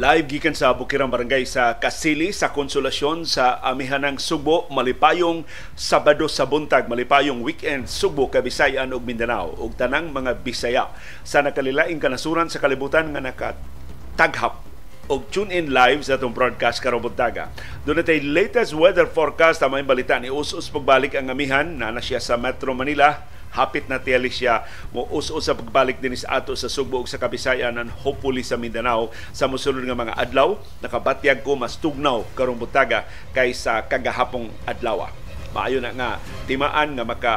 Live gikan sa Bukirang Barangay sa Kasili sa Konsolasyon sa Amihanang Subo, Malipayong Sabado sa buntag, Malipayong weekend Subo, Kabisayan ug Mindanao. Ug tanang mga Bisaya. Sa nakalilaing kanasuran sa kalibutan nga nakataghap og tune in live sa itong broadcast karong buntaga. Doon natin latest weather forecast ang may balita ni Us-Us pagbalik ang amihan na na siya sa Metro Manila hapit na tiyali siya mo us-us sa pagbalik din sa ato sa Sugbo ug sa Kabisayan and hopefully sa Mindanao sa mosunod nga mga adlaw nakabatyag ko mas tugnaw karong butaga kaysa kagahapong adlaw. Maayo na nga timaan nga maka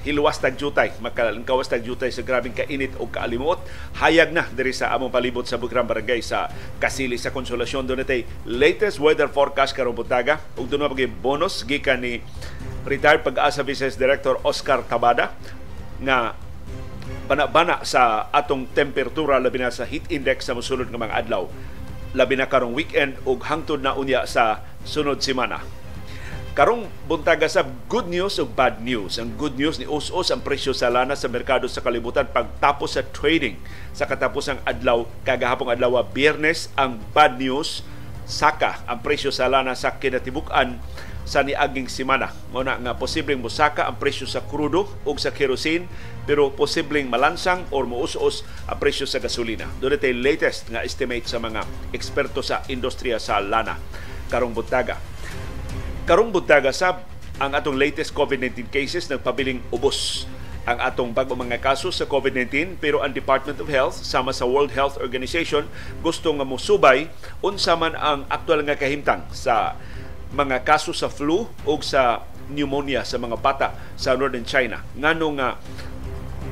hiluwas tag jutay, makalangkawas tag jutay sa grabing kainit o kaalimuot. Hayag na diri sa among palibot sa Bukrang Barangay sa Kasili sa Konsolasyon. Natay latest weather forecast karong butaga ug na bonus gikan ni retired pag-asa Business Director Oscar Tabada nga bana-bana sa atong temperatura labi na sa heat index sa mosunod nga mga adlaw labi na karong weekend ug hangtod na unya sa sunod semana. Karong buntaga sa good news ug bad news. Ang good news ni us-us ang presyo sa lana sa merkado sa kalibutan pagtapos sa trading sa katapusang adlaw kagahapong adlaw Biyernes ang bad news saka ang presyo sa lana sa kinatibuk-an sa niaging semana. Muna nga posibleng musaka ang presyo sa krudo o sa kerosene pero posibleng malansang or muus-us ang presyo sa gasolina. Doon ito latest nga estimate sa mga eksperto sa industriya sa lana karong buntaga. Karong buntaga sab ang atong latest COVID-19 cases nagpabiling ubos ang atong bago mga kaso sa COVID-19 pero ang Department of Health sama sa World Health Organization gusto nga musubay unsa man ang aktual nga kahimtang sa mga kaso sa flu o sa pneumonia sa mga bata sa Northern China. Ngano nga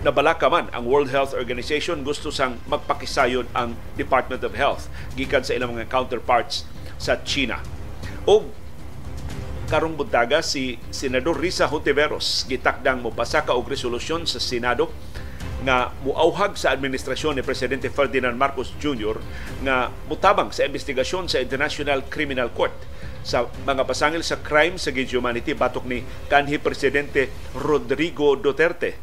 nabalaka man ang World Health Organization gusto sang magpakisayon ang Department of Health gikan sa ilang mga counterparts sa China. O karong buntaga si Senador Risa Hontiveros gitakdang mopasaka og resolusyon sa Senado nga muauhag sa administrasyon ni Presidente Ferdinand Marcos Jr. nga mutabang sa investigasyon sa International Criminal Court sa mga pasangil sa crime sa humanity batok ni kanhi presidente Rodrigo Duterte.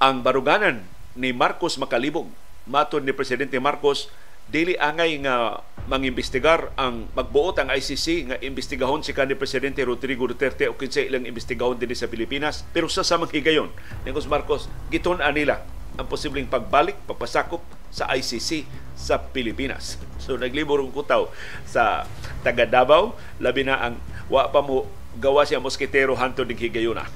Ang baruganan ni Marcos makalibog matod ni presidente Marcos dili angay nga mangimbestigar ang magbuot ang ICC nga imbestigahon si kanhi presidente Rodrigo Duterte o kinsa ilang imbestigahon dinhi sa Pilipinas pero sa samang higayon ni Marcos giton nila ang posibleng pagbalik pagpasakop sa ICC sa Pilipinas. So naglibor ang kutaw sa taga Davao, labi na ang wa pa mo gawa siya moskitero hanto ning higayuna.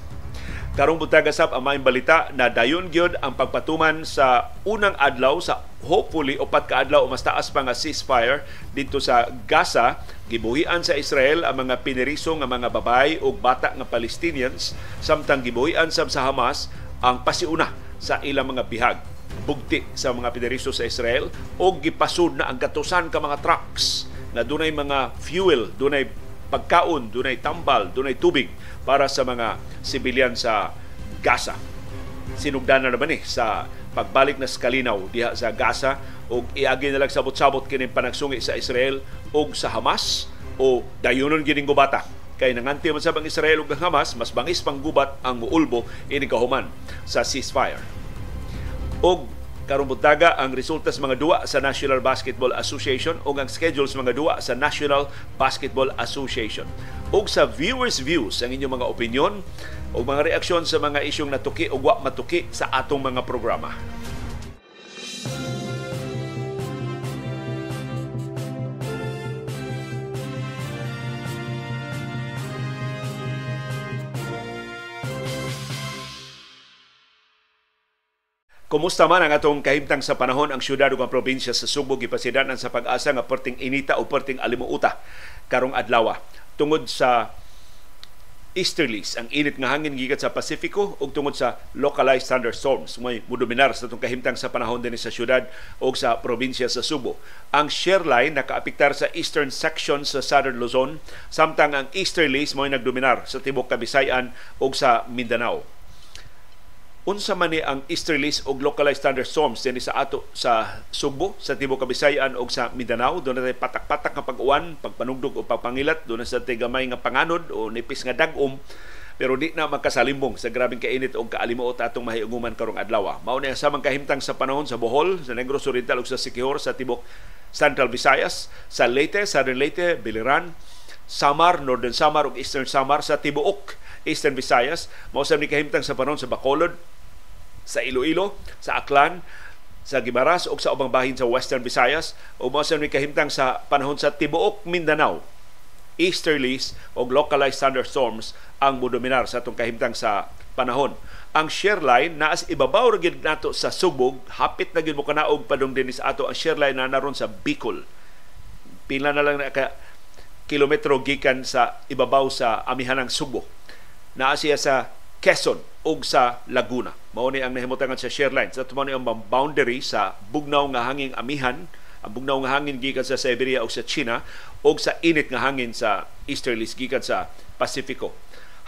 Karong butaga sab ang maayong balita na dayon gyud ang pagpatuman sa unang adlaw sa hopefully upat ka adlaw o mas taas pa nga ceasefire dito sa Gaza gibuhian sa Israel ang mga piniriso nga mga babay ug bata nga Palestinians samtang gibuhian sab sa Hamas ang pasiuna sa ilang mga bihag bugti sa mga pineriso sa Israel o gipasud na ang gatusan ka mga trucks na dunay mga fuel, dunay pagkaon, dunay tambal, dunay tubig para sa mga sibilyan sa Gaza. Sinugdan na naman eh sa pagbalik na Skalinaw diha sa Gaza o iagi na lang sabot-sabot kini panagsungi sa Israel o sa Hamas o dayonon gining gubata kay nanganti man sa bang Israel ug Hamas mas bangis pang gubat ang muulbo ini kahuman sa ceasefire. Og karong buntaga ang resulta sa mga duwa sa National Basketball Association o ang schedule sa mga duwa sa National Basketball Association. Og sa viewers views ang inyong mga opinion o mga reaksyon sa mga isyong natuki o wa matuki sa atong mga programa. Kumusta man ang atong kahimtang sa panahon? Ang syudad ug ang probinsya sa Subo gipasidanan sa pag-asa nga perting inita o perting alimuuta karong adlaw. Tungod sa easterlies ang init nga hangin gikan sa Pasifiko ug tungod sa localized thunderstorms may mudominar sa atong kahimtang sa panahon dinhi sa syudad o sa probinsya sa Subo. Ang shear line nakaapektar sa eastern section sa Southern Luzon samtang ang easterlies mo nagdominar sa tibok Kabisayan ug sa Mindanao unsa man ni ang easterlies o localized thunderstorms dinhi sa ato sa Subo, sa tibuok Kabisayan o sa Mindanao. Doon na patak-patak nga pag-uwan, pagpanugdog o pagpangilat. Doon sa gamay nga panganod o nipis nga dagom. Pero di na magkasalimbong sa grabing kainit o kaalimuot atong mahiuguman karong adlaw. Mao na sa kahimtang sa panahon sa Bohol, sa Negros Oriental ug sa Siquijor sa tibok Central Visayas, sa Leyte, Southern Leyte, Biliran, Samar, Northern Samar ug Eastern Samar sa tibuok Eastern Visayas, mao sa ni kahimtang sa panahon sa Bacolod, sa Iloilo, sa Aklan, sa Gimaras o sa ubang bahin sa Western Visayas o mao sa ni kahimtang sa panahon sa tibuok Mindanao easterlies o localized thunderstorms ang mudominar sa atong kahimtang sa panahon. Ang shear line na as ibabaw ra nato sa subog, hapit na gid mo kanaog padung din sa ato ang shear line na naron sa Bicol. Pila na lang na ka kilometro gikan sa ibabaw sa amihanang Subo. Naa siya sa Quezon ug sa Laguna. Mao ni ang nahimutangan sa shear line. Sa tumo ang boundary sa bugnaw nga hanging amihan ang bugnaw nga hangin gikan sa Siberia o sa China o sa init nga hangin sa easterlies gikan sa Pasifiko.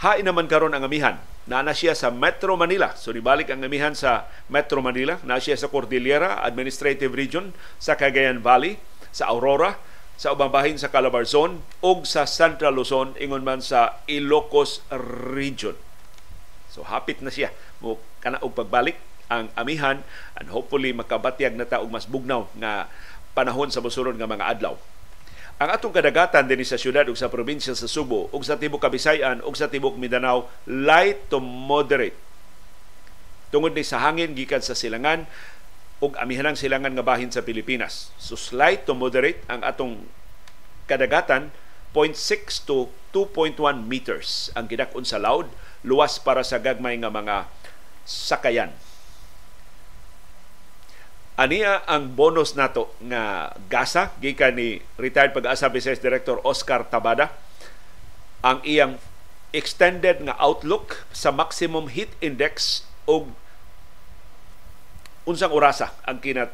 Hain naman karon ang amihan. Naana siya sa Metro Manila. So nibalik ang amihan sa Metro Manila. Na siya sa Cordillera Administrative Region sa Cagayan Valley, sa Aurora, sa ubang bahin sa Calabarzon ug sa Central Luzon ingon man sa Ilocos Region. So hapit na siya mo kana og pagbalik ang amihan and hopefully makabatyag na ta og mas bugnaw nga panahon sa mosunod nga mga adlaw. Ang atong kadagatan din sa syudad ug sa probinsya sa Subo ug sa tibok Kabisayan ug sa tibok Mindanao light to moderate. Tungod ni sa hangin gikan sa silangan ug amihanang silangan nga bahin sa Pilipinas. So slight to moderate ang atong kadagatan 0.6 to 2.1 meters ang gidak-on sa loud luwas para sa gagmay nga mga sakayan Aniya ang bonus nato nga gasa gikan ni retired pag-asa Business Director Oscar Tabada ang iyang extended nga outlook sa maximum heat index og unsang orasa ang kinat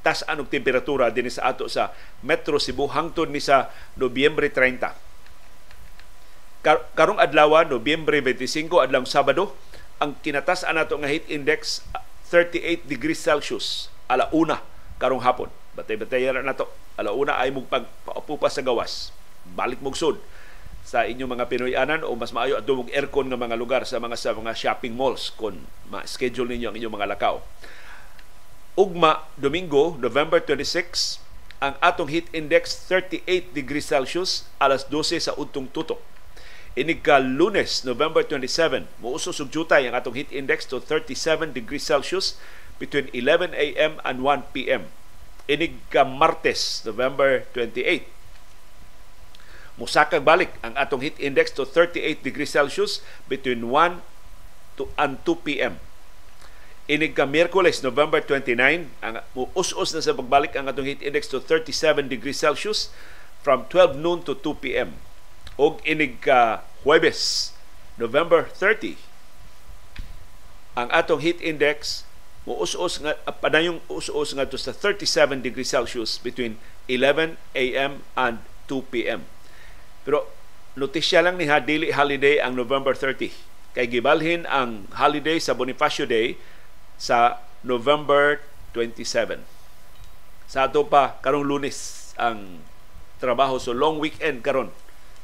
tas anong temperatura din sa ato sa Metro Cebu hangtod ni sa Nobyembre 30. Kar- karong adlaw Nobyembre 25 adlang Sabado ang kinatas-an nato nga heat index 38 degrees Celsius alauna karong hapon. Batay-batay na to. Alauna ay mong pagpaupupas sa gawas. Balik mong sud sa inyong mga Pinoyanan o mas maayo adto mong aircon nga mga lugar sa mga sa mga shopping malls kung ma-schedule ninyo ang inyong mga lakaw. Ugma, Domingo, November 26, ang atong heat index 38 degrees Celsius alas 12 sa untong tutok. Inig ka lunes, November 27, muuso sugjutay ang atong heat index to 37 degrees Celsius between 11 a.m. and 1 p.m. Inig ka Martes, November 28. Musakag balik ang atong heat index to 38 degrees Celsius between 1 to and 2 p.m. Inig ka Miyerkules, November 29, ang us-us na sa pagbalik ang atong heat index to 37 degrees Celsius from 12 noon to 2 p.m. Og inig ka Huwebes, November 30, ang atong heat index Muus-us nga padayong us-us nga to sa 37 degrees Celsius between 11 a.m. and 2 p.m. Pero notisya lang ni ha dili holiday ang November 30 kay gibalhin ang holiday sa Bonifacio Day sa November 27. Sa ato pa karong Lunes ang trabaho so long weekend karon.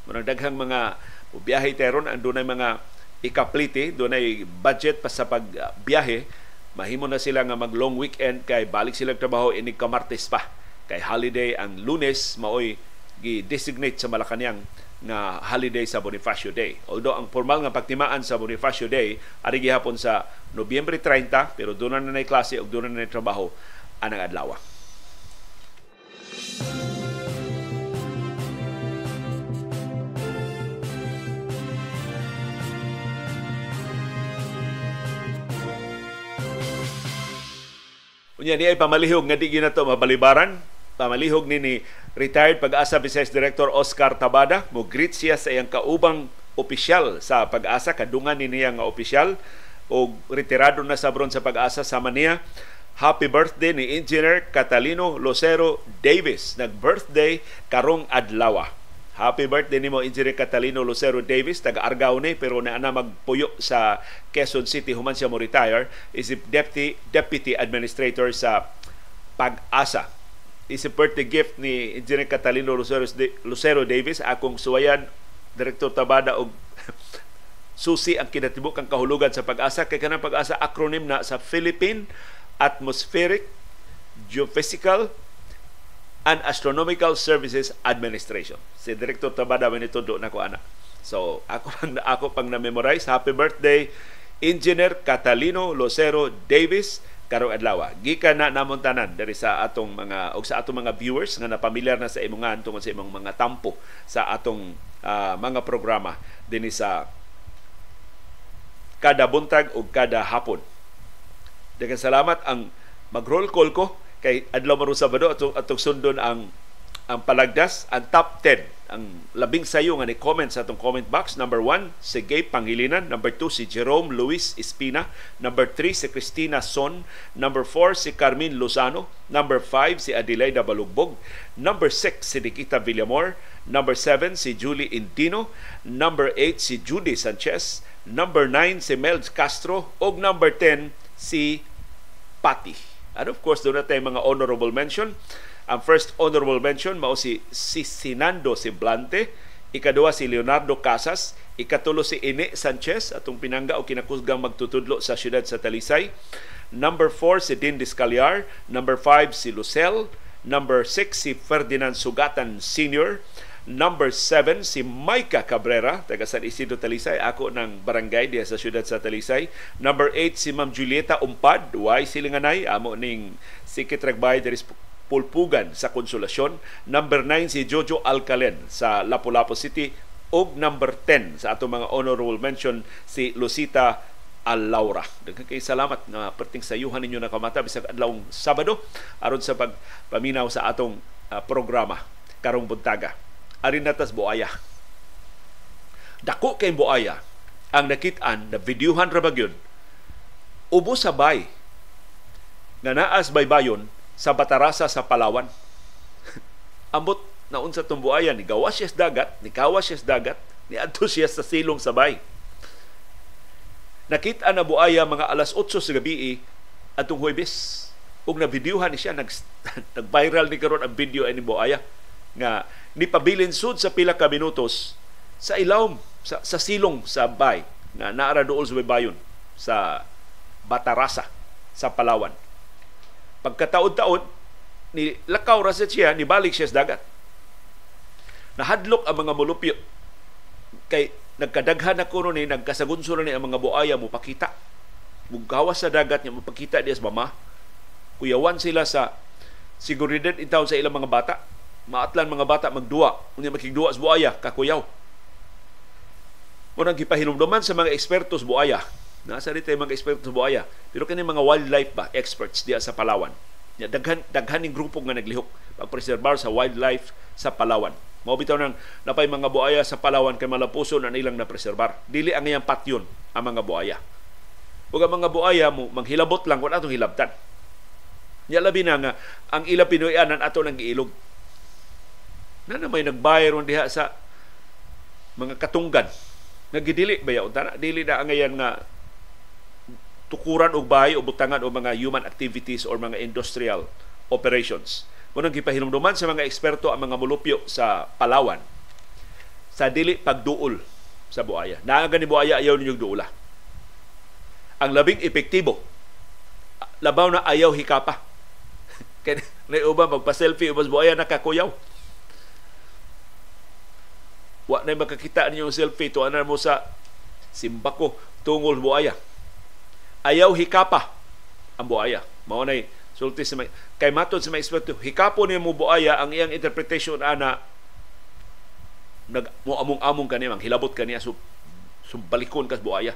Murag daghang mga biyahe teron ang dunay mga ikaplite, dunay budget pa sa pagbiyahe mahimo na sila nga mag long weekend kay balik sila trabaho inig kamartes pa kay holiday ang lunes maoy gi-designate sa Malacañang nga holiday sa Bonifacio Day. Although ang formal nga pagtimaan sa Bonifacio Day ari gihapon sa Nobyembre 30 pero doon na nay klase ug doon na nay trabaho anang adlaw. Unya ni ay pamalihog nga di ginato mabalibaran. Pamalihog ni ni retired pag-asa Vice Director Oscar Tabada mo greet siya sa iyang kaubang opisyal sa pag-asa kadungan ni niya nga opisyal o retirado na sa bron sa pag-asa sama niya Happy birthday ni Engineer Catalino Lucero Davis. Nag-birthday karong adlaw. Happy birthday nimo Engineer Catalino Lucero Davis, taga Argao ni pero na ana magpuyo sa Quezon City human siya mo retire is deputy deputy administrator sa Pag-asa. Is a birthday gift ni Engineer Catalino Lucero, Lucero Davis akong suwayan Direktor Tabada og susi ang kinatibuk ang kahulugan sa pag-asa kay kanang pag-asa acronym na sa Philippine Atmospheric Geophysical and Astronomical Services Administration. Si Director Tabada man ito do na ko ana. So, ako pang ako pang na-memorize. Happy birthday Engineer Catalino Lucero Davis karong adlaw. Gikan na namon tanan diri sa atong mga og sa atong mga viewers nga napamilyar na sa imongan tungod sa imong mga tampo sa atong uh, mga programa dinhi sa kada buntag o kada hapon. Daghang salamat ang mag-roll call ko kay adlaw maron Sabado atong atong sundon ang ang palagdas ang top 10 ang labing sayo nga ni comment sa atong comment box. Number 1 si Gay Pangilinan. Number 2 si Jerome Luis Espina. Number 3 si Cristina Son. Number 4 si Carmen Lozano. Number 5 si Adelaida Balugbog. Number 6 si Nikita Villamor. Number 7 si Julie Indino. Number 8 si Judy Sanchez. Number 9 si Melz Castro. Ug number 10 si Pati and of course doon natin mga honorable mention ang first honorable mention mao si, si Sinando Simblante, ikaduha si Leonardo Casas, ikatulo si Ine Sanchez atong pinangga o kinakusgang magtutudlo sa siyudad sa Talisay. Number 4 si Dean Discaliar, number 5 si Lucel, number 6 si Ferdinand Sugatan Sr., Number 7, si Maika Cabrera, taga San Isidro Talisay, ako ng barangay diya sa siyudad sa Talisay. Number 8, si Ma'am Julieta Umpad, way silinganay, amo ning Sikit Ragbay, is Pulpugan sa Konsolasyon. Number 9 si Jojo Alcalen sa Lapu-Lapu City. Og number 10 sa ato mga honorable mention si Lucita Alaura. Daghang kay salamat na perting sayuhan ninyo na kamata bisag adlawng Sabado aron sa pagpaminaw sa atong uh, programa karong buntaga. Arin natas buaya. Dako kay buaya ang nakit-an na videohan ra bagyon ubo sa bay nga naas baybayon sa Batarasa sa Palawan. Ambot na unsa tumbuayan ni gawas siya dagat, ni kawas siya dagat, ni adto siya sa silong sabay. Nakita na buaya mga alas 8 sa gabi atong Huwebes. Ug na videohan ni siya nag nag-viral ni karon ang video ni buaya nga ni pabilin sud sa pila ka minutos sa ilawom sa, sa silong sa bay nga naara dool sa bayon sa Batarasa sa Palawan pagkataon-taon ni lakaw ra siya ni balik siya sa dagat. Nahadlok ang mga mulupyo. Kay nagkadaghan na kuno ni nagkasagunso ni ang mga buaya mo pakita mugawas sa dagat niya mapakita diya sa mama. Kuyawan sila sa seguridad itaw sa ilang mga bata. Maatlan mga bata magduwa. Unya makigduwa sa buaya kakuyaw. Mo nang gipahinumduman sa mga ekspertos buaya Nasa tayo mga eksperto sa buaya. Pero kani mga wildlife ba, experts diya sa Palawan. Ya, daghan, daghan ng grupo nga naglihok pagpreserbar sa wildlife sa Palawan. Mao bitaw nang napay mga buaya sa Palawan kay malapuso na nilang na preserbar. Dili ang iyang patyon ang mga buaya. Ug ang mga buaya mo manghilabot lang kun atong hilabtan. Nya labi na nga ang ila Pinoyanan ato nang giilog. Na na may nagbayron diha sa mga katunggan. Nagidili ba yaw? Dili na ang ngayon nga tukuran og bahay o butangan o mga human activities or mga industrial operations. Munang gipahinumduman sa mga eksperto ang mga mulupyo sa Palawan sa dili pagduol sa buaya. Naa ni buaya ayaw ninyong duula. Ang labing epektibo labaw na ayaw hikapa. Kaya na uba magpa-selfie ubas buaya nakakuyaw. Wa na makakita ninyo selfie to ana mo sa simbako tungol buaya ayaw hikapa ang buaya. Mao nay sulti sa may, kay matod sa mga eksperto, hikapo ni mo buaya ang iyang interpretation ana nag mo among-among kani mang hilabot kaniya sub sumbalikon kas buaya.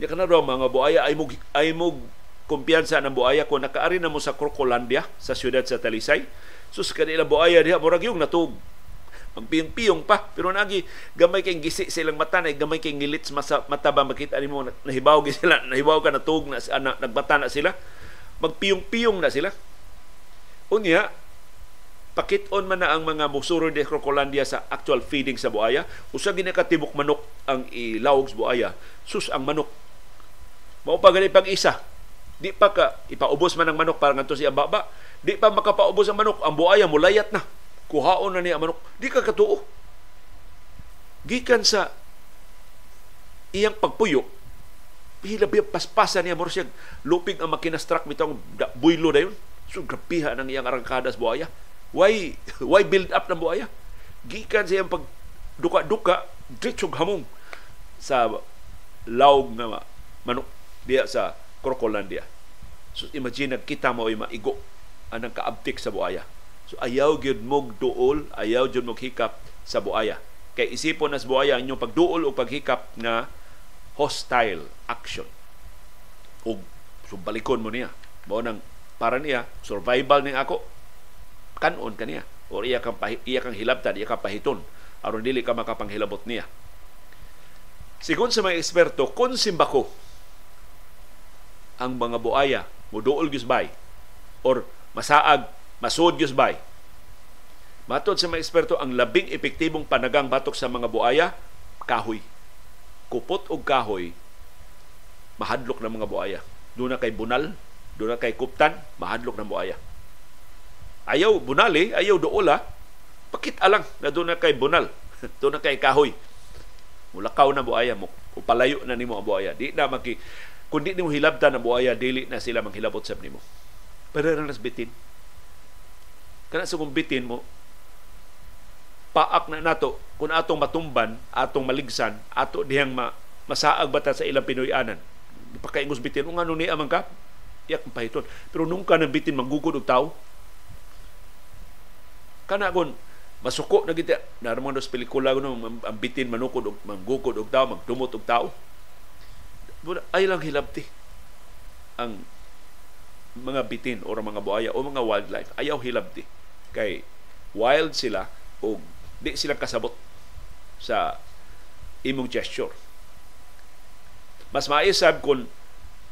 Ya kana raw mga buaya ay mo ay mo kumpiyansa ng buaya kung nakaari na mo sa Crocolandia sa siyudad sa Talisay. Sus kanila buaya diha murag yung natug magpiyong-piyong pa. Pero nagi gamay kay gisi silang mata na gamay kay ngilits masa mata ba makita nimo nahibaw gi sila nahibaw ka natug na, na nagbata na sila. Magpiyong-piyong na sila. Unya pakit-on man na ang mga musuro de Crocolandia sa actual feeding sa buaya. Usa gini katibok manok ang ilawog sa buaya. Sus ang manok. Mao pa pag isa di pa ka ipaubos man ang manok para ngadto siya baba. Di pa makapaubos ang manok. Ang buaya mulayat na kuhaon na niya manok di ka katuo. Gikan sa iyang pagpuyo hilabi paspasan niya mo siya lupig ang makinastruck bitong buylo dayon so grapiha ng iyang arangkada sa buaya. Why why build up ng buaya? Gikan sa iyang pag duka-duka diretsog hamong sa lawg nga manok diya sa Crocolandia. So imagine kita mo ay maigo anang kaabtik sa buaya. So ayaw gyud mog duol, ayaw gyud mog hikap sa buaya. Kay isipon nas buaya inyong pagduol o paghikap na hostile action. O so balikon mo niya. Mao nang para niya survival ning ako kanon kaniya or iya kang iya kang hilabtan, iya kang pahiton aron dili ka makapanghilabot niya. Sigon sa mga eksperto, kung simbako ang mga buaya muduol bay or masaag masud bay Matod sa mga eksperto, ang labing epektibong panagang batok sa mga buaya, kahoy. Kupot og kahoy, mahadlok ng mga buaya. Doon na kay bunal, doon na kay kuptan, mahadlok ng buaya. Ayaw bunali, ayaw doola, pakit alang na doon na kay bunal, doon na kay kahoy. Mulakaw na buaya mo, upalayo na nimo ang buaya. Di na maki kundi nimo hilabtan ang buaya dili na sila manghilabot sa nimo. Pero na bitin. Kana sa bitin mo paak na nato kung atong matumban, atong maligsan, ato dihang ma, masaag bata sa ilang Pinoyanan. Pakaingos bitin, kung ano ni amang ka, iyak pahiton. Pero nung ka nang bitin manggugod og tao, kana kon masuko na kita naramang dos pelikula kuno ang bitin manukod og manggukod og tao magdumot og tao ay lang hilabti ang mga bitin o mga buaya o mga wildlife ayaw hilabti kay wild sila o di sila kasabot sa imong gesture. Mas maisab kung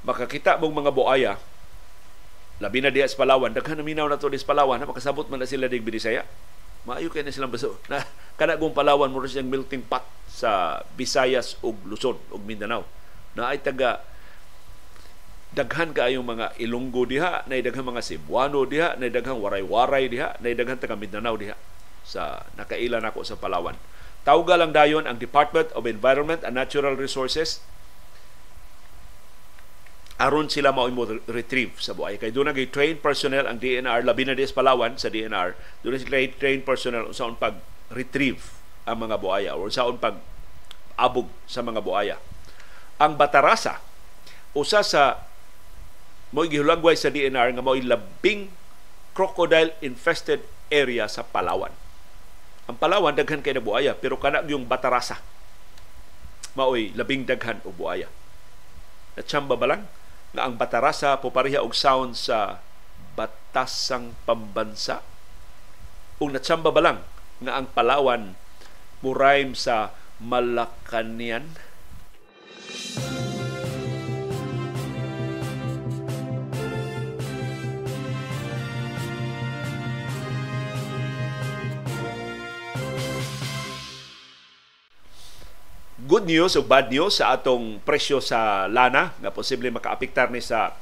makakita mong mga buaya, labi na diya sa Palawan, daghan na minaw na to sa Palawan, na makasabot man na sila dig Binisaya. Maayo kay na silang baso. Na, kana kong Palawan, mo siyang melting pot sa Visayas ug Luzon ug Mindanao. Na ay taga daghan kaayong mga Ilonggo diha, na daghan mga Cebuano diha, na daghan waray-waray diha, na daghan taga Mindanao diha sa nakaila nako sa Palawan. Tawga lang dayon ang Department of Environment and Natural Resources. Aron sila mao mo retrieve sa buhay. Kay doon nagay trained personnel ang DNR labi na sa Palawan sa DNR doon sila trained personnel unsaon pag retrieve ang mga buaya o unsaon pag abog sa mga buaya ang Batarasa usa sa mo gihulagway sa DNR nga mao labing crocodile infested area sa Palawan ang Palawan daghan kay na buaya pero kana yung Batarasa maoy labing daghan og buaya. Natsamba ba lang nga ang Batarasa popariha og sound sa batasang pambansa? Ug natsamba ba lang nga ang Palawan muraym sa Malakanian? Good news o bad news sa atong presyo sa lana nga posible makaapektar ni sa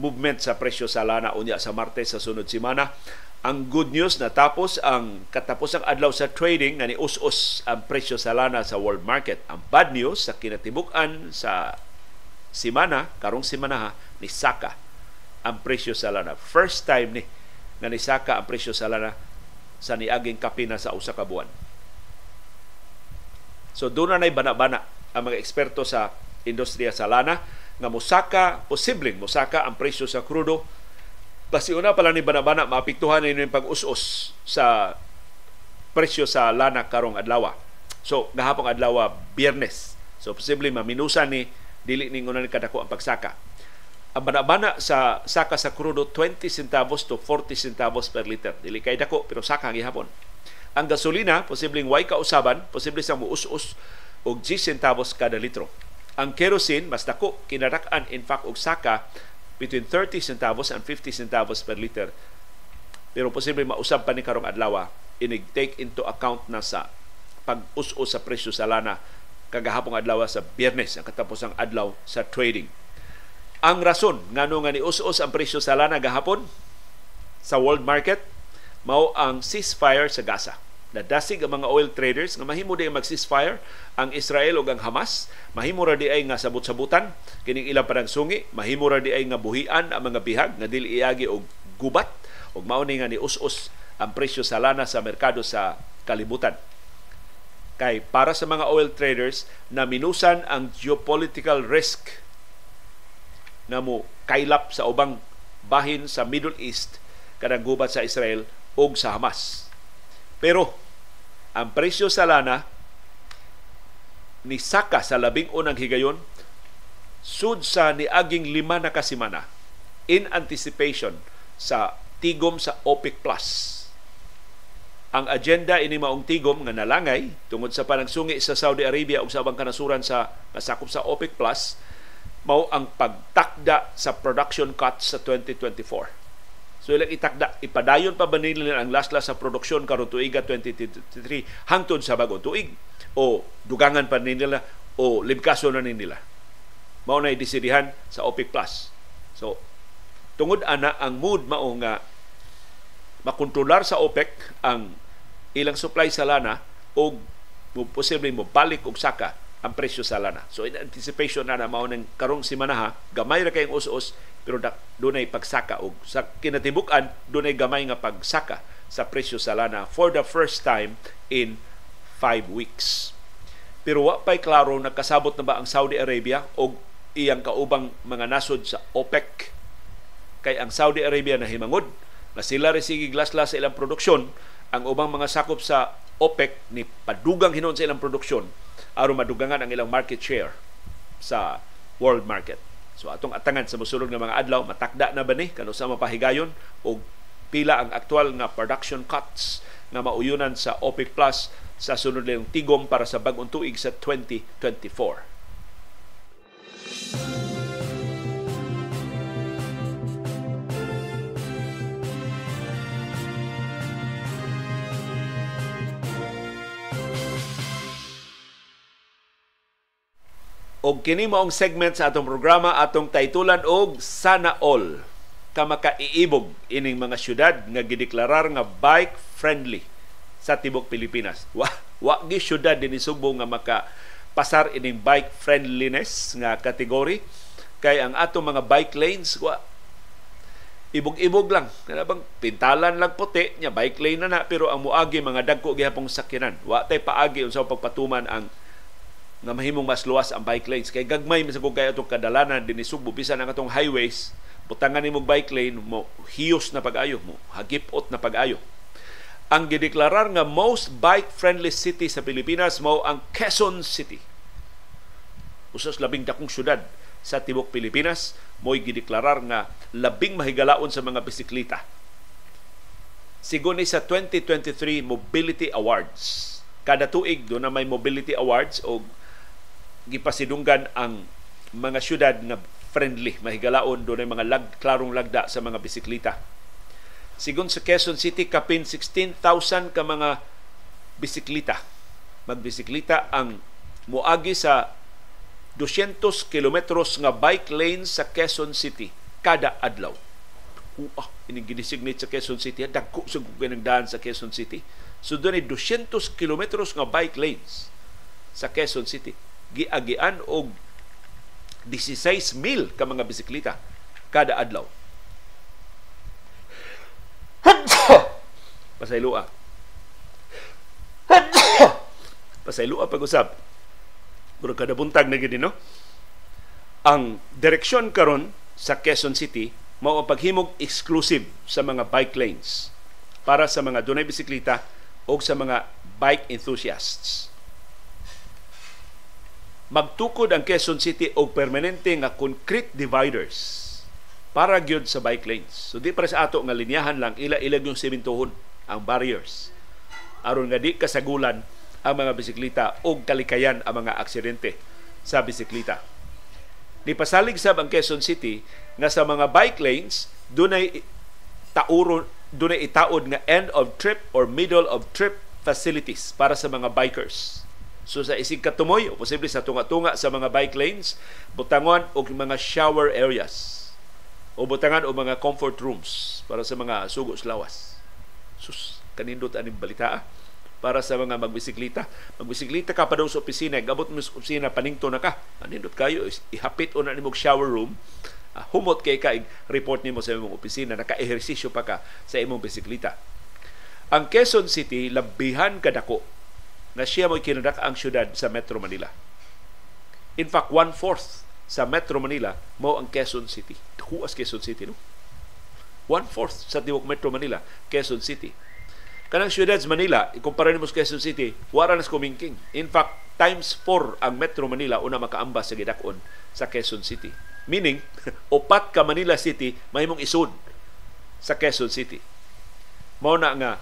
movement sa presyo sa lana unya sa Martes sa sunod semana. Ang good news na tapos ang katapos ang adlaw sa trading na ni us-us ang presyo sa lana sa world market. Ang bad news sa kinatibuk-an sa semana, karong semana ha, ni Saka ang presyo sa lana. First time ni na ni Saka ang presyo sa lana sa niaging kapina sa usa ka buwan. So doon na bana-bana ang mga eksperto sa industriya sa lana nga musaka, posibleng musaka ang presyo sa krudo. Basi una pala ni bana-bana maapektuhan ni yung pag-us-us sa presyo sa lana karong adlaw. So gahapon adlaw Biyernes. So posible maminusan ni dili ning una kadako ang pagsaka. Ang bana-bana sa saka sa krudo 20 centavos to 40 centavos per liter. Dili kay dako pero saka gihapon. Ang gasolina, posibleng way kausaban, posible sa muus-us og 10 centavos kada litro. Ang kerosene, mas dako, kinarak-an in fact og saka between 30 centavos and 50 centavos per liter. Pero posible mausab pa ni karong adlaw inig take into account na sa pag-us-us sa presyo sa lana kagahapong adlaw sa Biyernes ang katapos ang adlaw sa trading. Ang rason ngano nga ni us-us ang presyo sa lana gahapon sa world market mao ang ceasefire sa Gaza. nadasig ang mga oil traders nga mahimo di mag ceasefire ang Israel ug ang Hamas. Mahimo ra di ay nga sabot-sabutan kining ilang parang sungi. Mahimo ra di ay nga buhian ang mga bihag nga dili iagi og gubat. Ug mao ni nga ni us-us ang presyo sa lana sa merkado sa kalibutan. Kay para sa mga oil traders na minusan ang geopolitical risk na mo kaylap sa ubang bahin sa Middle East kanang gubat sa Israel ug sa Hamas. Pero ang presyo sa lana ni Saka sa labing unang higayon sud sa niaging lima na kasimana in anticipation sa tigom sa OPEC Plus. Ang agenda ini maong tigom nga nalangay tungod sa panagsungi sa Saudi Arabia ug sa ubang kanasuran sa nasakop sa OPEC Plus mao ang pagtakda sa production cut sa 2024 So ilang itakda, ipadayon pa ba nila ang laslas sa produksyon karon tuiga 2023 hangtod sa bagong tuig o dugangan pa nila o libkaso na nila. Mao na idesidihan sa OPEC Plus. So tungod ana ang mood mao nga makontrolar sa OPEC ang ilang supply sa lana o posible mo balik og saka ang presyo sa lana. So in anticipation na mao ng karong simana ha, gamay ra kayong us-us pero dunay pagsaka og sa kinatibuk-an dunay gamay nga pagsaka sa presyo sa lana for the first time in five weeks. Pero wa pa'y klaro nakasabot na ba ang Saudi Arabia o iyang kaubang mga nasod sa OPEC kay ang Saudi Arabia na himangod na sila rin sige glaslas sa ilang produksyon ang ubang mga sakop sa OPEC ni padugang hinon sa ilang produksyon aron madugangan ang ilang market share sa world market. So atong atangan sa mosulog ng mga adlaw matakda na ba ni kano sa mapahigayon og pila ang aktual nga production cuts nga mauyunan sa OPEC Plus sa sunod lang tigom para sa bag-ong tuig sa 2024. Og kini maong segment sa atong programa atong taytulan og Sana All ka makaiibog ining mga syudad nga gideklarar nga bike friendly sa tibok Pilipinas. Wa wa gi syudad dinhi Subo nga maka pasar ining bike friendliness nga kategory kay ang atong mga bike lanes wa ibog-ibog lang. Kana bang pintalan lang puti nya bike lane na na pero ang muagi mga dagko gihapong sakyanan. Wa tay paagi unsa pagpatuman ang nga mahimong mas luwas ang bike lanes. Kay gagmay sa kung kay atong kadalanan dinhi Subo bisan ang atong highways butangan nimo bike lane mo hiyos na pag-ayo mo hagipot na pag-ayo. Ang gideklarar nga most bike friendly city sa Pilipinas mao ang Quezon City. Usas labing dakong syudad sa tibok Pilipinas mo'y gideklarar nga labing mahigalaon sa mga bisikleta. Sigon sa 2023 Mobility Awards. Kada tuig do na may Mobility Awards o gipasidunggan ang mga syudad nga friendly, mahigalaon doon ay mga lag, klarong lagda sa mga bisikleta. Sigon sa Quezon City, kapin 16,000 ka mga bisikleta. Magbisikleta ang muagi sa 200 kilometros nga bike lane sa Quezon City kada adlaw. Uh, ini gidesignate sa Quezon City. Dagko sa daan sa Quezon City. So doon ay 200 kilometros nga bike lanes sa Quezon City giagian og 16,000 ka mga bisikleta kada adlaw. Pasaylua. Pasaylua pag-usap. Pero kada buntag na gid no? Ang direksyon karon sa Quezon City mao ang paghimog exclusive sa mga bike lanes para sa mga dunay bisikleta o sa mga bike enthusiasts magtukod ang Quezon City og permanente nga concrete dividers para gyud sa bike lanes. So di para sa ato nga linyahan lang ila-ilag yung sementohon ang barriers. aron nga di kasagulan ang mga bisikleta o kalikayan ang mga aksidente sa bisikleta. Di pasalig sab ang Quezon City nga sa mga bike lanes dunay tauro dunay itaod nga end of trip or middle of trip facilities para sa mga bikers So sa isig katumoy o posible sa tunga-tunga sa mga bike lanes, butangon og mga shower areas o butangan og mga comfort rooms para sa mga sugos lawas. Sus, kanindot aning balita. Ah. para sa mga magbisiklita. Magbisiklita ka pa daw sa opisina, gabot mo sa opisina, paningto na ka. Anindot kayo, ihapit o na ni shower room, uh, humot kay ka, report nimo sa imong opisina, naka-ehersisyo pa ka sa imong bisiklita. Ang Quezon City, labihan kadako na siya mo kinadak ang syudad sa Metro Manila. In fact, one-fourth sa Metro Manila mo ang Quezon City. Huas Quezon City, no? One-fourth sa tiwok Metro Manila, Quezon City. Kanang syudad sa Manila, ikumpara mo sa Quezon City, wala na kumingking. In fact, times 4 ang Metro Manila una makaambas sa gidakon sa Quezon City. Meaning, upat ka Manila City, may mong isud sa Quezon City. Mao na nga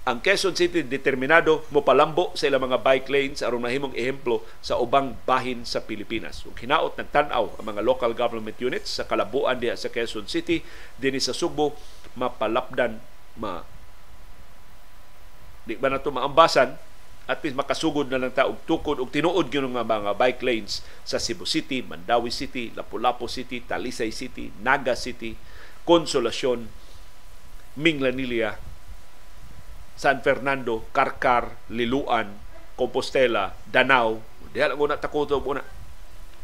ang Quezon City determinado mo palambo sa ilang mga bike lanes aron mahimong ehemplo sa ubang bahin sa Pilipinas. Ug hinaot nagtan-aw ang mga local government units sa kalabuan diha sa Quezon City dinhi sa Subo mapalapdan ma di ba na to maambasan at least makasugod na lang ta og tukod og tinuod gyud nga mga bike lanes sa Cebu City, Mandawi City, Lapu-Lapu City, Talisay City, Naga City, Consolacion, Minglanilla, San Fernando, Karkar, Liluan, Compostela, Danau. Diha lang una takuto una.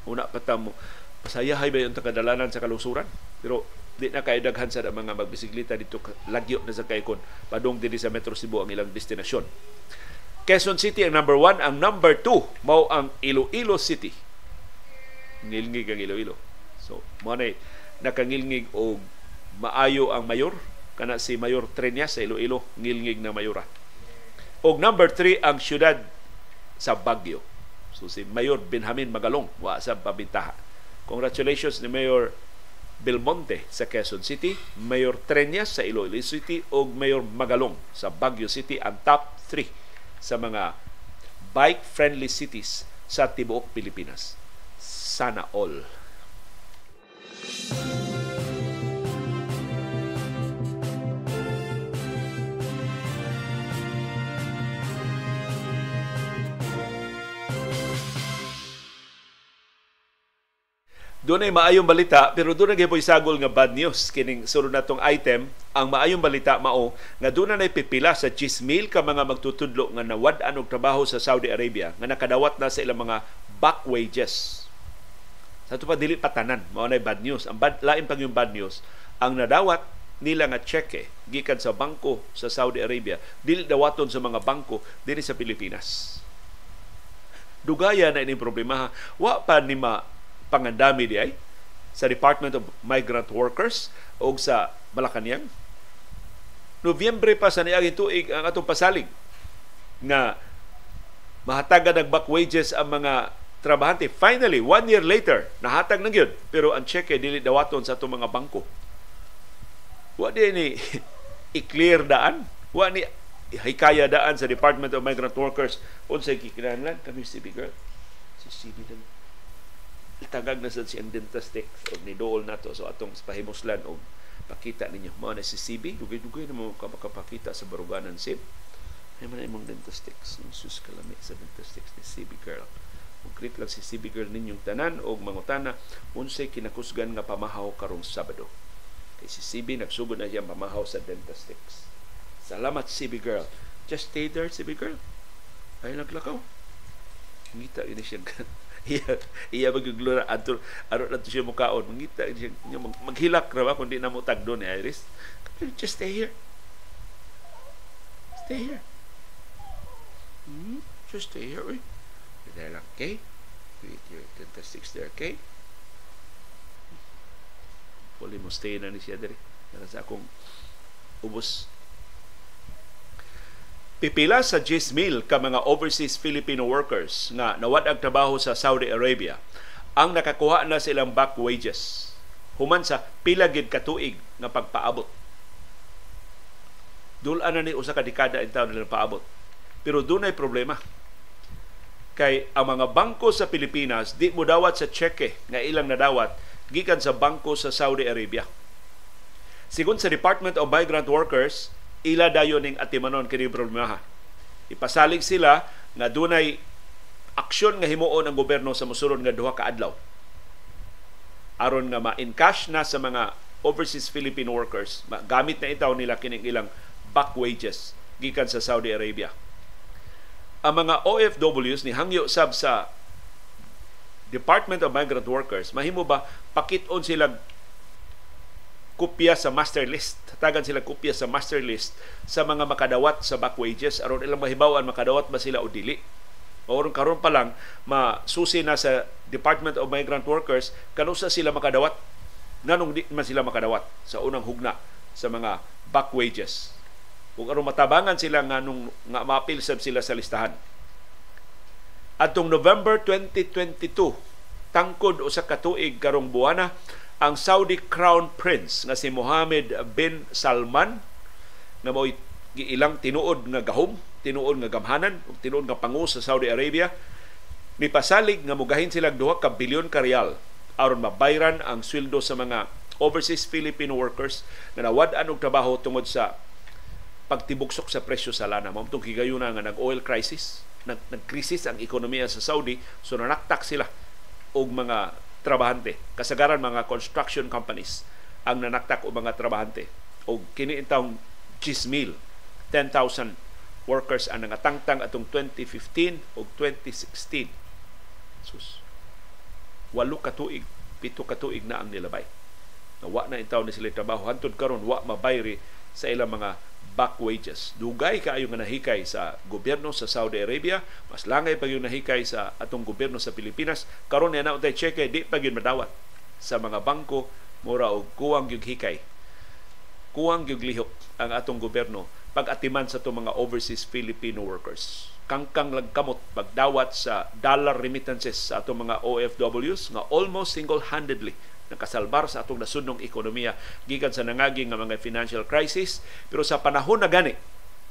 Una patamo. Pasayahay ba yung takadalanan sa kalusuran? Pero di na kay daghan sa mga magbisikleta dito lagyo na sa kaikon padung dinhi sa Metro Cebu ang ilang destinasyon. Quezon City ang number one. Ang number two, mao ang Iloilo City. Ngilngig ang Iloilo. So, mo na nakangilngig og maayo ang mayor kana si Mayor Treñas sa Iloilo ngilngig na mayora. Og number 3 ang syudad sa Baguio. So si Mayor Benjamin Magalong wa sa pabintaha. Congratulations ni Mayor Belmonte sa Quezon City, Mayor Treñas sa Iloilo City ug Mayor Magalong sa Baguio City ang top 3 sa mga bike-friendly cities sa tibuok Pilipinas. Sana all. Doon ay maayong balita pero doon ay sagol nga bad news kining sulod natong item ang maayong balita mao nga doon na pipila sa 10,000 ka mga magtutudlo nga nawad-an trabaho sa Saudi Arabia nga nakadawat na sa ilang mga back wages. Sa ito pa dili patanan mao na bad news. Ang bad, lain pang yung bad news ang nadawat nila nga cheque gikan sa bangko sa Saudi Arabia dili dawaton sa mga bangko dinhi sa Pilipinas. Dugaya na ini problema wa pa ni ma pangandami di ay sa Department of Migrant Workers o sa Malacanang. Nobyembre pa sa niaging tuig ang atong pasalig nga mahatagan ng back wages ang mga trabahante. Finally, one year later, nahatag na yun. Pero ang cheque dili dawaton sa atong mga bangko. Wa di ni i-clear daan. Wa ni hikaya daan sa Department of Migrant Workers unsay kikinahanglan kami si girl. Si CB lang itagag na sad siyang dentastix o nidool na to. So atong pahimuslan o pakita ninyo. Mo na si CB dugay-dugay na mo makapakita sa baruganan sim ay man imong dentastix ng sus kalami sa dentastix ni CB girl. Konkret lang si CB girl ninyong tanan o mangutana. Unsay kinakusgan nga pamahaw karong Sabado. Kay si CB nagsugod na siyang pamahaw sa dentastix salamat CB girl. Just stay there CB girl. Ay naglakaw. Ngita ini siya iya iya magiglura adto aro na siya mukaon. Mangita siya mag, maghilak ra ba kundi na mo tagdo ni Iris? Just stay here. Stay here. Hmm? just stay here oy there lang okay? Wait your statistics there okay? Puli mo stay na ni siya diri para sa akong ubos Pipila sa 10,000 ka mga overseas Filipino workers nga nawad ang trabaho sa Saudi Arabia ang nakakuha na silang back wages human sa pila gid katuig nga pagpaabot. Dulan na ni usa ka dekada in taon nila paabot. Pero dunay problema. Kay ang mga bangko sa Pilipinas di mo dawat sa cheque nga ilang nadawat gikan sa bangko sa Saudi Arabia. Sigon sa Department of Migrant Workers, ila dayon ning atimanon kini problema. Ipasalig sila nga dunay aksyon nga himuon ang gobyerno sa mosulod nga duha ka adlaw. Aron nga ma-encash na sa mga overseas Philippine workers, gamit na itaw nila kining ilang back wages gikan sa Saudi Arabia. ang mga OFWs ni hangyo sab sa Department of Migrant Workers, mahimo ba pakit-on sila kopya sa master list. Tagan sila kopya sa master list sa mga makadawat sa back wages aron ilang mahibawan makadawat ba sila o dili. Oron karon pa lang masusi na sa Department of Migrant Workers kanusa sila makadawat nganong di man sila makadawat sa unang hugna sa mga back wages. Kung aron matabangan sila nganong nga maapil sab sila sa listahan. Atong November 2022 tangkod usa ka tuig karong buwana ang Saudi Crown Prince nga si Mohammed bin Salman na mo ilang tinuod nga gahom, tinuod nga gamhanan, ug tinuod nga pangu sa Saudi Arabia ni pasalig nga mugahin sila duha ka bilyon ka real aron mabayran ang sweldo sa mga overseas Filipino workers na nawad-an og trabaho tungod sa pagtibuksok sa presyo sa lana. Mao tong higayuna nga nag-oil crisis, nag nag-krisis ang ekonomiya sa Saudi, so nanaktak sila og mga trabahante. Kasagaran mga construction companies ang nanaktak o mga trabahante. O kini intawng chismil, 10,000 workers ang nangatangtang atong 2015 o 2016. Sus. Walo ka tuig, pito ka tuig na ang nilabay. Wa na intaw ni sila trabaho. Hantod karon wa mabayri sa ilang mga back wages. Dugay kaayo nga nahikay sa gobyerno sa Saudi Arabia, mas langay pa yung nahikay sa atong gobyerno sa Pilipinas. Karon na nautay cheque di pa gyud madawat sa mga bangko mura og kuwang gyud hikay. Kuwang gyud lihok ang atong gobyerno pag-atiman sa itong mga overseas Filipino workers. Kangkang lang kamot pagdawat sa dollar remittances sa atong mga OFWs nga almost single-handedly nakasalbar sa atong nasudnong ekonomiya gikan sa nangaging nga mga financial crisis. Pero sa panahon na gani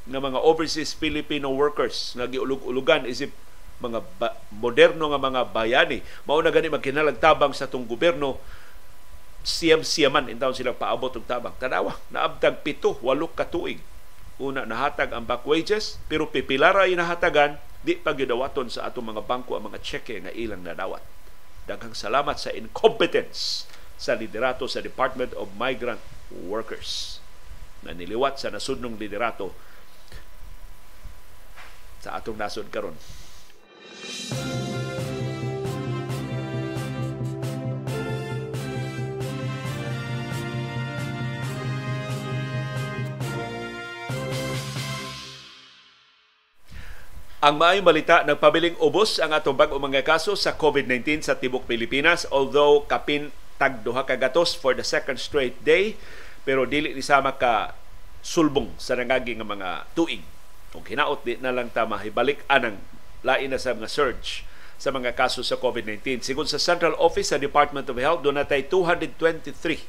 nga mga overseas Filipino workers nga giulog-ulugan isip mga ba- moderno nga mga bayani mao na gani magkinalagtabang sa atong gobyerno. Siyam-siyaman intawon sila paabot og tabang. Tanawa naabtag pito walo ka tuig. Una nahatag ang back wages pero pipilara inahatagan di pa gidawaton sa atong mga bangko ang mga cheque nga ilang nadawat Daghang salamat sa incompetence sa liderato sa Department of Migrant Workers na niliwat sa nasudnong liderato sa atong nasod karon. Ang maayong balita, nagpabiling ubos ang atong bag mga kaso sa COVID-19 sa tibok Pilipinas although kapin tag duha ka gatos for the second straight day pero dili ni sama ka sulbong sa nangagi nga mga tuig. Kung hinaot di na lang ta mahibalik anang lain na sa mga surge sa mga kaso sa COVID-19. Sigon sa Central Office sa Department of Health, doon natay 223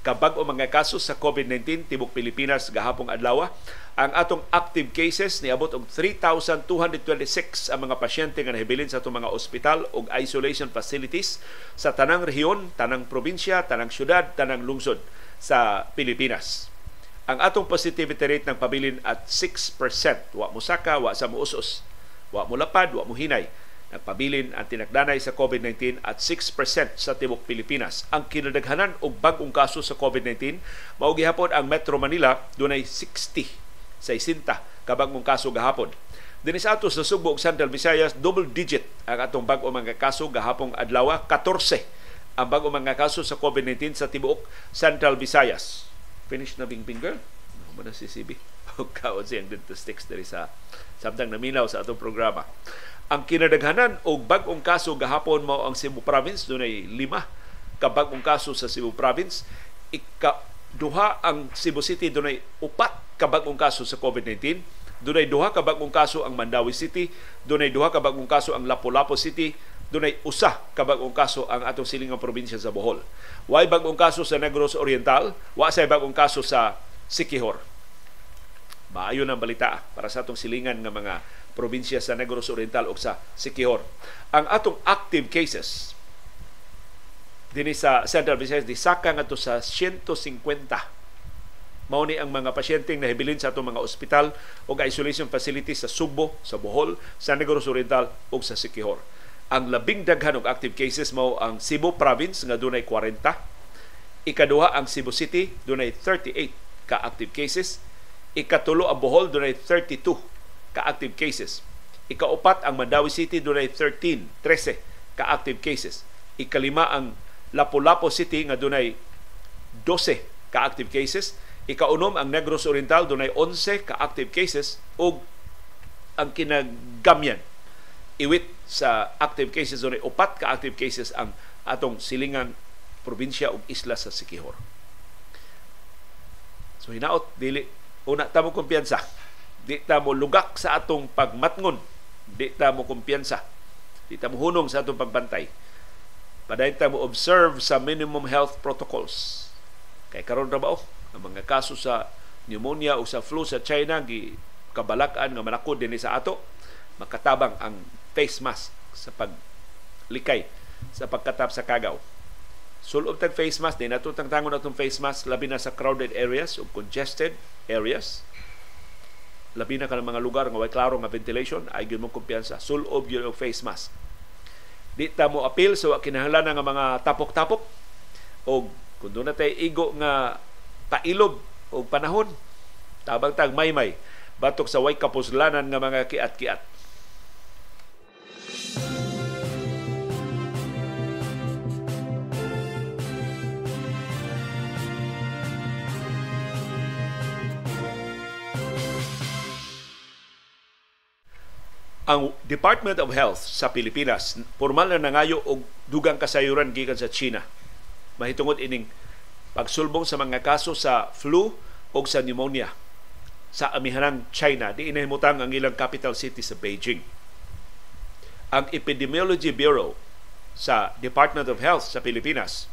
kabag o mga kaso sa COVID-19 tibok Pilipinas gahapong adlaw ang atong active cases niabot og 3,226 ang mga pasyente nga nahibilin sa atong mga ospital ug isolation facilities sa tanang rehiyon, tanang probinsya, tanang syudad, tanang lungsod sa Pilipinas. Ang atong positivity rate ng pabilin at 6%. Wa mo saka, wa sa muusos, wa mo lapad, wa mo hinay Nagpabilin ang tinagdanay sa COVID-19 at 6% sa tibok Pilipinas. Ang kinadaghanan og bag-ong kaso sa COVID-19 mao gihapon ang Metro Manila dunay 60 sa isinta kabag-ong kaso gahapon. Dinis ato sa Subo Central Visayas double digit ang atong bag-o mga kaso gahapong adlaw 14 ang bag-o mga kaso sa COVID-19 sa tibuok Central Visayas. Finish na bing girl? Ano na si CB? Kaon siyang sticks diri sa samtang naminaw sa atong programa. Ang kinadaghanan og bag-ong kaso gahapon mao ang Cebu Province dunay lima ka bag-ong kaso sa Cebu Province. Ika duha ang Cebu City dunay upat ka bag-ong kaso sa COVID-19. Dunay duha ka bag-ong kaso ang Mandawi City, dunay duha ka bag-ong kaso ang Lapu-Lapu City, dunay usa ka bag-ong kaso ang atong silingang probinsya sa Bohol. Way bag-ong kaso sa Negros Oriental, wa say bag-ong kaso sa Sikihor. Maayo ang balita para sa atong silingan nga mga probinsya sa Negros Oriental o sa Sikihor. Ang atong active cases dinhi sa Central Visayas di saka ngadto sa 150 mao ni ang mga pasyente na hibilin sa atong mga ospital o isolation facilities sa Subo, sa Bohol, sa Negros Oriental ug sa Sikihor. Ang labing daghan og active cases mao ang Cebu Province nga dunay 40, ikaduha ang Cebu City dunay 38 ka active cases, ikatulo ang Bohol dunay 32 ka-active cases. Ikaupat ang Mandawi City dunay 13, 13 ka active cases. Ikalima ang Lapu-Lapu City nga dunay 12 ka active cases. Ikaunom ang Negros Oriental dunay 11 ka active cases ug ang kinagamyan iwit sa active cases dunay upat ka active cases ang atong silingang probinsya ug isla sa Sikihor. So hinaot dili una ta mo kumpiyansa. Di ta mo lugak sa atong pagmatngon. Di ta mo kumpiyansa. Di ta mo hunong sa atong pagbantay. Padayon ta mo observe sa minimum health protocols. Kay karon ra ba oh, ang mga kaso sa pneumonia o sa flu sa China gi kabalakan nga manakod dinhi sa ato makatabang ang face mask sa paglikay sa pagkatap sa kagaw Sulob tag face mask, din nato tangtangon atong face mask labi na sa crowded areas o congested areas. Labi na ka ng mga lugar nga way klaro nga ventilation, ay gyud mo kumpiyansa. Sulob gyud og face mask. Di ta mo sa so, kinahanglan nga mga tapok-tapok o kung doon na tayo igo nga pailob o panahon, tabang tag may-may, batok sa way kapuslanan nga mga kiat-kiat. Ang Department of Health sa Pilipinas formal na nangayo og dugang kasayuran gikan sa China. Mahitungod ining pagsulbong sa mga kaso sa flu o sa pneumonia sa amihanang China di inahimutang ang ilang capital city sa Beijing. Ang Epidemiology Bureau sa Department of Health sa Pilipinas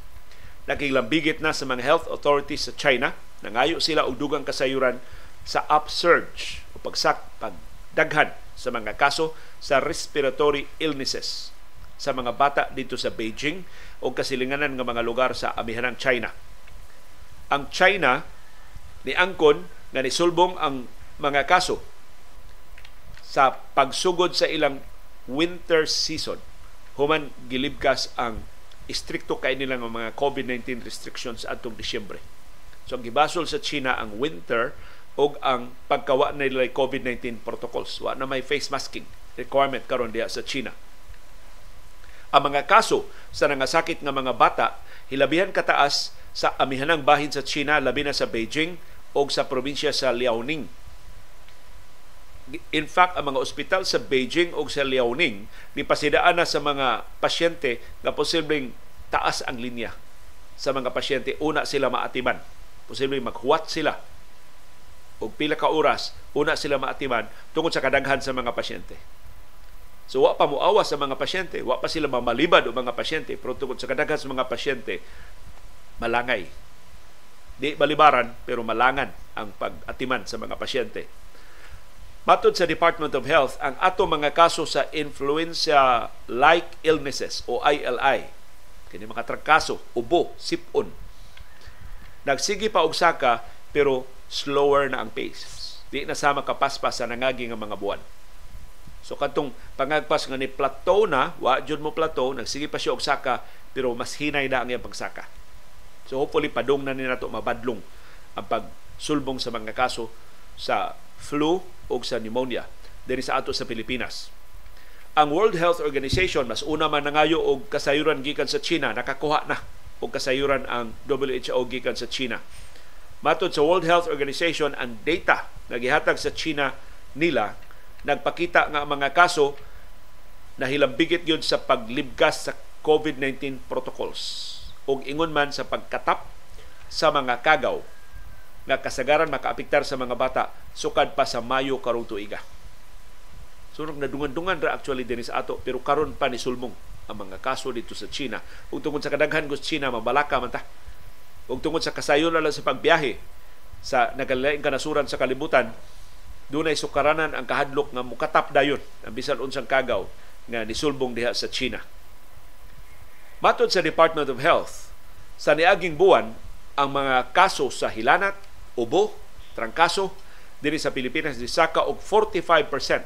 nakiglambigit na sa mga health authorities sa China nangayo sila og dugang kasayuran sa upsurge o pagsak pagdaghan sa mga kaso sa respiratory illnesses sa mga bata dito sa Beijing o kasilinganan ng mga lugar sa amihanang China. Ang China ni angkon nga nisulbong ang mga kaso sa pagsugod sa ilang winter season human gilibkas ang istrikto kay nila ng mga COVID-19 restrictions atong Disyembre. So ang gibasol sa China ang winter og ang pagkawa nila COVID-19 protocols. Wa na may face masking requirement karon diha sa China. Ang mga kaso sa nangasakit nga mga bata hilabihan kataas sa amihanang bahin sa China labi na sa Beijing o sa probinsya sa Liaoning. In fact, ang mga ospital sa Beijing o sa Liaoning nipasidaan na sa mga pasyente nga posibleng taas ang linya sa mga pasyente. Una sila maatiman. Posibleng maghuwat sila og pila ka oras una sila maatiman tungod sa kadaghan sa mga pasyente. So wa pa muawa sa mga pasyente, wa pa sila mamalibad o mga pasyente, pero tungod sa kadaghan sa mga pasyente, malangay. Di balibaran, pero malangan ang pag-atiman sa mga pasyente. Matod sa Department of Health, ang ato mga kaso sa influenza-like illnesses o ILI, kini mga trangkaso, ubo, sipon, nagsigi pa og saka pero slower na ang pace. Di na sama kapaspas sa nangagi nga mga buwan. So katong pangagpas nga ni plateau na, wa jud mo plateau, nagsige pa siya og saka pero mas hinay na ang iyang pagsaka. So hopefully padung na ni nato mabadlong ang pagsulbong sa mga kaso sa flu o sa pneumonia diri sa ato sa Pilipinas. Ang World Health Organization mas una man nangayo og kasayuran gikan sa China, nakakuha na og kasayuran ang WHO gikan sa China Matod sa World Health Organization, ang data na gihatag sa China nila nagpakita nga mga kaso na hilambigit yun sa paglibgas sa COVID-19 protocols ug ingon man sa pagkatap sa mga kagaw nga kasagaran makaapektar sa mga bata sukad pa sa Mayo karong tuiga. Sunog na dungan-dungan ra actually din sa ato pero karon pa ni sulmong ang mga kaso dito sa China. Ug tungod sa kadaghan gusto China mabalaka man ta ug tungod sa kasayon lang sa pagbiyahe sa nagalaing kanasuran sa kalibutan dunay sukaranan ang kahadlok nga mukatap dayon ang bisan unsang kagaw nga nisulbong diha sa China. Matod sa Department of Health, sa niaging buwan ang mga kaso sa hilanat, ubo, trangkaso diri sa Pilipinas saka og 45%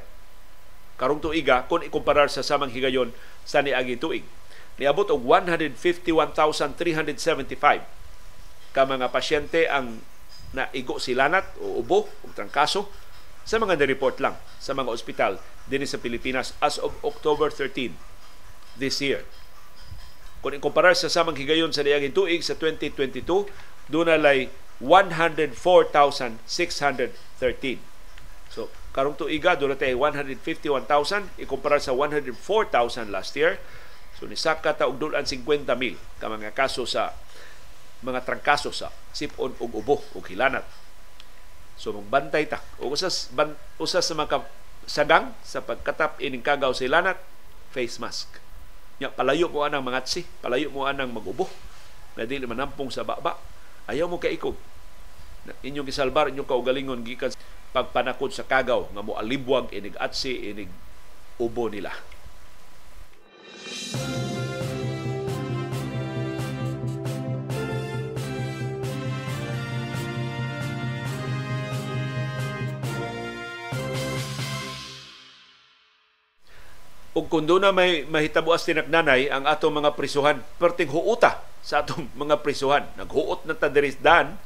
karong tuiga kung ikumparar sa samang higayon sa niaging tuig. Niabot og 151,375 ka mga pasyente ang naigo silanat o ubo o trangkaso sa mga ni-report lang sa mga ospital din sa Pilipinas as of October 13 this year. Kung ikumparar sa samang higayon sa niyang tuig sa 2022, doon nalay 104,613. So, karong tuiga, doon natin 151,000, ikumpara sa 104,000 last year. So, nisaka ta og dulan 50,000 ka mga kaso sa mga trangkaso sa sipon ug ubo ug hilanat. So magbantay ta. O usas ban, usas sa mga sagang sa pagkatap ining kagaw sa hilanat, face mask. Ya, palayo mo anang mangatsi, palayo mo anang magubo na dili manampong sa baba. Ayaw mo kaikog. Inyong gisalbar inyong kaugalingon gikan pagpanakod sa kagaw nga mo alibwag inig atsi inig ubo nila. Ug kung doon na may mahitabo as tinagnanay ang atong mga prisuhan perting huuta sa atong mga prisuhan. Naghuot na ta dan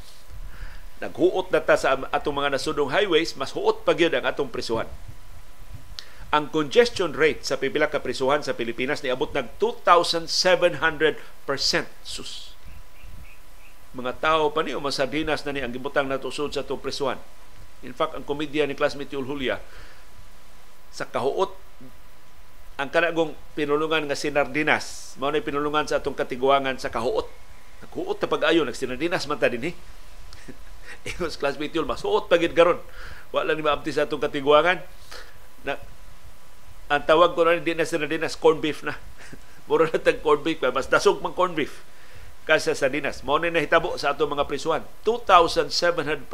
naghuot na ta sa atong mga nasudong highways mas huot pa gyud ang atong prisuhan. Ang congestion rate sa pipila ka prisuhan sa Pilipinas ni abot nag 2,700% sus. Mga tao pa ni o masardinas na ni ang gibutang natusod sa atong prisuhan. In fact ang komedya ni classmate Yul Julia sa kahuot ang kanagong pinulungan nga sinardinas mao na pinulungan sa atong katiguangan sa kahuot naghuot na pag-ayo nagsinardinas man ta dinhi Ingos classmate yun, masuot pagid garon. Wala ni maabti sa atong katiguangan. Na, ang tawag ko na hindi na sinardinas, corn beef na. Mura na tag corn beef, mas dasog mang corn beef kaysa sa dinas. Mao na nahitabo sa atong mga prisuhan. 2,700%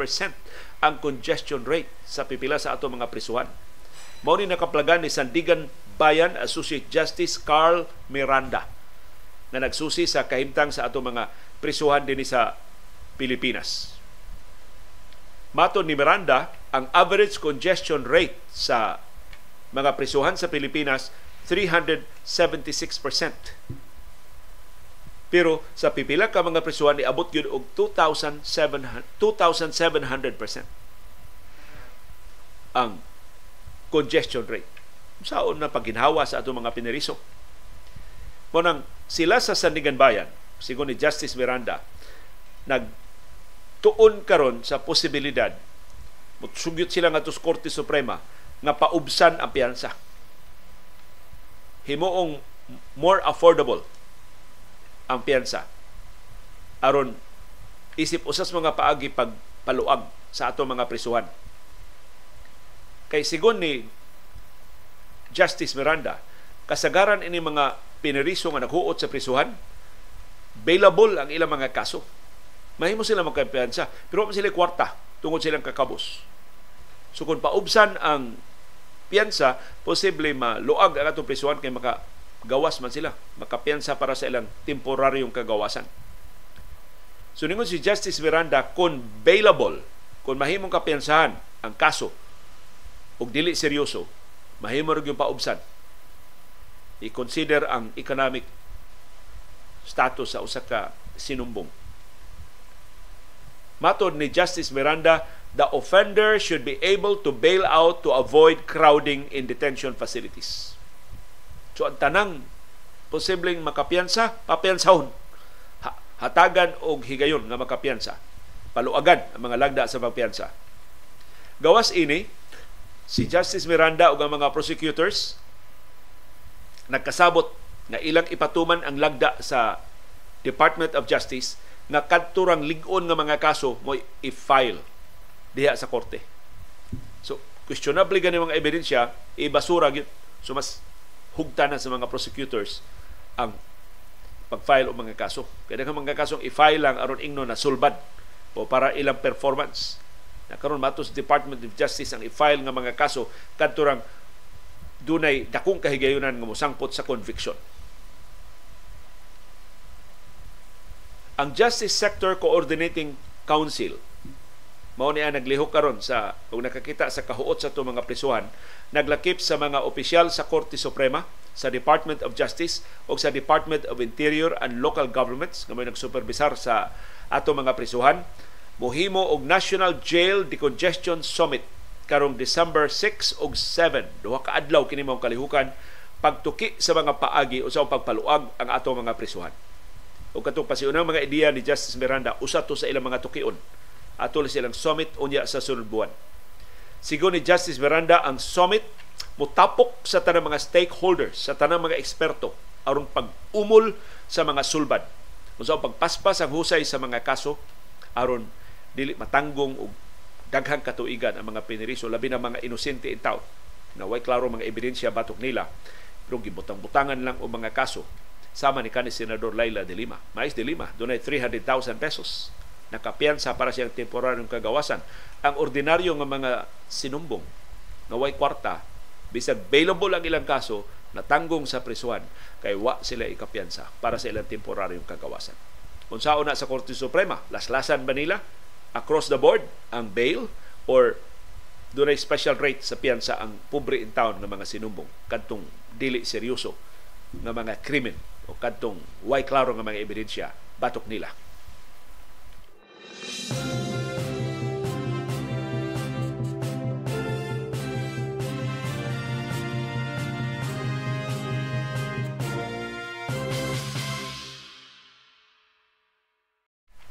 ang congestion rate sa pipila sa atong mga prisuhan. Mao ni nakaplagan ni Sandigan Bayan Associate Justice Carl Miranda na nagsusi sa kahimtang sa ato mga prisuhan din sa Pilipinas. Mato ni Miranda, ang average congestion rate sa mga prisuhan sa Pilipinas 376%. Pero sa pipila ka mga prisuhan abot gyud og 2,700 2,700% ang congestion rate saon na pagginhawa sa atong mga pineriso. Munang sila sa Sandigan Bayan, sigon ni Justice Miranda, nagtuon karon sa posibilidad mutsugyot sila nga sa Korte Suprema nga paubsan ang piyansa. Himuong more affordable ang piyansa aron isip usas mga paagi pagpaluag sa ato mga prisuhan. Kay sigon ni Justice Miranda, kasagaran ini mga pineriso nga naghuot sa prisuhan, bailable ang ilang mga kaso. Mahimo sila magkampiyansa, pero sila kwarta tungod silang kakabos. So kung paubsan ang piyansa, posible maluag ang atong prisuhan kay maka gawas man sila, makapiyansa para sa ilang temporaryong kagawasan. So ningon si Justice Miranda, kung bailable, kung mahimong kapiyansahan ang kaso, ug dili seryoso, mahimo rin yung paubsan. I-consider ang economic status sa usa ka sinumbong. Matod ni Justice Miranda, the offender should be able to bail out to avoid crowding in detention facilities. So ang tanang posibleng makapiyansa, papiyansahon. Hatagan og higayon nga makapiyansa. Paluagan ang mga lagda sa pagpiyansa. Gawas ini, si Justice Miranda ug ang mga prosecutors nagkasabot na ilang ipatuman ang lagda sa Department of Justice nga kadturang lig-on nga mga kaso mo i-file diha sa korte. So, questionable gani mga ebidensya, ibasura gyud. So mas hugtanan sa mga prosecutors ang pag-file o mga kaso. Kaya nga mga kasong i-file lang aron ingno na sulbad o para ilang performance na karon matos Department of Justice ang i-file nga mga kaso kadto rang dunay dakong kahigayunan nga mosangpot sa conviction. Ang Justice Sector Coordinating Council mao niya naglihok karon sa kung nakakita sa kahuot sa to mga prisuhan naglakip sa mga opisyal sa Korte Suprema sa Department of Justice o sa Department of Interior and Local Governments nga may nagsuperbisar sa ato mga prisuhan mohimo og National Jail Decongestion Summit karong December 6 ug 7 duha ka adlaw kini mao kalihukan. Pagtuki sa mga paagi o sa pagpaluag ang ato mga prisuhan. O katong pasiunang mga ideya ni Justice Miranda usa to sa ilang mga tukion. Ato silang summit unya sa sunod buwan. Sigo ni Justice Miranda ang summit mutapok sa tanang mga stakeholders sa tanang mga eksperto aron pag-umol sa mga sulbad unsa pagpaspas ang husay sa mga kaso aron dili matanggong og daghang katuigan ang mga piniriso labi na mga inosente in tao na way klaro mga ebidensya batok nila. Pero gibutang-butangan lang o mga kaso. Sama ni kanis senador Laila de Lima. Mais de Lima dunay 300,000 pesos. Nakapiyansa para siyang temporaryong kagawasan. Ang ordinaryo nga mga sinumbong nga way kwarta bisag bailable ang ilang kaso natanggong sa prisuhan kay wa sila ikapiyansa para sa ilang temporaryong kagawasan. Unsaon na sa Korte Suprema laslasan ba nila across the board ang bail or dunay special rate sa piyansa ang pobre in town ng mga sinumbong kadtong dili seryoso ng mga krimen o kadtong way klaro nga mga ebidensya batok nila.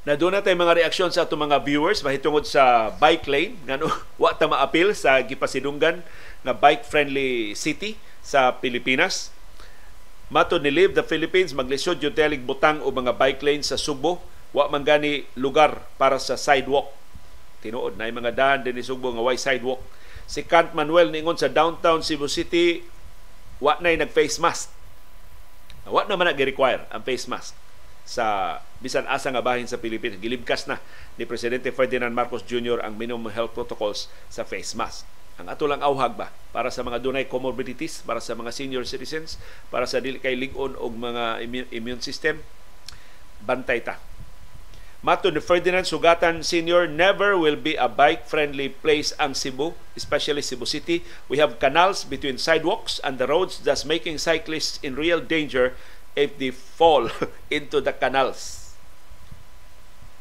Na doon natin mga reaksyon sa atong mga viewers mahitungod sa bike lane ngano wa ta maapil sa gipasidunggan nga bike friendly city sa Pilipinas. Mato ni Live the Philippines maglisod yung telig butang o mga bike lane sa Subo wa man gani lugar para sa sidewalk. Tinuod na mga dahan din ni Subo nga way sidewalk. Si Kant Manuel ningon sa downtown Cebu City wa na nag face mask. Wa naman nag-require ang face mask sa bisan asa nga bahin sa Pilipinas. Gilibkas na ni Presidente Ferdinand Marcos Jr. ang minimum health protocols sa face mask. Ang ato lang awhag ba para sa mga dunay comorbidities, para sa mga senior citizens, para sa dili kay ligon og mga immune system, bantay ta. Mato ni Ferdinand Sugatan Sr., never will be a bike-friendly place ang Cebu, especially Cebu City. We have canals between sidewalks and the roads, thus making cyclists in real danger if they fall into the canals.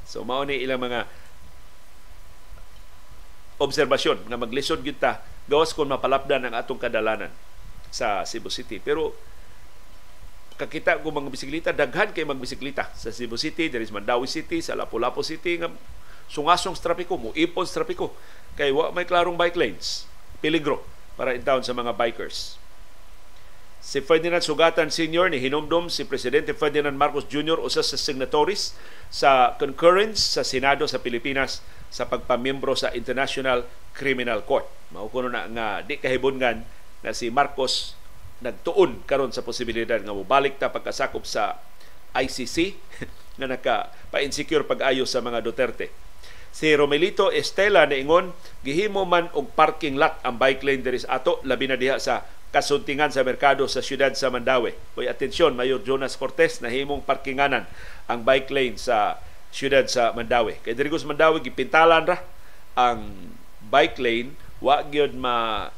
So mao ni ilang mga obserbasyon nga maglisod gyud ta gawas kon mapalapdan ang atong kadalanan sa Cebu City. Pero kakita ko mga bisikleta, daghan kay magbisikleta sa Cebu City, there is Mandawi City, sa Lapu-Lapu City nga sungasong sa trapiko, mo ipon sa trapiko. Kay wa may klarong bike lanes. Peligro para in town sa mga bikers. Si Ferdinand Sugatan Sr. ni hinumdum si Presidente Ferdinand Marcos Jr. usa sa signatories sa concurrence sa Senado sa Pilipinas sa pagpamiyembro sa International Criminal Court. Maukuno na nga di kahibungan na si Marcos nagtuon karon sa posibilidad nga mobalik ta pagkasakop sa ICC nga naka pa-insecure pag-ayo sa mga Duterte. Si Romelito Estela niingon gihimo man og parking lot ang bike lane diri ato labi na diha sa kasuntingan sa merkado sa siyudad sa Mandawi. Uy, atensyon, Mayor Jonas Cortez, nahimong parkinganan ang bike lane sa siyudad sa Mandawi. Kay diri sa Mandawi, gipintalan ra ang bike lane, wa gyud ma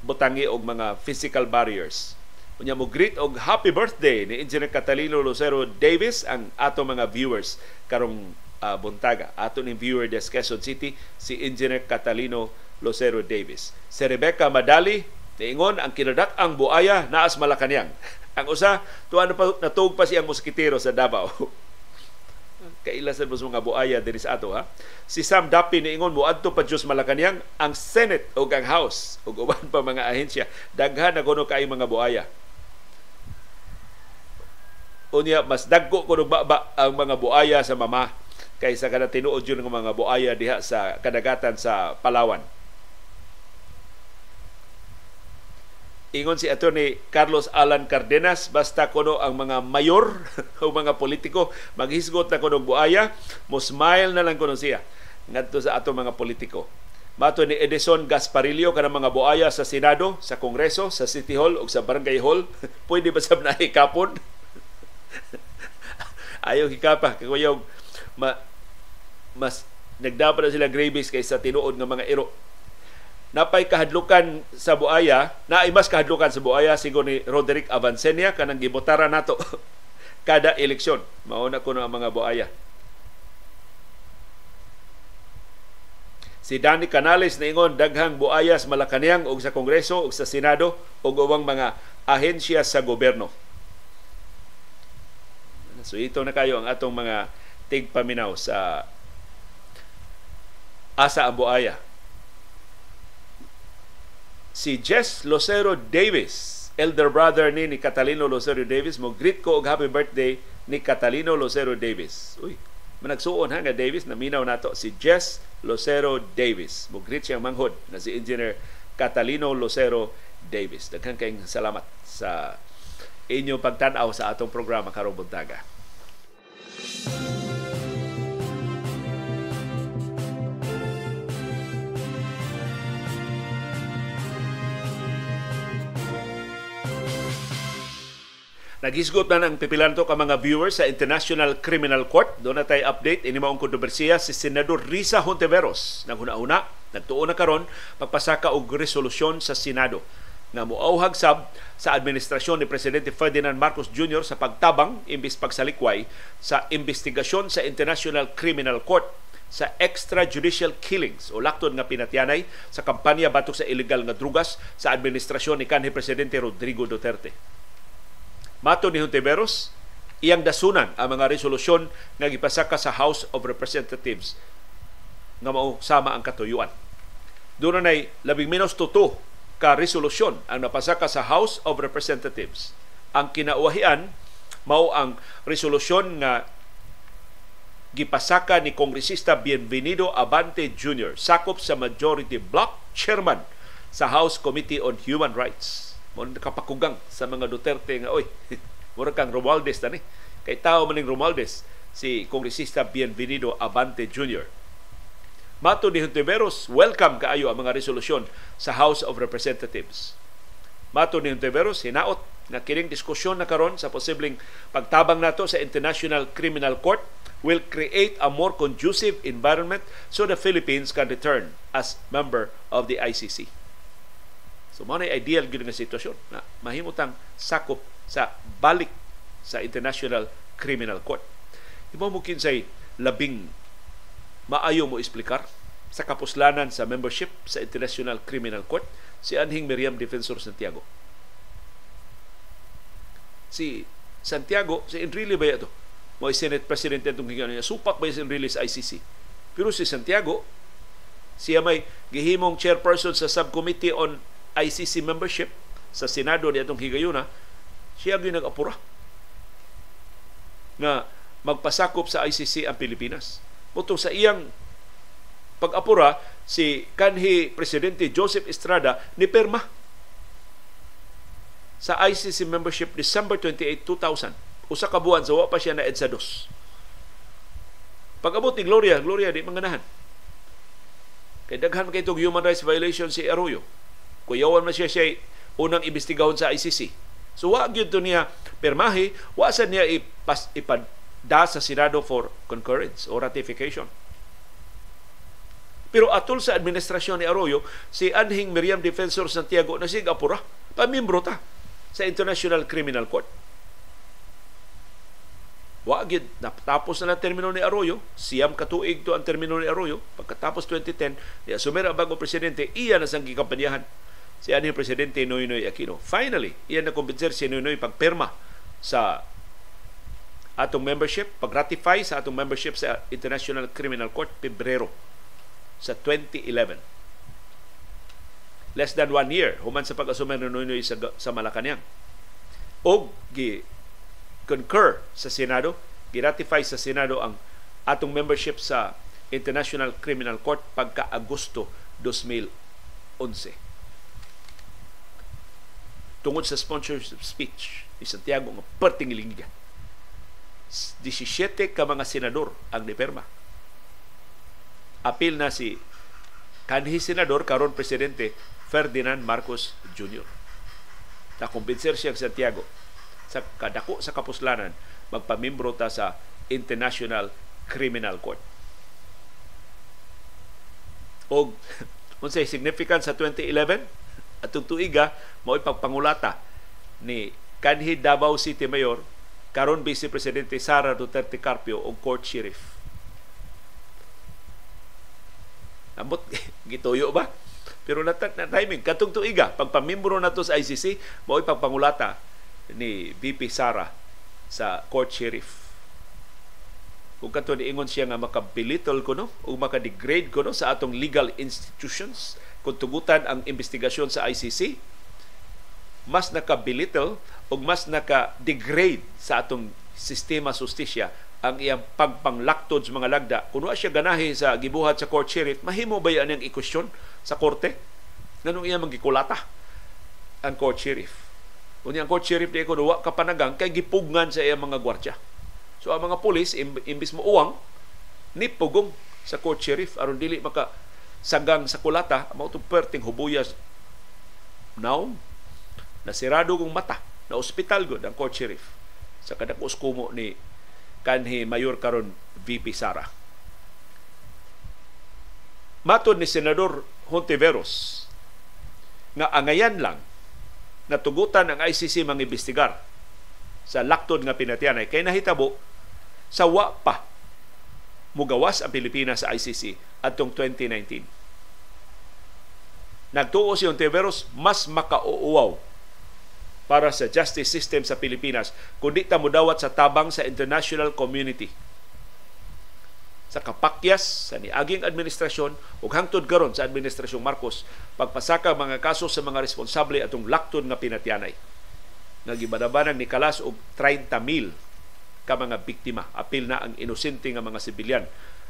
butangi og mga physical barriers. Unya mo greet og happy birthday ni Engineer Catalino Lucero Davis ang ato mga viewers karong uh, buntaga. Ato ning viewer des Quezon City si Engineer Catalino Lucero Davis. Si Rebecca Madali Niingon ang kinadak ang buaya naas Malacanang. Ang usa tuwa na pa natug pa siyang moskitero sa Davao. Kailasan mo mga buaya diri sa ato ha. Si Sam Dapi niingon mo adto pa Dios Malacanang ang Senate o ang House ug uban pa mga ahensya daghan na kuno kay mga buaya. Unya mas dagko kuno baba ang mga buaya sa mama kaysa kada tinuod yun ng mga buaya diha sa kadagatan sa Palawan Ingon si Attorney Carlos Alan Cardenas, basta kuno ang mga mayor o mga politiko maghisgot na kuno buaya, mo smile na lang kuno siya ngadto sa ato mga politiko. Mato ni Edison Gasparillo kanang mga buaya sa Senado, sa Kongreso, sa City Hall o sa Barangay Hall, pwede ba sab na hikapon? Ayaw hikapa kay ma, mas nagdapat na sila gravies kaysa tinuod ng mga iro napay kahadlukan sa buaya, na mas kahadlukan sa buaya sigo ni Roderick Avancenia kanang gibotara nato kada eleksyon. Mauna ko ang mga buaya. Si Danny Canales niingon daghang buayas Malacañang og sa Kongreso ug sa Senado ug ubang mga ahensya sa gobyerno. So ito na kayo ang atong mga tigpaminaw sa asa ang buaya. Si Jess Lucero Davis, elder brother ni ni Catalino Lucero Davis, mo greet ko og happy birthday ni Catalino Lucero Davis. Uy, managsuon ha nga Davis na minaw nato si Jess Lucero Davis. Mo greet siya manghod na si Engineer Catalino Lucero Davis. Daghang kayong salamat sa inyong pagtanaw sa atong programa karong buntaga. Naghisgot na ng pipilan to ka mga viewers sa International Criminal Court. Doon na tayo update. Ini maong kontrobersiya si Senador Risa Hontiveros. Naghuna-una, nagtuon na karon pagpasaka og resolusyon sa Senado nga muauhag sab sa administrasyon ni Presidente Ferdinand Marcos Jr. sa pagtabang imbis pagsalikway sa investigasyon sa International Criminal Court sa extrajudicial killings o laktod nga pinatyanay sa kampanya batok sa illegal nga drugas sa administrasyon ni kanhi Presidente Rodrigo Duterte. Mato ni Hontiveros, iyang dasunan ang mga resolusyon nga gipasaka sa House of Representatives nga mao sama ang katuyuan. Doon na labing minus tuto ka resolusyon ang napasaka sa House of Representatives. Ang kinauwahian mao ang resolusyon nga gipasaka ni Kongresista Bienvenido Abante Jr. sakop sa Majority Block Chairman sa House Committee on Human Rights mo kapakugang sa mga Duterte nga oy mura kang Romualdez tani kay tao maning Romualdez si kongresista Bienvenido Abante Jr. Mato ni Hontiveros, welcome kaayo ang mga resolusyon sa House of Representatives. Mato ni Hontiveros, hinaot na kining diskusyon na karon sa posibleng pagtabang nato sa International Criminal Court will create a more conducive environment so the Philippines can return as member of the ICC. So mao ideal gyud nga sitwasyon na mahimutang sakop sa balik sa International Criminal Court. Imo mo kinsay labing maayo mo explicar sa kapuslanan sa membership sa International Criminal Court si Anhing Miriam Defensor Santiago. Si Santiago, si Enrile ba ito? Mo Senate President itong higayon niya. Supak ba si Enrile sa ICC? Pero si Santiago, siya may gihimong chairperson sa Subcommittee on ICC membership sa Senado ni atong higayuna, siya gyud nag-apura nga magpasakop sa ICC ang Pilipinas. Mutong sa iyang pag-apura, si kanhi Presidente Joseph Estrada ni perma sa ICC membership December 28, 2000. Usa ka buwan sa pa siya na EDSA 2. Pag-abot ni Gloria, Gloria di manganahan. Kay daghan kay human rights violation si Arroyo kuyawan man siya siya unang imbestigahon sa ICC. So wa gyud niya permahi, wa sa niya ipas, ipada sa Senado for concurrence or ratification. Pero atol sa administrasyon ni Arroyo, si Anhing Miriam Defensor Santiago na sig apura, pamimbro ta sa International Criminal Court. Wa gid natapos na ang termino ni Arroyo, siyam katuig to ang termino ni Arroyo, pagkatapos 2010, ni asumir ang bagong presidente, iya na sang gikampanyahan si anhing presidente Noynoy Aquino. Finally, iyan na kumbinser si Noynoy pagperma sa atong membership, pag-ratify sa atong membership sa International Criminal Court Pebrero sa 2011. Less than one year human sa pag-asumer ni Noynoy sa, sa Malacanang. O gi concur sa Senado, gi-ratify sa Senado ang atong membership sa International Criminal Court pagka-Agosto 2011 tungod sa sponsorship speech ni Santiago nga perting lingga. 17 ka mga senador ang niperma. Apil na si kanhi senador karon presidente Ferdinand Marcos Jr. Nakumbinser siya Santiago sa kadako sa kapuslanan magpamimbro ta sa International Criminal Court. Og unsay significance sa 2011 atong tuiga mao ipagpangulata ni kanhi Davao City Mayor karon Vice Presidente Sara Duterte Carpio og court sheriff. Amot gituyo ba? Pero na, na timing katong tuiga pagpamimbro nato sa ICC mao pagpangulata ni VP Sara sa court sheriff kung kato ingon siya nga makabilitol ko no o makadegrade ko no sa atong legal institutions kung tugutan ang investigasyon sa ICC mas nakabilitol o mas naka-degrade sa atong sistema sustisya ang iyang pagpanglaktod sa mga lagda. Kung siya ganahi sa gibuhat sa court sheriff, mahimo ba yan ang ikusyon sa korte? Ganong iya magikulata ang court sheriff. Kung ang court sheriff di ko duwa kapanagang kay gipugngan sa iyang mga gwardya So ang mga pulis imbis mo uwang ni pugong sa court sheriff aron dili maka sagang sa kulata mao to perting hubuyas now nasirado kong mata na ospital gud ang court sheriff. Sa kadakos kumo ni kanhi mayor karon VP Sara. Matod ni Senador Hontiveros nga angayan lang natugutan ang ICC mangimbestigar sa laktod nga pinatianay. Kay nahitabo sa wa pa mugawas ang Pilipinas sa ICC atong 2019. Nagtuo si Ontiveros mas makauuaw para sa justice system sa Pilipinas kundi ta mudawat sa tabang sa international community sa kapakyas sa niaging administrasyon ug hangtod karon sa administrasyong Marcos pagpasaka mga kaso sa mga responsable atong laktod nga pinatyanay nga gibadabanag ni Kalas og 30,000 ka mga biktima. Apil na ang inosente nga mga sibilyan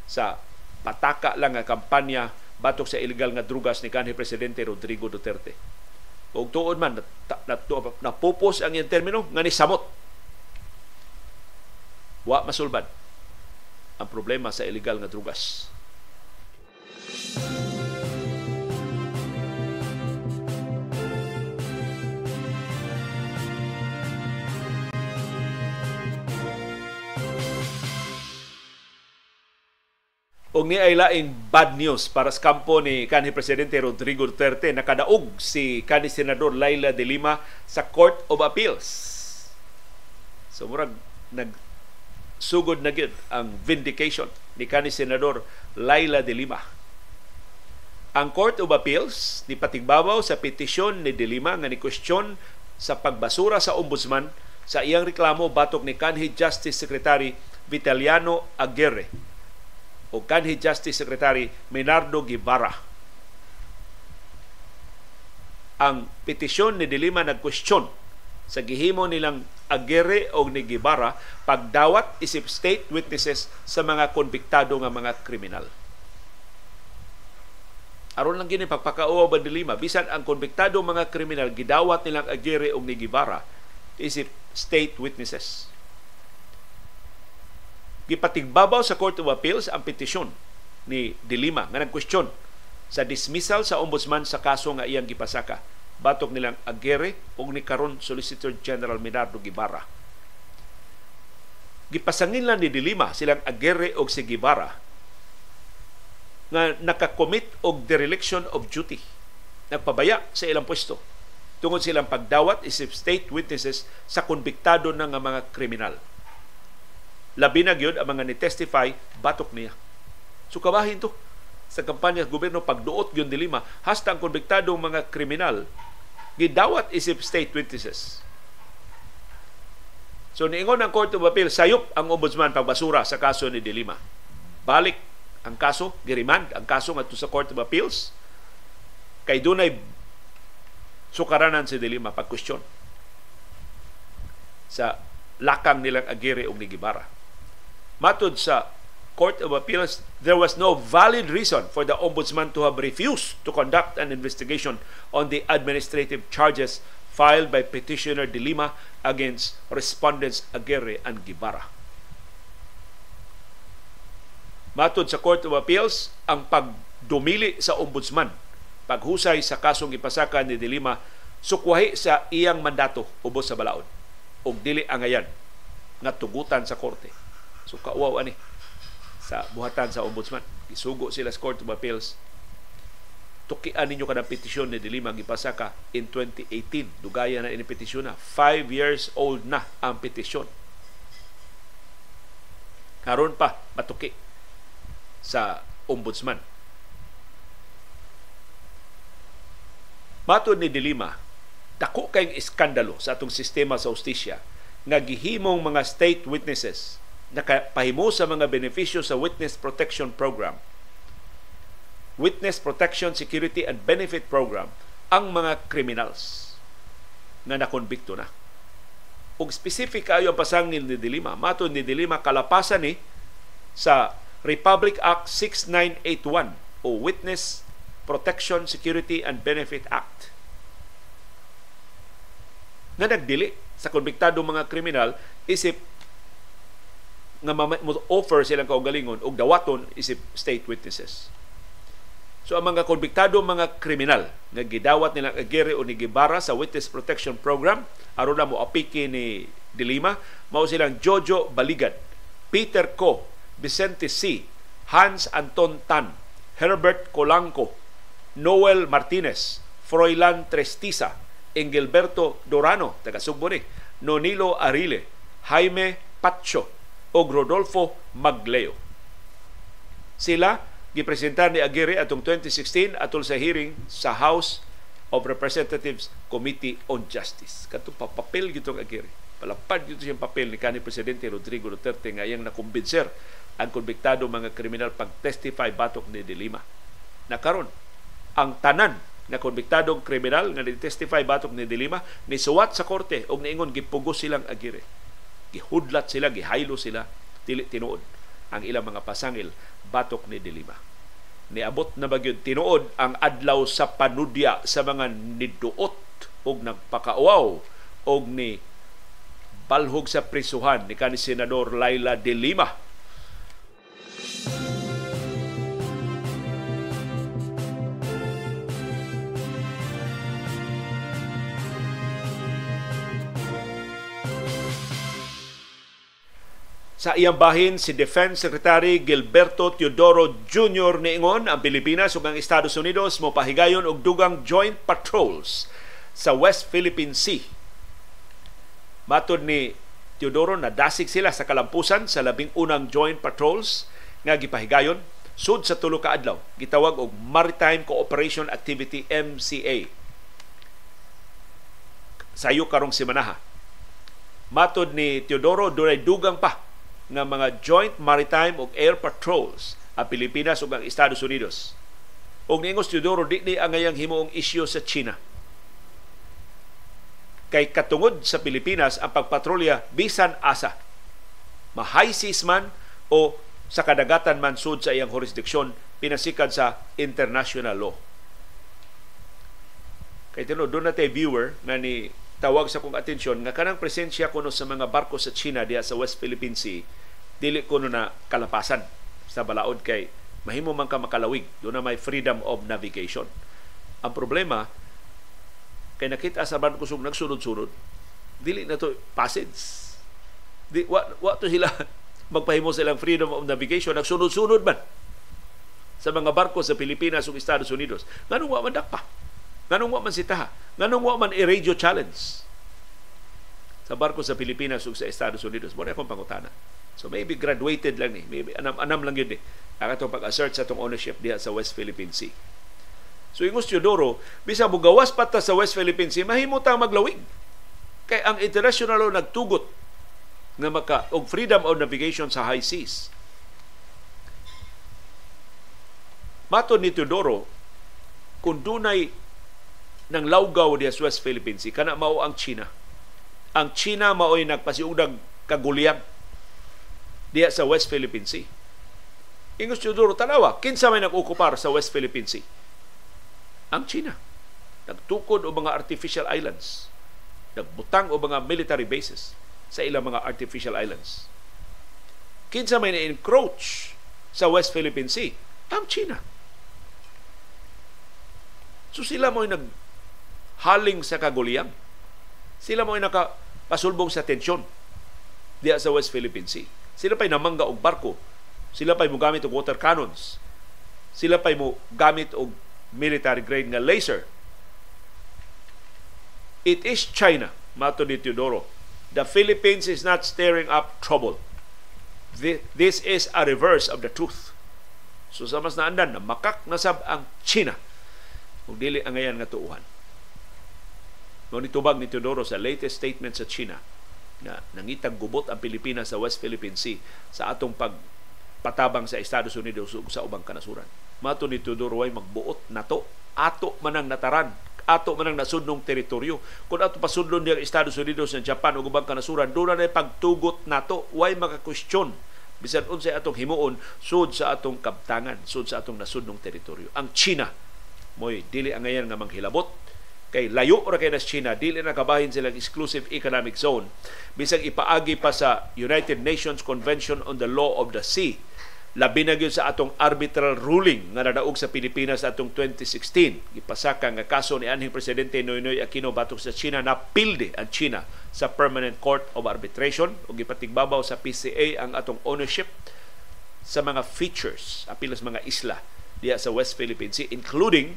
sa pataka lang nga kampanya batok sa illegal nga drugas ni kanhi presidente Rodrigo Duterte. Ug tuod man napupos ang iyang termino nga ni samot. Wa masulbad ang problema sa illegal nga drugas. Og ni ay laing bad news para sa kampo ni kanhi presidente Rodrigo Duterte nakadaog si kanhi senador Laila de Lima sa Court of Appeals. So murag nag sugod na gid ang vindication ni kanhi senador Laila de Lima. Ang Court of Appeals ni patigbabaw sa petisyon ni De Lima nga ni question sa pagbasura sa ombudsman sa iyang reklamo batok ni kanhi Justice Secretary Vitaliano Aguirre o kanhi Justice Secretary Minardo Guevara. Ang petisyon ni Dilima nag-question sa gihimo nilang Aguirre o ni Guevara pagdawat isip state witnesses sa mga konbiktado nga mga kriminal. Aron lang gini pagpakauaw ba Dilima bisan ang konbiktado mga kriminal gidawat nilang Aguirre o ni Guevara isip state witnesses gipatigbabaw sa Court of Appeals ang petisyon ni Dilima nga nagkwestiyon sa dismissal sa ombudsman sa kaso nga iyang gipasaka batok nilang Aguirre ug ni karon Solicitor General Minardo Guevara. Gipasangin lang ni Dilima silang Aguirre ug si Guevara nga nakakommit og dereliction of duty. Nagpabaya sa ilang pwesto tungod silang pagdawat isip state witnesses sa konbiktado ng mga kriminal labi na gyud ang mga ni-testify batok niya. So kabahin to sa kampanya sa gobyerno pagduot gyud dilima hasta ang konbiktadong mga kriminal gidawat isip state witnesses. So niingon ang Court of Appeal sayop ang ombudsman pagbasura sa kaso ni Dilima. Balik ang kaso, girimand ang kaso ngadto sa Court of Appeals kay dunay sukaranan si Dilima pag sa lakang nilang Aguirre ug ni Gibara. Matod sa Court of Appeals, there was no valid reason for the Ombudsman to have refused to conduct an investigation on the administrative charges filed by petitioner De Lima against respondents Aguirre and Gibara. Matod sa Court of Appeals, ang pagdumili sa ombudsman, paghusay sa kasong ipasaka ni De Lima, sukwahi sa iyang mandato ubos sa balaod ug dili angayan nga tugutan sa korte So kauwaw ani sa buhatan sa ombudsman. Isugo sila sa Court of Appeals. Tukian ninyo ka ng petisyon ni Dilima gipasaka in 2018. Dugaya na ini petisyon na. Five years old na ang petisyon. Karon pa matuki sa ombudsman. Matod ni Dilima, dako kayong iskandalo sa atong sistema sa ustisya nga gihimong mga state witnesses nakapahimo sa mga benepisyo sa Witness Protection Program. Witness Protection Security and Benefit Program ang mga criminals na nakonbikto na. Og specific kayo ang pasangil ni Dilima. Matod ni Dilima, kalapasan ni sa Republic Act 6981 o Witness Protection, Security and Benefit Act nga nagdili sa konbiktado mga kriminal isip nga offer silang kaugalingon og dawaton isip state witnesses. So ang mga konbiktado mga kriminal nga gidawat nilang agere o ni Gibara sa Witness Protection Program aron na mo apiki ni Dilima mao silang Jojo Baligad, Peter Co, Vicente C, Hans Anton Tan, Herbert Colanco, Noel Martinez, Froilan Trestiza, Engelberto Dorano, taga Sugbo ni, Nonilo Arile, Jaime Pacho, o Rodolfo Magleo. Sila gipresentar ni Aguirre atong 2016 atol sa hearing sa House of Representatives Committee on Justice. Katong papapel gitong Aguirre. Palapad gito siyang papel ni kanhi Presidente Rodrigo Duterte nga iyang nakumbinser ang konbiktado mga kriminal pag-testify batok ni Dilima. Nakaron ang tanan nga konbiktadong kriminal nga ni-testify batok ni Dilima ni suwat sa korte og niingon gipugos silang agire. Gihudlat sila, gihaylo sila dili tinuod ang ilang mga pasangil batok ni Dilima. Niabot na bagyod tinuod ang adlaw sa panudya sa mga niduot og nagpakauaw og ni balhog sa prisuhan ni kanhi senador Laila de Lima Sa iyang bahin, si Defense Secretary Gilberto Teodoro Jr. niingon ang Pilipinas ug ang Estados Unidos mo pahigayon og dugang joint patrols sa West Philippine Sea. Matod ni Teodoro, nadasig sila sa kalampusan sa labing unang joint patrols nga gipahigayon sud sa tulo ka adlaw gitawag og Maritime Cooperation Activity MCA sayo karong simanaha matod ni Teodoro dunay dugang pa ng mga joint maritime ug air patrols ang Pilipinas ug ang Estados Unidos. Og niingos Teodoro di ni ang ngayang himuong isyu sa China. Kay katungod sa Pilipinas ang pagpatrolya bisan asa. Ma-high seas man o sa kadagatan man sud sa iyang jurisdiksyon pinasikan sa international law. Kay tino doon na viewer na ni tawag sa kong atensyon nga kanang presensya kuno sa mga barko sa China diya sa West Philippine Sea dili kuno na kalapasan sa balaod kay mahimo man ka makalawig do na may freedom of navigation ang problema kay nakita sa barko sug nagsunod-sunod dili na to passage di wa, wa to sila magpahimo silang freedom of navigation nagsunod-sunod man sa mga barko sa Pilipinas ug Estados Unidos nganong wa man dakpa Nganong wa man sitaha? Nganong wa man i-radio challenge? Sa barko sa Pilipinas ug sa Estados Unidos. Mo akong pangutana. So maybe graduated lang ni. Maybe anam-anam lang yun ni. Ang atong pag-assert sa atong ownership diha sa West Philippine Sea. So ingos Teodoro, bisa mo gawas pa sa West Philippine Sea, mahimo ta maglawig. Kay ang international law nagtugot nga maka og freedom of navigation sa high seas. Mato ni Teodoro, kung dunay ng lawgaw diya sa West Philippine Sea kana mao ang China. Ang China mao'y nagpasiugdag kaguliyang diya sa West Philippine Sea. Ingos Teodoro, tanawa, kinsa may nag-okupar sa West Philippine Sea? Ang China. Nagtukod o mga artificial islands. Nagbutang o mga military bases sa ilang mga artificial islands. Kinsa may na-encroach sa West Philippine Sea? Ang China. So sila mo nag haling sa kaguliyang. Sila mo ay nakapasulbong sa tensyon diya sa West Philippine Sea. Sila pa'y namangga og barko. Sila pa'y mo gamit og water cannons. Sila pa'y mo gamit og military grade nga laser. It is China, mato ni Teodoro. The Philippines is not stirring up trouble. This is a reverse of the truth. So sa mas naandan na makak nasab ang China kung dili ang ngayon nga tuuhan. Mao nitubag ni Teodoro sa latest statement sa China na nangitag gubot ang Pilipinas sa West Philippine Sea sa atong pagpatabang sa Estados Unidos sa ubang kanasuran. Mato ni Teodoro way magbuot nato ato manang nataran ato manang nasudnong teritoryo. Kung ato pasudlon niya Estados Unidos ng Japan ug ubang kanasuran, doon na pagtugot nato, way maka-question bisan unsay atong himuon sud sa atong kabtangan, sud sa atong nasudnong teritoryo. Ang China moy dili ang ngayon nga manghilabot kay layo ra kay nas China dili na kabahin silang exclusive economic zone. Bisag ipaagi pa sa United Nations Convention on the Law of the Sea. Labi na sa atong arbitral ruling nga nadaog sa Pilipinas atong 2016 gipasaka nga kaso ni anhing presidente Noynoy Aquino batok sa China na pilde ang China sa Permanent Court of Arbitration. Ug gipatigbabaw sa PCA ang atong ownership sa mga features apil sa mga isla diya sa West Philippine Sea including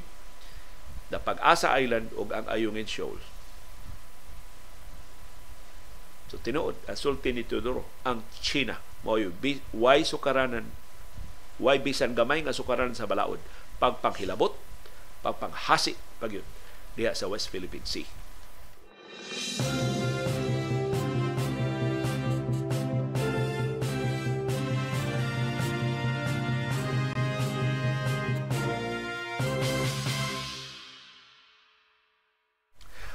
the Pag-asa Island ug ang Ayungin Shoals. So tinuod asulti ni Teodoro ang China mao why sukaranan why bisan gamay nga sukaranan sa balaod pagpanghilabot pagpanghasi pagyud diha sa West Philippine Sea.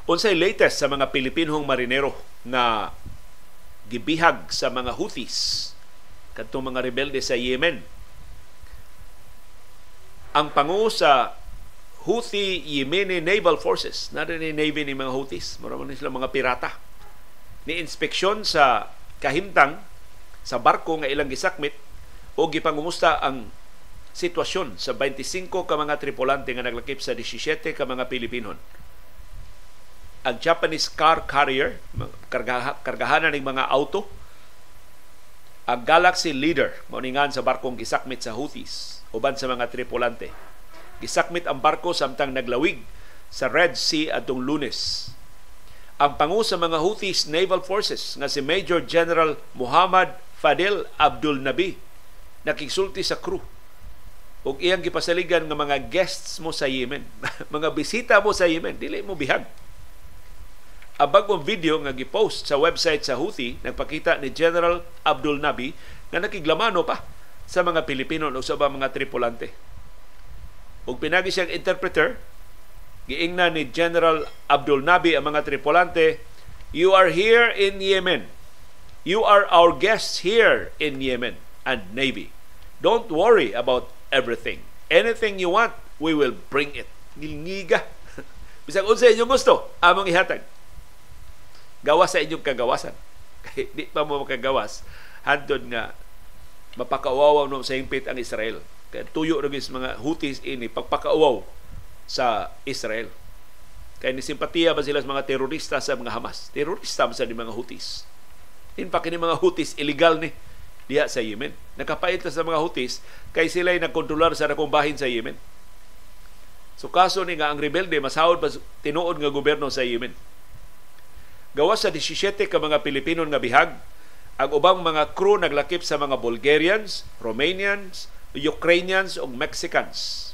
Unsay latest sa mga Pilipinong marinero nga gibihag sa mga Houthis kadtong mga rebelde sa Yemen. Ang pangu sa Houthi Yemeni Naval Forces, na ni Navy ni mga Houthis, marami sila mga pirata. Ni inspeksyon sa kahimtang sa barko nga ilang gisakmit o gipangumusta ang sitwasyon sa 25 ka mga tripulante nga naglakip sa 17 ka mga Pilipinon ang Japanese car carrier, kargaha, kargahanan ng mga auto, ang Galaxy Leader, mauningan sa barkong gisakmit sa Houthis, uban sa mga tripulante. Gisakmit ang barko samtang naglawig sa Red Sea atong lunes. Ang pangu sa mga Houthis Naval Forces nga si Major General Muhammad Fadil Abdul Nabi nakigsulti sa crew ug iyang gipasaligan nga mga guests mo sa Yemen, mga bisita mo sa Yemen, dili mo bihag ang bagong video nga gipost sa website sa Houthi nagpakita ni General Abdul Nabi na nakiglamano pa sa mga Pilipino o sa mga tripulante. Ug pinagi siyang interpreter, giingna ni General Abdul Nabi ang mga tripulante, You are here in Yemen. You are our guests here in Yemen and Navy. Don't worry about everything. Anything you want, we will bring it. Nilngiga. Bisag unsa inyong gusto, among ihatag gawas sa inyong kagawasan. Kay di pa mo makagawas handod nga mapakauwaw no sa hingpit ang Israel. Kaya tuyo ra mga Houthis ini pagpakauwaw sa Israel. Kaya ni simpatiya ba sila sa mga terorista sa mga Hamas? Terorista ba sa mga Houthis? In pa kini mga Houthis illegal ni diha sa Yemen. Nakapait sa mga Houthis kay sila ay nagkontrolar sa dakong bahin sa Yemen. So kaso ni nga ang rebelde masahod pa tinuod nga gobyerno sa Yemen Gawas sa 17 ka mga Pilipino nga bihag, ang ubang mga crew naglakip sa mga Bulgarians, Romanians, Ukrainians ug Mexicans.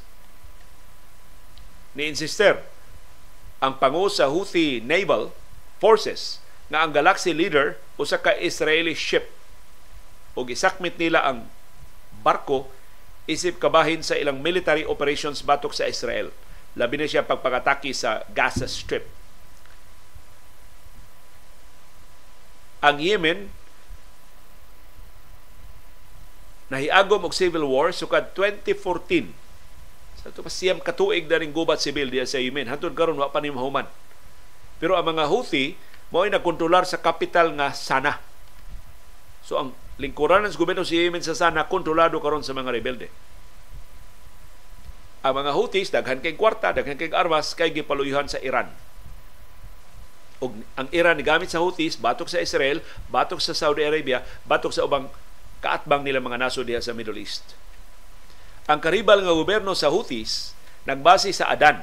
Ni insister ang pangu sa Houthi Naval Forces nga ang Galaxy Leader usa ka Israeli ship ug isakmit nila ang barko isip kabahin sa ilang military operations batok sa Israel. Labi na siya pagpakataki sa Gaza Strip ang Yemen nahiagom og civil war sukad 2014 sa ito pa siyam katuig na rin gubat sibil diya sa Yemen. Hantod karon wa pa ni mahuman. Pero ang mga Houthi mao ay nakontrolar sa capital nga Sana. So ang lingkuran ng gobyerno sa Yemen sa Sana kontrolado karon sa mga rebelde. Ang mga Houthis daghan kay kwarta daghan kay armas kay gipaluyuhan sa Iran og ang Iran gamit sa Houthis batok sa Israel, batok sa Saudi Arabia, batok sa ubang kaatbang nila mga naso diha sa Middle East. Ang karibal nga gobyerno sa Houthis nagbase sa Adan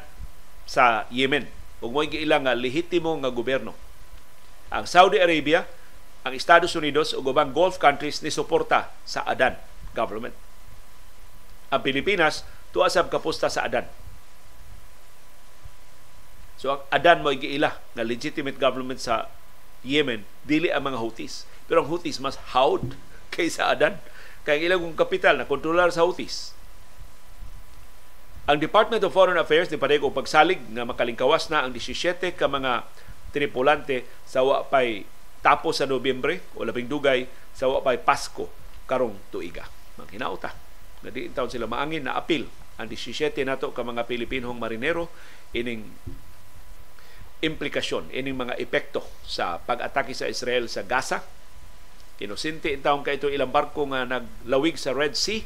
sa Yemen ug mo ilang nga lehitimo nga gobyerno. Ang Saudi Arabia, ang Estados Unidos ug ubang Gulf countries ni suporta sa Adan government. Ang Pilipinas tuasab kapusta sa Adan So ang Adan mo giila nga legitimate government sa Yemen dili ang mga Houthis. Pero ang Houthis mas hawd kaysa Adan. Kaya ilang kapital na kontrolar sa Houthis. Ang Department of Foreign Affairs ni Pareho pagsalig nga makalingkawas na ang 17 ka mga tripulante sa wapay tapos sa Nobyembre o labing dugay sa wapay Pasko karong tuiga. Maghinauta. Nga di taon sila maangin na apil ang 17 nato ka mga Pilipinong marinero ining implikasyon, ining mga epekto sa pag-atake sa Israel sa Gaza. Inosente in taong ka ito ilang barko nga naglawig sa Red Sea.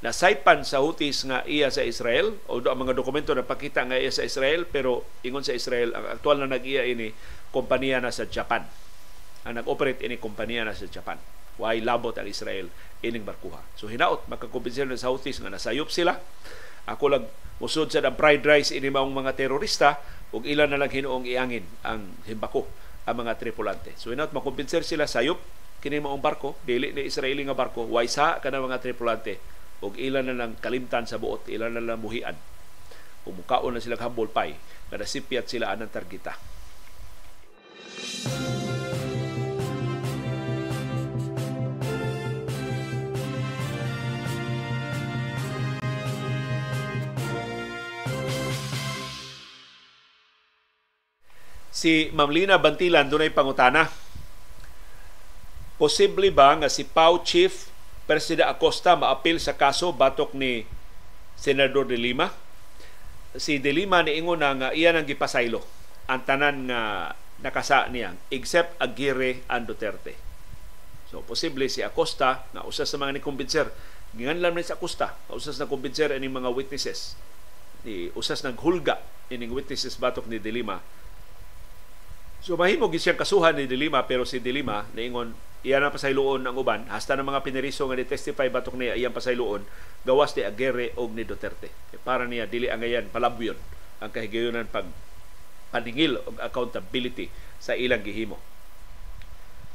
Nasaypan sa Houthis nga iya sa Israel. O ang mga dokumento na pakita nga iya sa Israel pero ingon sa Israel ang aktual na nag-iya ini kompanya na sa Japan. Ang nag-operate ini kompanya na sa Japan. Why labot ang Israel ining barkuha? So hinaot makakumpensar na sa Houthis nga nasayop sila. Ako lang musod sa fried rice ini maong mga terorista ug ilan na lang hinuong iangin ang himbako ang mga tripulante so hinaot makumpensar sila sayop kini maong barko dili ni Israeli nga barko why sa kana mga tripulante ug ilan na lang kalimtan sa buot, ilan na lang muhian. Umukaon na sila humble pie, kada sipyat sila anang targeta. Si Mamlina Bantilan dunay pangutana. Posible ba nga si Pau Chief Presida Acosta maapil sa kaso batok ni Senador De Lima. Si De Lima niingon na nga iyan ang gipasaylo ang tanan nga nakasa niya except Aguirre and Duterte. So posible si Acosta na usas sa mga ni kumbinser gingan lang ni sa Acosta usas na kumbinser ining mga witnesses ni usas naghulga ining witnesses batok ni De Lima So mahimo gid siyang kasuhan ni De Lima pero si De Lima niingon iyan ang pasayloon ang uban hasta ng mga pineriso nga ni-testify batok niya iyang pasayloon gawas ni Aguirre og ni Duterte. E para niya dili ang ayan palabyon ang kahigayonan pag paningil og accountability sa ilang gihimo.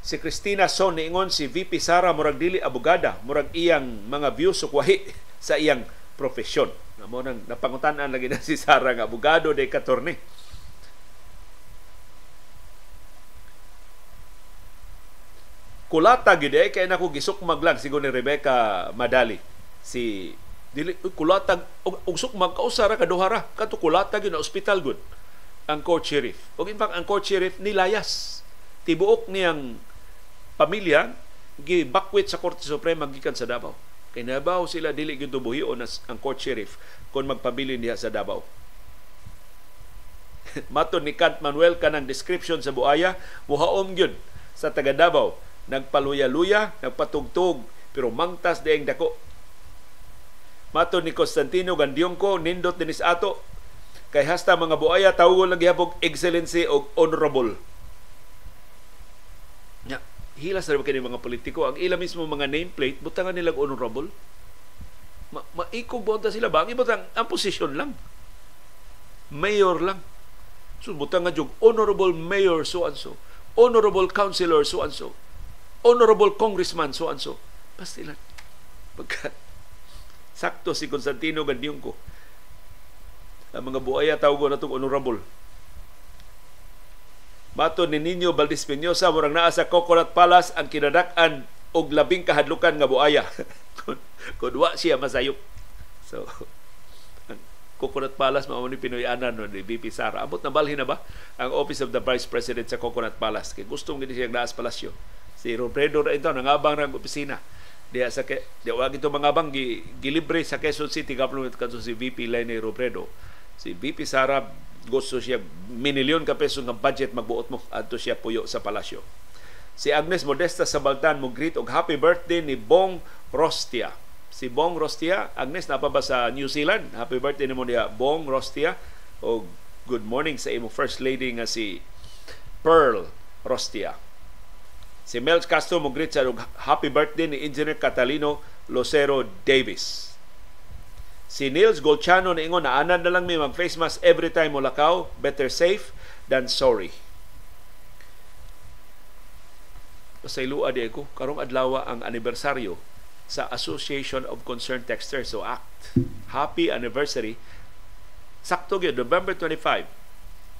Si Christina Son niingon si VP Sara murag dili abogada, murag iyang mga views sukwahi sa iyang profesyon. Namo nang napangutan-an lagi na si Sara nga abogado de katorne kulata gid eh kay nako gisukmag lang sigo ni Rebecca Madali. Si dili kulata og sukmag kausara ka duhara kadto kulata gyud na ospital gud ang court sheriff. Og in fact ang court sheriff nilayas tibuok niyang pamilya gibakwit sa Korte Suprema gikan sa Davao. Kay nabaw sila dili gyud tubuhion ang court sheriff kon magpabilin diha sa Davao. Mato ni Kant Manuel kanang description sa buaya muhaom gyud sa taga Davao nagpaluya-luya, nagpatugtog, pero mangtas daing dako. Mato ni Constantino Gandiongko, nindot dinis ato, kay hasta mga buaya tawgon lang gihapon excellency o honorable. Nya, hilas na kini mga politiko ang ila mismo mga nameplate butangan nila honorable. Ma maikog bonta sila ba? Ang ibutang ang posisyon lang. Mayor lang. So butang nga honorable mayor so and so. Honorable councilor so and so honorable congressman, so and so. Pastilan. Pagka sakto si Constantino Gandiungko. Ang mga buaya tawag na itong honorable. Mato ni Nino Valdez Peñosa, murang naa sa Coconut Palace ang kinadak-an og labing kahadlukan nga buaya. kung wa siya masayop. So, ang Coconut Palace, mao ni Pinoy Anan no, ni VP Sara. Abot na balhin na ba ang Office of the Vice President sa Coconut Palace? Kay gustong gini siya naas palasyo si Robredo ra ito nangabang ng opisina. Diya sa ke diya wag ito mangabang gi, gilibre sa Quezon City government kadto si VP Lenny Robredo. Si VP Sara gusto siya minilyon ka peso nga budget magbuot mo. Adto siya puyo sa palasyo. Si Agnes Modesta sa Baltan mo greet og happy birthday ni Bong Rostia. Si Bong Rostia Agnes na ba sa New Zealand? Happy birthday nimo niya Bong Rostia. Og good morning sa imo first lady nga si Pearl Rostia Si Mel Castro mo greet sa happy birthday ni Engineer Catalino Lucero Davis. Si Nils Golchano na ingon na na lang may mag face mask every time mo lakaw, better safe than sorry. Pasaylua di ako, karong adlaw ang anibersaryo sa Association of Concerned Texters so ACT. Happy anniversary. Sakto gyud November 25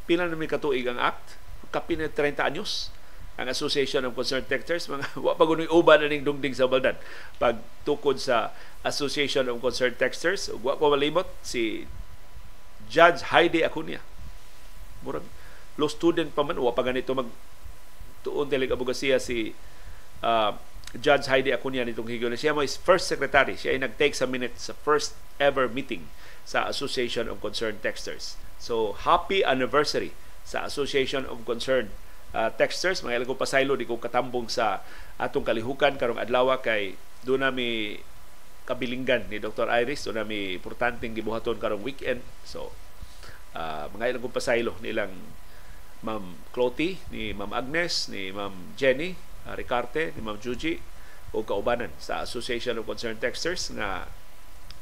pila na may katuig ang act, kapin 30 anyos ang Association of Concerned Texters mga wa pa gunoy uban na ning dungding sa baldan. Pag tukod sa Association of Concerned Texters ug wa ko malimot si Judge Heidi Acuña. Murag law student pa man wa pa ganito mag tuon telig abogasiya si uh, Judge Heidi Acuña nitong higyon siya mo is first secretary. Siya ay nag-take sa minutes sa first ever meeting sa Association of Concerned Texters. So happy anniversary sa Association of Concerned uh, texters mga ko pasaylo di ko katambong sa atong kalihukan karong adlaw kay do na mi kabilinggan ni Dr. Iris do na mi importanteng gibuhaton karong weekend so uh, mga ko pasaylo nilang Ma'am Clotty, ni Ma'am Agnes, ni Ma'am Jenny, uh, Ricarte, ni Ma'am Juji, o kaubanan sa Association of Concerned Texters nga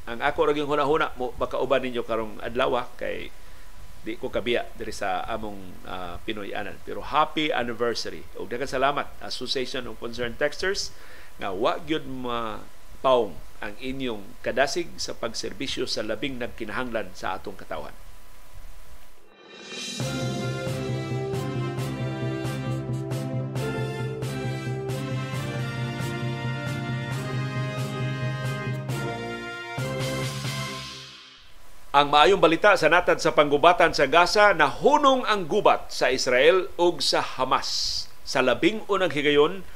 ang ako ra huna-huna mo makauban ninyo karong adlaw kay di ko kabiya diri sa among uh, Pinoy anan pero happy anniversary ug daghang salamat Association of Concerned Texters nga wa gyud ma paong ang inyong kadasig sa pagserbisyo sa labing nagkinahanglan sa atong katawhan. Ang maayong balita sa natad sa panggubatan sa Gaza na hunong ang gubat sa Israel ug sa Hamas. Sa labing unang higayon,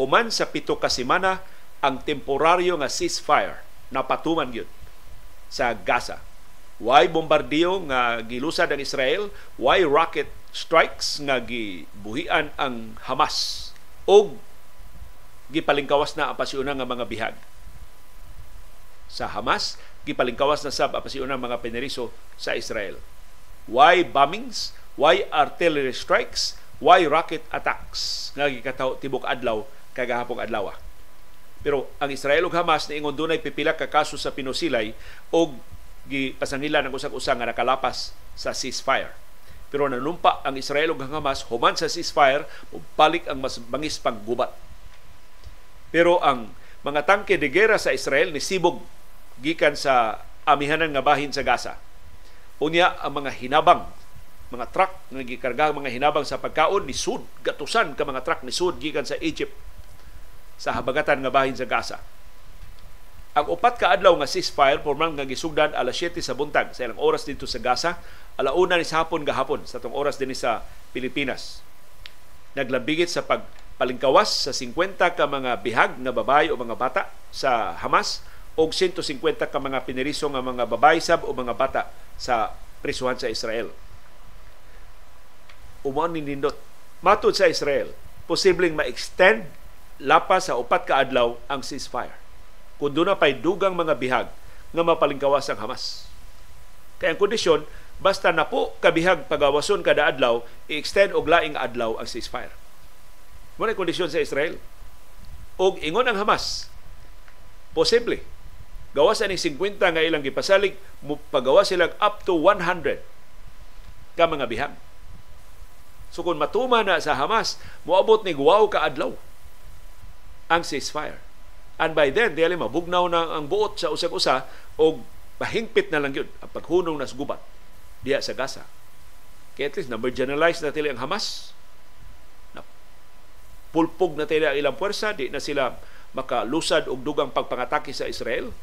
human sa pito ka semana ang temporaryo nga ceasefire na patuman gyud sa Gaza. Why bombardiyo nga gilusad ang Israel, why rocket strikes nga gibuhian ang Hamas og gipalingkawas na ang pasiunang nga mga bihag. Sa Hamas, gipalingkawas na sab apasiunang mga pineriso sa Israel. Why bombings? Why artillery strikes? Why rocket attacks? Nga gikataw tibok adlaw kagahapong adlaw. Pero ang Israel ug Hamas niingon dunay pipila ka kaso sa pinusilay og gipasangilan ang usag-usa nga nakalapas sa ceasefire. Pero nanumpa ang Israel ug Hamas human sa ceasefire balik ang mas bangis panggubat. Pero ang mga tangke de gera sa Israel ni sibog gikan sa amihanan nga bahin sa Gaza. Unya ang mga hinabang mga truck nga gikarga mga hinabang sa pagkaon ni sud gatusan ka mga truck ni sud gikan sa Egypt sa habagatan nga bahin sa Gaza. Ang upat ka adlaw nga ceasefire porman nga gisugdan alas 7 sa buntag sa ilang oras dito sa Gaza, alauna ni sa hapon gahapon sa tong oras din sa Pilipinas. Naglabigit sa pagpalingkawas sa 50 ka mga bihag nga babae o mga bata sa Hamas og 150 ka mga piniriso nga mga babae sab o mga bata sa prisuhan sa Israel. Umon ni nindot. Matod sa Israel, posibleng ma-extend lapas sa upat ka adlaw ang ceasefire. Kung doon na pa'y dugang mga bihag nga mapalingkawas ang Hamas. Kaya ang kondisyon, basta na po kabihag pagawason kada adlaw, i-extend og laing adlaw ang ceasefire. Muna kondisyon sa Israel. Og ingon ang Hamas, posible gawas ani 50 nga ilang gipasalig pagawa sila up to 100 ka mga bihag so kung matuma na sa Hamas moabot ni guwaw ka adlaw ang ceasefire. And by then dili mabugnaw na ang buot sa usag-usa og pahingpit na lang yun ang paghunong nas gubat diya sa Gaza. Kaya at least na-marginalize na tila ang Hamas. Na pulpog na tila ang ilang puwersa di na sila makalusad og dugang pagpangatake sa Israel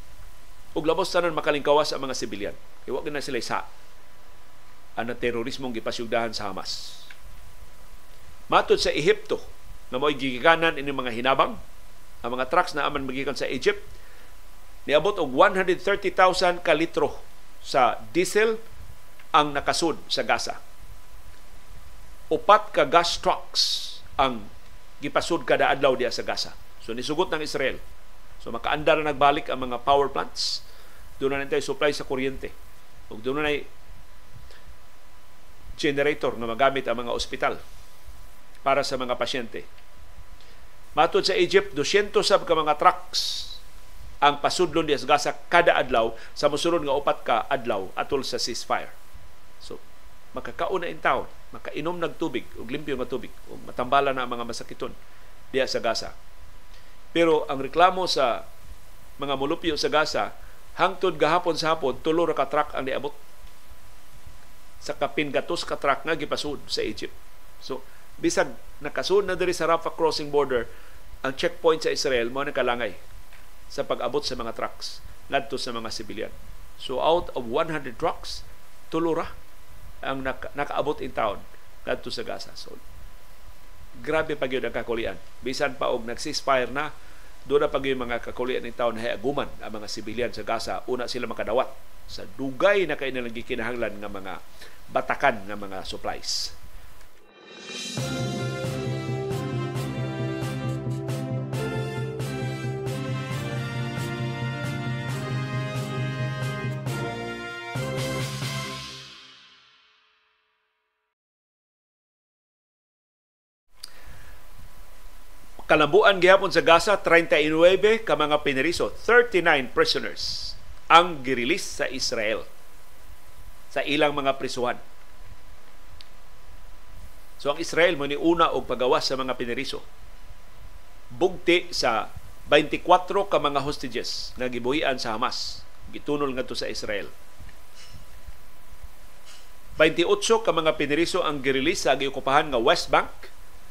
ug labos tanan makalingkawas ang mga sibilyan. Wag na sila isa ang terorismong gipasyugdahan sa Hamas. Matod sa Ehipto, na mo'y gigikanan ini mga hinabang, ang mga trucks na aman magikan sa Egypt, niabot og 130,000 ka litro sa diesel ang nakasud sa Gaza. Upat ka gas trucks ang gipasud kada adlaw diya sa Gaza. So nisugot ng Israel So makaandar na nagbalik ang mga power plants. Doon na nintay supply sa kuryente. Ug doon na generator na magamit ang mga ospital para sa mga pasyente. Matod sa Egypt, 200 sab ka mga trucks ang pasudlon diya sa Gaza kada adlaw sa mosunod nga upat ka adlaw atol sa ceasefire. So, makakauna in taon, makainom ng tubig ug limpyo nga tubig ug matambala na ang mga masakiton diya sa Gaza pero ang reklamo sa mga mulupyo sa Gaza, hangtod gahapon sa hapon, tulo ra ka truck ang niabot sa kapin gatos ka truck nga gipasud sa Egypt. So bisag nakasud na diri sa Rafah crossing border ang checkpoint sa Israel mo nakalangay sa pag-abot sa mga trucks ngadto sa mga sibilyan. So out of 100 trucks, tulura ang naka, nakaabot in town ngadto sa Gaza. So grabe pa gyud ang kakulian. Bisan pa og nag-ceasefire na, doon na pag yung mga kakulian ng taon na aguman ang mga sibilyan sa Gaza. Una sila makadawat sa dugay na kay nilang gikinahanglan nga mga batakan nga mga supplies. Kalambuan gihapon sa Gaza 39 ka mga pineriso 39 prisoners ang girilis sa Israel sa ilang mga prisuhan. So ang Israel mo ni una og pagawas sa mga pineriso bugti sa 24 ka mga hostages nga gibuhian sa Hamas. Gitunol ngadto sa Israel. 28 ka mga pineriso ang girilis sa giokupahan nga West Bank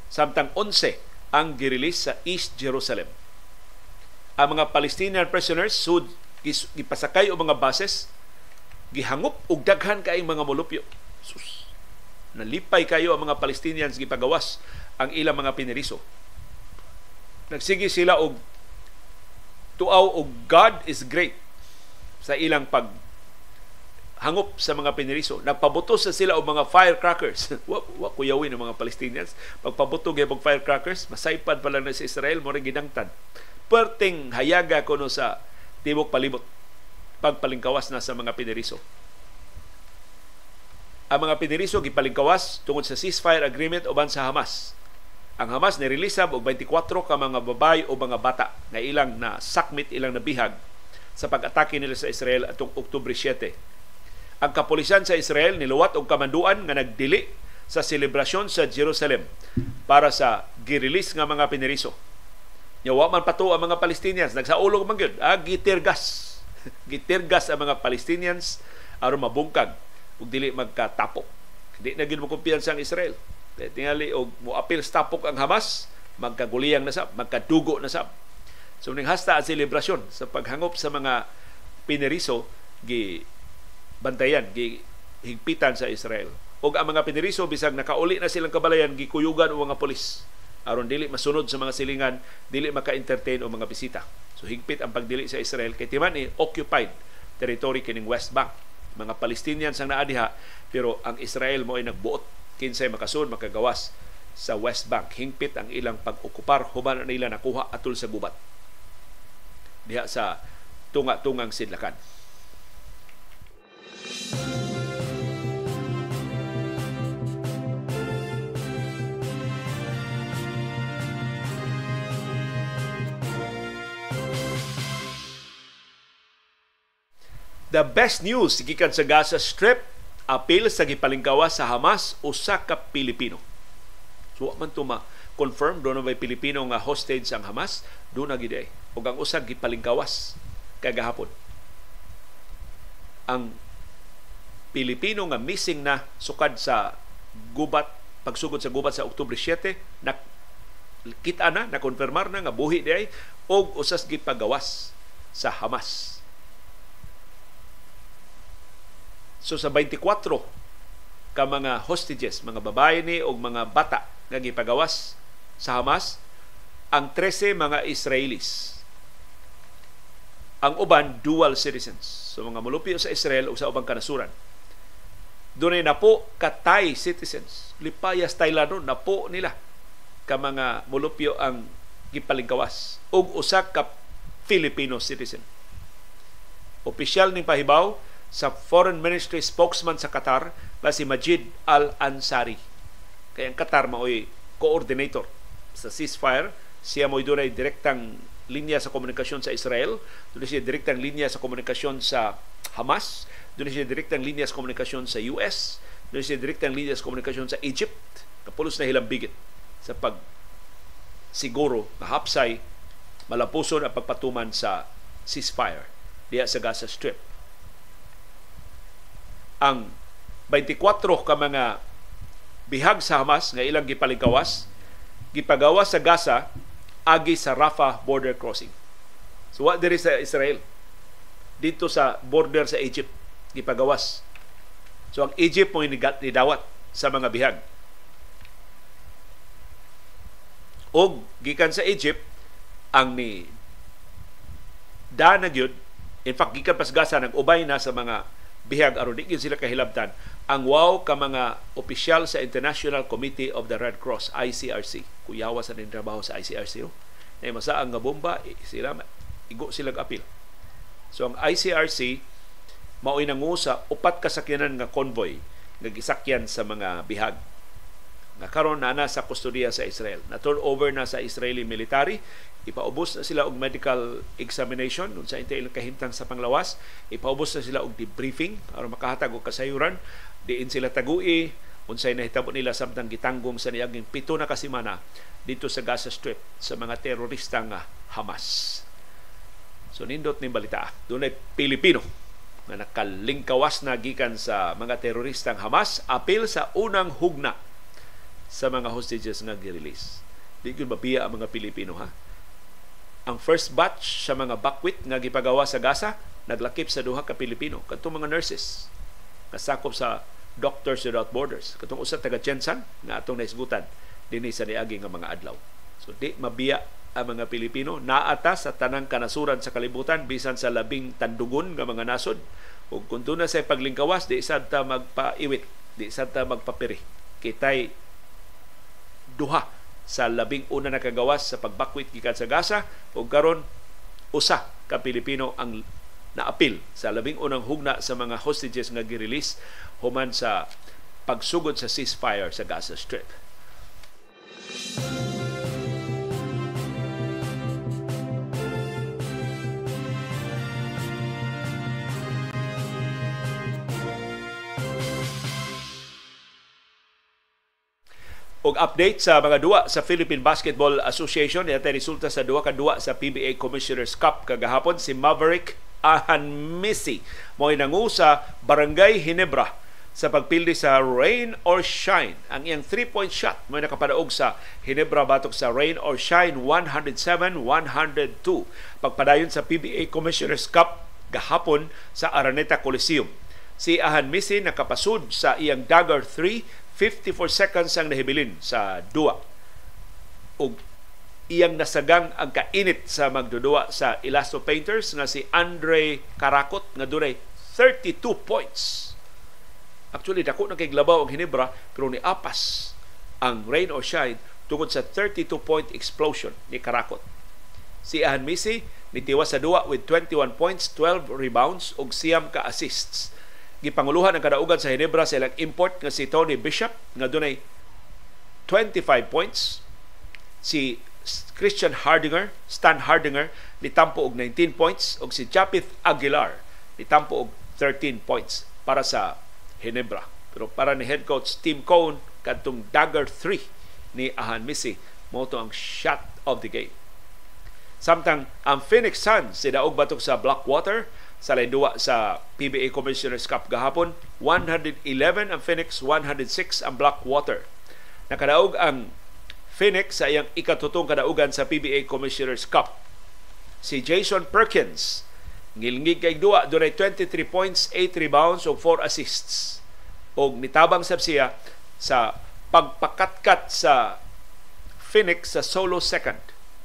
samtang 11 ang girilis sa East Jerusalem. Ang mga Palestinian prisoners sud gipasakay o mga bases gihangop og daghan kaayong mga molupyo. Sus. Nalipay kayo ang mga Palestinians gipagawas ang ilang mga piniriso. Nagsige sila og tuaw og God is great sa ilang pag hangop sa mga piniriso. Nagpabutos sa sila og mga firecrackers. wa, kuyawin ng mga Palestinians. Pagpabuto gyud og firecrackers, masaypad pa lang na sa Israel mo rin ginangtan. Perting hayaga kuno sa tibok palibot pagpalingkawas na sa mga piniriso. Ang mga piniriso gipalingkawas tungod sa ceasefire agreement uban sa Hamas. Ang Hamas nirelisab og 24 ka mga babay o mga bata na ilang na sakmit ilang nabihag sa pag-atake nila sa Israel atong Oktubre 7 ang kapulisan sa Israel niluwat og kamanduan nga nagdili sa selebrasyon sa Jerusalem para sa girilis nga mga piniriso. Yawa man pato ang mga Palestinians nagsaulog man gyud, ah, gitirgas. gitirgas ang mga Palestinians aron mabungkag ug dili magkatapok. Di na gyud mo ang Israel. Tingali og moapil sa tapok ang Hamas, magkaguliyang na sab, magkadugo na sab. So ning hasta ang selebrasyon sa paghangop sa mga piniriso gi bantayan higpitan sa Israel. Og ang mga piniriso bisag nakauli na silang kabalayan gikuyugan og mga polis aron dili masunod sa mga silingan, dili maka-entertain o mga bisita. So higpit ang pagdili sa Israel kay timan ni occupied territory kining West Bank. Mga Palestinians ang naadiha pero ang Israel mo ay nagbuot kinsay makasun makagawas sa West Bank. Hingpit ang ilang pag-okupar human nila nakuha atul sa gubat. Diha sa tunga-tungang sidlakan. The best news gikan sa Gaza Strip apil sa gipalingkawa sa Hamas usa ka Pilipino. So man to ma confirm do na Pilipino nga hostage ang Hamas do na gid ug ang usa gipalingkawas kagahapon. Ang Pilipino nga missing na sukad sa gubat pagsugod sa gubat sa Oktubre 7 na kita na na konfirmar na nga buhi di ay og usas gipagawas sa Hamas So sa 24 ka mga hostages, mga babae ni o mga bata nga gipagawas sa Hamas, ang 13 mga Israelis. Ang uban dual citizens. So mga mulupyo sa Israel o sa ubang kanasuran. Doon na po ka Thai citizens. Lipayas Thailand na po nila ka mga mulupyo ang gipalingkawas. Og usa ka Filipino citizen. Opisyal ning pahibaw sa Foreign Ministry spokesman sa Qatar na si Majid Al-Ansari. Kaya ang Qatar mao'y coordinator sa ceasefire. Siya mo'y doon ay direktang linya sa komunikasyon sa Israel. Doon siya direktang linya sa komunikasyon sa Hamas. Doon siya direktang linya sa komunikasyon sa US. Doon siya direktang linya sa komunikasyon sa Egypt. Kapulos na hilambigit sa pag siguro mahapsay malapuson ang pagpatuman sa ceasefire diya sa Gaza Strip ang 24 ka mga bihag sa Hamas nga ilang gipalingkawas gipagawas sa Gaza agi sa Rafah border crossing. So wa diri sa Israel dito sa border sa Egypt gipagawas. So ang Egypt mo nidawat sa mga bihag. Og gikan sa Egypt ang ni Dana gyud in fact gikan pas Gaza nag-ubay na sa mga bihag aron di sila kahilabtan ang wow ka mga opisyal sa International Committee of the Red Cross ICRC kuyawa sa ning trabaho sa ICRC oh. na masaang nga bomba sila igo sila apil so ang ICRC mao'y nangusa upat kasakyanan nga convoy nga gisakyan sa mga bihag nga karon na na sa kustodiya sa Israel. Na turn over na sa Israeli military, ipaubos na sila og medical examination unsa intay ilang kahimtang sa panglawas, ipaubos na sila og debriefing aron makahatag og kasayuran, diin sila tagui unsay nahitabo nila samtang gitanggong sa niaging pito na kasimana dito sa Gaza Strip sa mga terorista nga Hamas. So nindot ni balita, dunay Pilipino na nakalingkawas na gikan sa mga teroristang Hamas apil sa unang hugna sa mga hostages nga gi-release. Di gyud mabiya ang mga Pilipino ha. Ang first batch sa mga bakwit nga gipagawa sa Gaza naglakip sa duha ka Pilipino kadtong mga nurses nga sakop sa Doctors Without Borders katong usa taga Chensan nga atong naisgutan dinhi sa niagi nga mga adlaw. So di mabiya ang mga Pilipino. Naata sa tanang kanasuran sa kalibutan bisan sa labing tandugon nga mga nasod. Ug kung na sa paglingkawas di sad ta magpaiwit di sad ta magpapiri. Kitay duha sa labing una na kagawas sa pagbakwit gikan sa Gaza ug karon usa ka Pilipino ang naapil sa labing unang hugna sa mga hostages nga gi-release human sa pagsugod sa ceasefire sa Gaza Strip. Og update sa mga duwa sa Philippine Basketball Association ito resulta sa duwa ka duwa sa PBA Commissioners Cup kagahapon si Maverick Ahanmisi mo nangu sa Barangay Hinebra sa pagpildi sa Rain or Shine. Ang iyang three-point shot mo nakapadaog sa Hinebra batok sa Rain or Shine 107-102. Pagpadayon sa PBA Commissioners Cup gahapon sa Araneta Coliseum. Si Ahan Misi nakapasud sa iyang dagger 3 54 seconds ang nahibilin sa duwa. Ug iyang nasagang ang kainit sa magdudua sa Elasto Painters nga si Andre Karakot nga dunay 32 points. Actually, dako na kay Glabaw ang Hinebra pero ni apas ang rain or shine tungod sa 32-point explosion ni Karakot. Si Ahan Misi nitiwas sa duwa with 21 points, 12 rebounds ug siyam ka assists gipanguluhan ang kadaugan sa Hinebra sa ilang import nga si Tony Bishop nga dunay 25 points. Si Christian Hardinger Stan Hardinger nitampo og 19 points. Ug si Japith Aguilar nitampo og 13 points para sa Hinebra. Pero para ni head coach Tim Cohn kadtong dagger 3 ni Ahan Misi mo ang shot of the game. Samtang ang Phoenix Suns si daog batok sa Blackwater sa duwa sa PBA Commissioners Cup gahapon. 111 ang Phoenix 106 ang Blackwater. Nakadaog ang Phoenix sa iyang ikatutong kadaugan sa PBA Commissioners Cup. Si Jason Perkins ngilngig kay duwa dunay 23 points 8 rebounds ug 4 assists. Og nitabang sab siya sa pagpakatkat sa Phoenix sa solo second.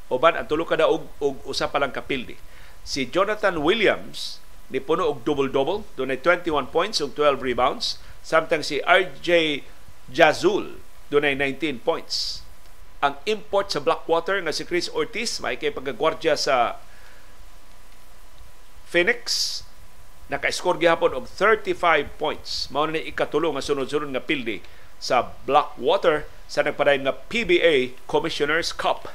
Uban ang tulo ka daog og usa pa lang kapildi. Si Jonathan Williams ni puno og double-double. Doon 21 points ug 12 rebounds. Samtang si RJ Jazul doon 19 points. Ang import sa Blackwater nga si Chris Ortiz may kay pagagwardya sa Phoenix naka-score gihapon og 35 points. Mao ni ikatulo nga sunod-sunod nga pildi sa Blackwater sa nagpadayon nga PBA Commissioners Cup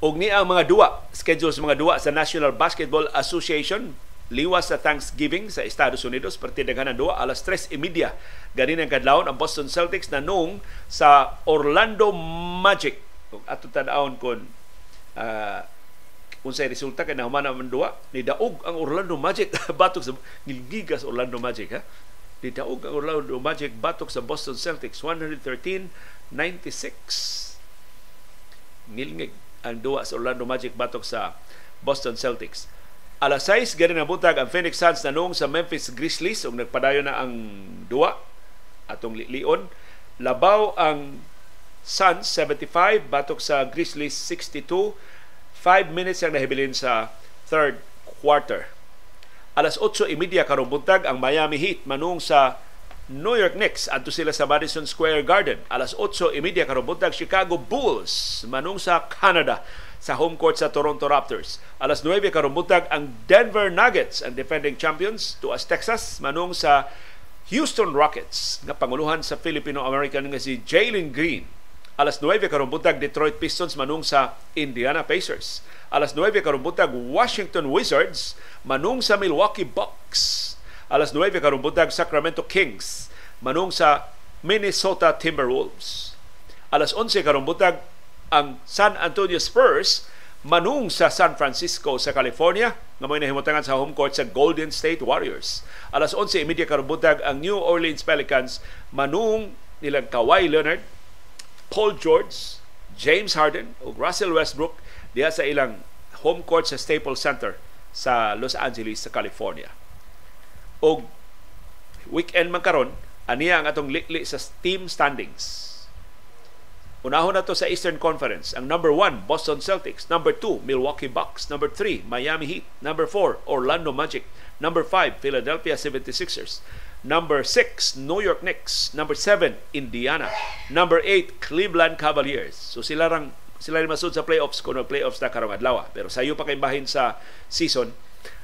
Og ni ang mga duwa, schedule sa mga duwa sa National Basketball Association liwas sa Thanksgiving sa Estados Unidos partida ganan duwa alas 3:30 ganin ang kadlawon ang Boston Celtics na nung sa Orlando Magic. Kung ato tan-awon kon uh, unsay resulta kay nahuman man duwa ni ang Orlando Magic. Batok sa gilgigas Orlando Magic ha? Ni ang Orlando Magic batok sa Boston Celtics 113-96 ngilngig ang duwa sa Orlando Magic batok sa Boston Celtics Alas 6, gani na butag ang Phoenix Suns na noong sa Memphis Grizzlies ug nagpadayon na ang duwa atong lion. Labaw ang Suns 75 batok sa Grizzlies 62. 5 minutes ang nahibilin sa third quarter. Alas 8:30 karong buntag ang Miami Heat manung sa New York Knicks adto sila sa Madison Square Garden. Alas 8:30 karong buntag Chicago Bulls manung sa Canada sa home court sa Toronto Raptors. Alas 9 karong buntag ang Denver Nuggets, ang defending champions, tuas Texas, manung sa Houston Rockets nga panguluhan sa Filipino-American nga si Jalen Green. Alas 9 karong buntag Detroit Pistons manung sa Indiana Pacers. Alas 9 karong buntag Washington Wizards manung sa Milwaukee Bucks. Alas 9 karong buntag Sacramento Kings manung sa Minnesota Timberwolves. Alas 11 karong buntag ang San Antonio Spurs manung sa San Francisco sa California nga may nahimutangan sa home court sa Golden State Warriors. Alas 11:30 karubutag ang New Orleans Pelicans manung nilang Kawhi Leonard, Paul George, James Harden ug Russell Westbrook diha sa ilang home court sa Staples Center sa Los Angeles sa California. Og weekend man karon aniya ang atong likli sa team standings Unahon na to sa Eastern Conference. Ang number 1, Boston Celtics. Number 2, Milwaukee Bucks. Number 3, Miami Heat. Number 4, Orlando Magic. Number 5, Philadelphia 76ers. Number 6, New York Knicks. Number 7, Indiana. Number 8, Cleveland Cavaliers. So sila rang sila rin masud sa playoffs kung playoffs na karong adlaw. Pero sayo pa kay bahin sa season.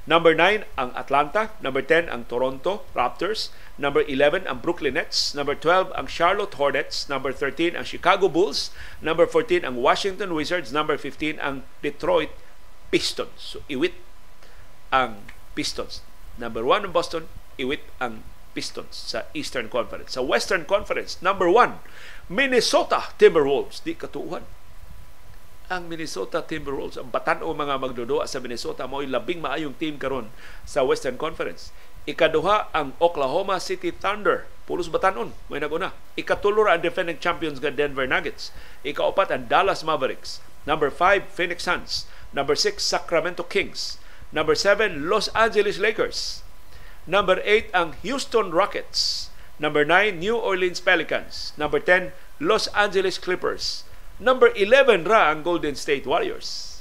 Number 9, ang Atlanta. Number 10, ang Toronto Raptors. Number 11, ang Brooklyn Nets. Number 12, ang Charlotte Hornets. Number 13, ang Chicago Bulls. Number 14, ang Washington Wizards. Number 15, ang Detroit Pistons. So, iwit ang Pistons. Number 1 ang Boston, iwit ang Pistons sa Eastern Conference. Sa Western Conference, number 1, Minnesota Timberwolves. Di katuuhan ang Minnesota Timberwolves. Ang batan o mga magdudua sa Minnesota mo labing maayong team karon sa Western Conference. Ikaduha ang Oklahoma City Thunder. Pulos batanon, may naguna. Ikatulor ang defending champions nga Denver Nuggets. Ikaupat ang Dallas Mavericks. Number 5, Phoenix Suns. Number 6, Sacramento Kings. Number 7, Los Angeles Lakers. Number 8, ang Houston Rockets. Number 9, New Orleans Pelicans. Number 10, Los Angeles Clippers. Number 11 ra ang Golden State Warriors.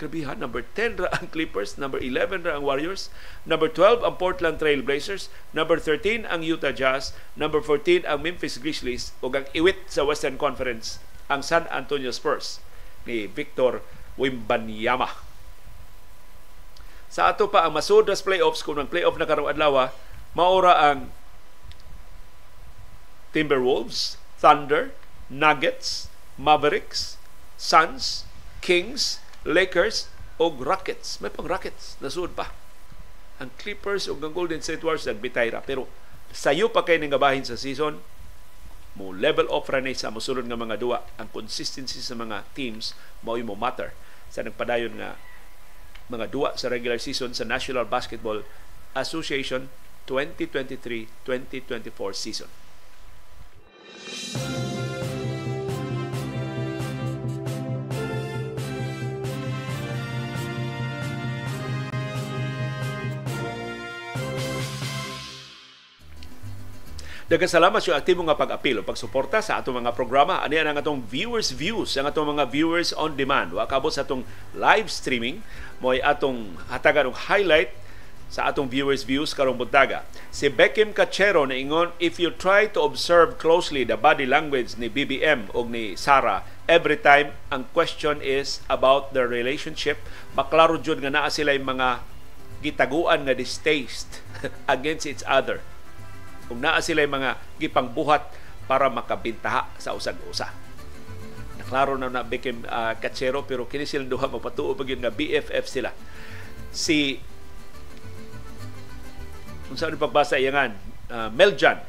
Grabihan, number 10 ra ang Clippers, number 11 ra ang Warriors, number 12 ang Portland Trail Blazers, number 13 ang Utah Jazz, number 14 ang Memphis Grizzlies ug ang iwit sa Western Conference ang San Antonio Spurs ni Victor Wimbanyama. Sa ato pa ang masudras playoffs kung ang playoff na karong adlaw maura ang Timberwolves, Thunder, Nuggets, Mavericks, Suns, Kings, Lakers o Rockets. May pang Rockets, nasuod pa. Ang Clippers o ang Golden State Warriors nagbitay ra. Pero sayo pa kay gabahin sa season, mo level off ra sa mosulod nga mga duwa ang consistency sa mga teams mao mo matter sa nagpadayon nga mga duwa sa regular season sa National Basketball Association 2023-2024 season. Daghang salamat sa aktibo nga pag-apil o pagsuporta sa atong mga programa. Ani ang atong viewers views, ang atong mga viewers on demand. Wa kabot sa atong live streaming mo atong hatagan og highlight sa atong viewers views karong buntaga. Si Beckham Cachero na ingon, if you try to observe closely the body language ni BBM o ni Sara, every time ang question is about their relationship, maklaro jud nga naa sila mga gitaguan nga distaste against each other kung naa sila mga gipangbuhat para makabintaha sa usag-usa. Naklaro na na Beckham uh, Katsero pero kini sila duha magpatuo pag nga BFF sila. Si unsa ni pagbasa iyangan? Uh, Meljan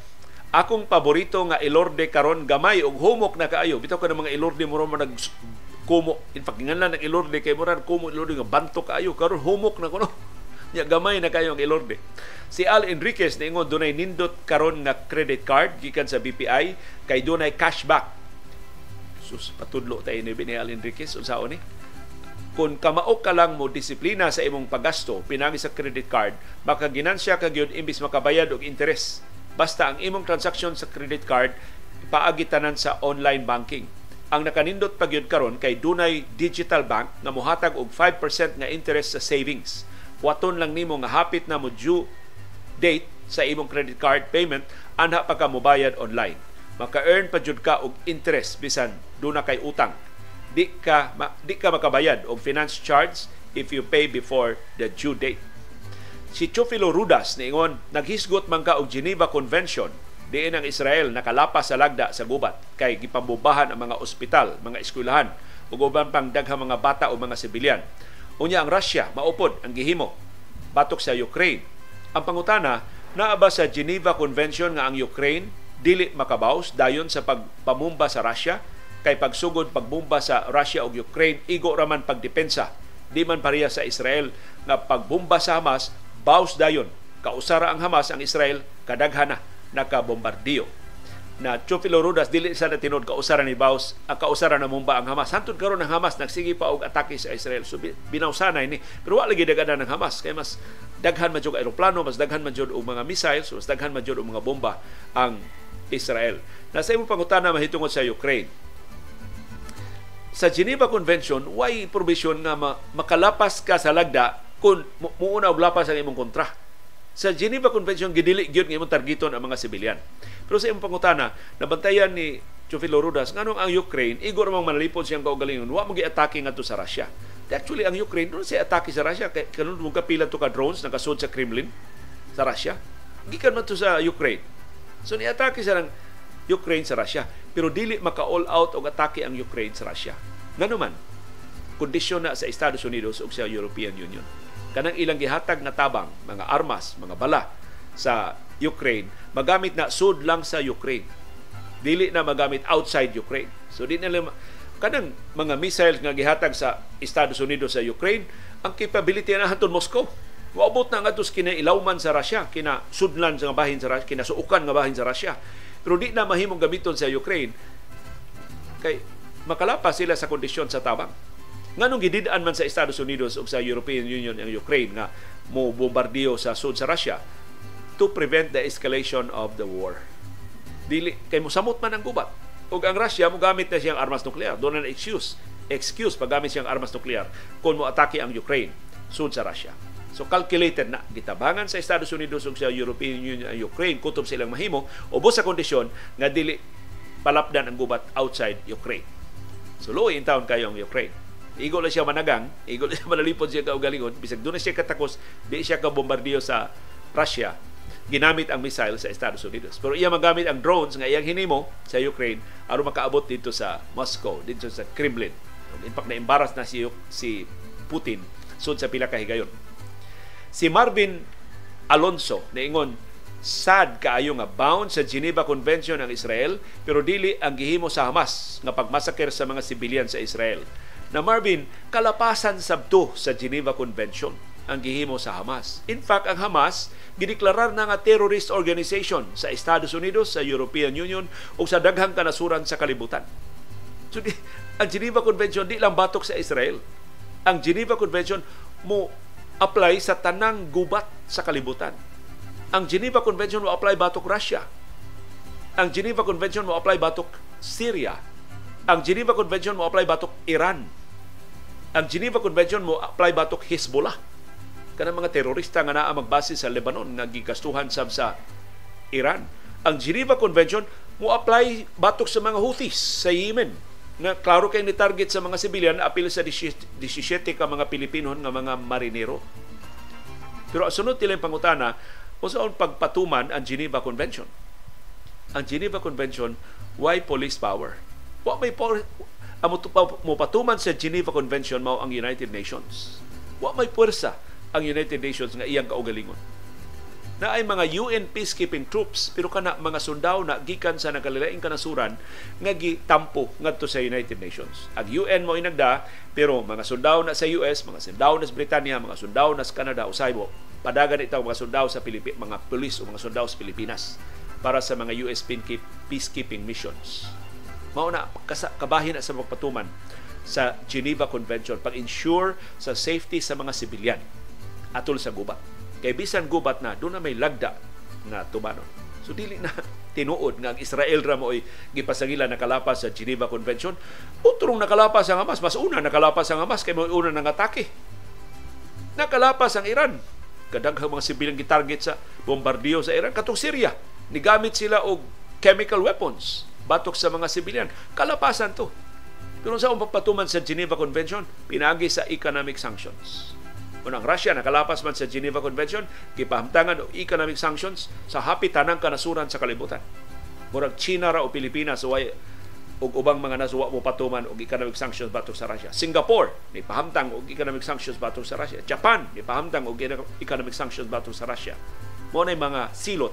akong paborito nga ilorde karon gamay og humok na kaayo. Bitaw ka ng mga ilorde mo mo nag kumo. In fact nganlan ng ilorde kay mo kumo ilorde nga banto kaayo. Karon humok na kuno nya gamay na kayo ang ilorde. Si Al Enriquez niingon dunay nindot karon nga credit card gikan sa BPI kay dunay cashback. Sus patudlo tayo ni Al Enriquez unsaon ni kung kamaok ka lang mo disiplina sa imong paggasto pinagi sa credit card baka ginansya ka gyud imbis makabayad og interes. Basta ang imong transaksyon sa credit card paagitanan sa online banking. Ang nakanindot pagyud karon kay dunay digital bank nga mohatag og 5% nga interest sa savings waton lang nimo nga hapit na mo due date sa imong credit card payment anha pa ka mobayad online maka-earn pa jud ka og interest bisan duna kay utang di ka ma, di ka makabayad og finance charge if you pay before the due date. Si Chofilo Rudas niingon naghisgot man ka og Geneva Convention diin ang Israel nakalapas sa lagda sa gubat kay gipambubahan ang mga ospital, mga eskwelahan ug uban pang daghang mga bata o mga sibilyan. Unya ang Russia maupod ang gihimo. Batok sa Ukraine. Ang pangutana naa ba sa Geneva Convention nga ang Ukraine dili makabaws dayon sa pagpamumba sa Russia kay pagsugod pagbomba sa Russia ug Ukraine igo raman pagdepensa. Di man pareha sa Israel nga pagbomba sa Hamas baus dayon. Kausara ang Hamas ang Israel kadaghan na nakabombardiyo na Chofilo Rudas dili sa natinod kausara ni Baus ang kausara na mumba ang Hamas. Hantud karon ang Hamas nagsige pa og atake sa Israel. So binawsanay ni pero wala lagi daghan ng Hamas. Kay mas daghan man jud eroplano mas daghan man jud og mga missiles mas daghan man jud og mga bomba ang Israel. Nasa imong pangutana mahitungod sa Ukraine. Sa Geneva Convention, why provision nga makalapas ka sa lagda kung muuna og lapas ang imong kontra. Sa Geneva Convention, gidili gyud nga imong targeton ang mga sibilyan. Pero sa imong pangutana, nabantayan ni Chofilo Rudas, nganong ang Ukraine, igor mang manalipod siyang kaugalingon, wa mo gi-atake ngadto sa Russia. Actually, ang Ukraine, doon siya atake sa Russia. Kanun mo kapila to ka drones nakasud sa Kremlin sa Russia. Gikan man to sa Ukraine. So ni-atake sa ng Ukraine sa Russia. Pero dili maka-all out og atake ang Ukraine sa Russia. Nganuman, kondisyon na sa Estados Unidos ug sa European Union. Kanang ilang gihatag na tabang, mga armas, mga bala sa Ukraine, magamit na sud lang sa Ukraine. Dili na magamit outside Ukraine. So di nila kanang mga missiles nga gihatag sa Estados Unidos sa Ukraine, ang capability na hantud Moscow. Waabot na nga kina ilawman sa Russia, kina sudlan sa bahin sa Russia, kina suukan nga bahin sa Russia. Pero di na mahimong gamiton sa Ukraine kay makalapas sila sa kondisyon sa tabang. Nganong gididaan man sa Estados Unidos o sa European Union ang Ukraine nga mo bombardiyo sa sud sa Russia to prevent the escalation of the war. Dili kay mo samot man ang gubat. Ug ang Russia mo gamit na siyang armas nuklear. Doon na excuse excuse paggamit siyang armas nuklear kung mo atake ang Ukraine sud sa Russia. So calculated na gitabangan sa Estados Unidos ug sa European Union ang Ukraine kutob silang mahimo ubos sa kondisyon nga dili palapdan ang gubat outside Ukraine. So luoy in town kayo ang Ukraine. Igo lang siya managang, igo lang siya manalipod siya kaugalingon, bisag doon na siya katakos, di siya ka bombardiyo sa Russia, ginamit ang missile sa Estados Unidos. Pero iya magamit ang drones nga iyang hinimo sa Ukraine aron makaabot dito sa Moscow, dito sa Kremlin. In fact, na-embarrass na si, si Putin sud sa pila ka higayon. Si Marvin Alonso naingon sad kaayo nga bound sa Geneva Convention ang Israel pero dili ang gihimo sa Hamas nga pagmasaker sa mga sibilyan sa Israel. Na Marvin kalapasan sabto sa Geneva Convention ang gihimo sa Hamas. In fact, ang Hamas gideklarar na nga terrorist organization sa Estados Unidos, sa European Union ug sa daghang kanasuran sa kalibutan. So, di, ang Geneva Convention di lang batok sa Israel. Ang Geneva Convention mo apply sa tanang gubat sa kalibutan. Ang Geneva Convention mo apply batok Russia. Ang Geneva Convention mo apply batok Syria. Ang Geneva Convention mo apply batok Iran. Ang Geneva Convention mo apply batok Hezbollah. Kanang mga terorista nga naa magbase sa Lebanon nga gigastuhan sab sa Iran. Ang Geneva Convention mo apply batok sa mga Houthis sa Yemen na klaro kay ni target sa mga sibilyan apil sa 17 ka mga Pilipino nga mga marinero. Pero sunod tila pangutana, usaon pagpatuman ang Geneva Convention. Ang Geneva Convention, why police power? Wa may power, amo mo patuman sa Geneva Convention mao ang United Nations. Wa may puwersa ang United Nations nga iyang kaugalingon. na ay mga UN peacekeeping troops pero kana mga sundao na gikan sa nakalilaing kanasuran nga gitampo ngadto sa United Nations. Ang UN mo inagda pero mga sundao na sa US, mga sundao na sa Britanya, mga sundao na sa Canada usay mo padagan ito mga sundao sa Pilipinas, mga pulis o mga sundao sa Pilipinas para sa mga US peacekeeping missions. Mao na kabahin sa magpatuman sa Geneva Convention pag-ensure sa safety sa mga sibilyan atol sa gubat Kay bisan gubat na, doon na may lagda na tumanon. So dili na tinuod nga ang Israel ra mo ay gipasangila nakalapas sa Geneva Convention. Utrong nakalapas ang Hamas, mas una nakalapas ang Hamas kay mo una nang atake. Nakalapas ang Iran. Kadaghang mga sibilang gitarget sa bombardiyo sa Iran katong Syria. Nigamit sila og chemical weapons batok sa mga sibilyan. Kalapasan to. Pero sa umpapatuman sa Geneva Convention, pinagi sa economic sanctions. Unang Russia nakalapas man sa Geneva Convention, gipahamtangan og economic sanctions sa hapit tanang kanasuran sa kalibutan. Murag China ra o Pilipinas way ug ubang mga nasuwa mo patuman og economic sanctions batok sa Russia. Singapore ni pahamtang og economic sanctions batok sa Russia. Japan ni pahamtang og economic sanctions batok sa Russia. Mo na mga silot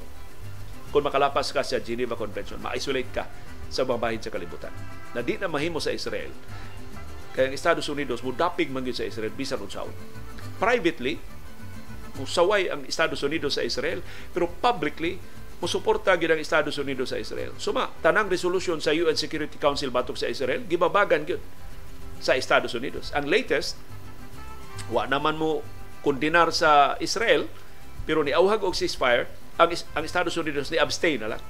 kung makalapas ka sa Geneva Convention, ma-isolate ka sa mga bahin sa kalibutan. Na di na mahimo sa Israel, kaya ang Estados Unidos mo dapig man sa Israel bisan unsaon privately, musaway ang Estados Unidos sa Israel, pero publicly, musuporta gid ang Estados Unidos sa Israel. Suma, tanang resolution sa UN Security Council batok sa Israel, gibabagan gyud sa Estados Unidos. Ang latest, wa naman mo kondinar sa Israel, pero ni auhag og ceasefire, ang, ang Estados Unidos ni abstain na lang.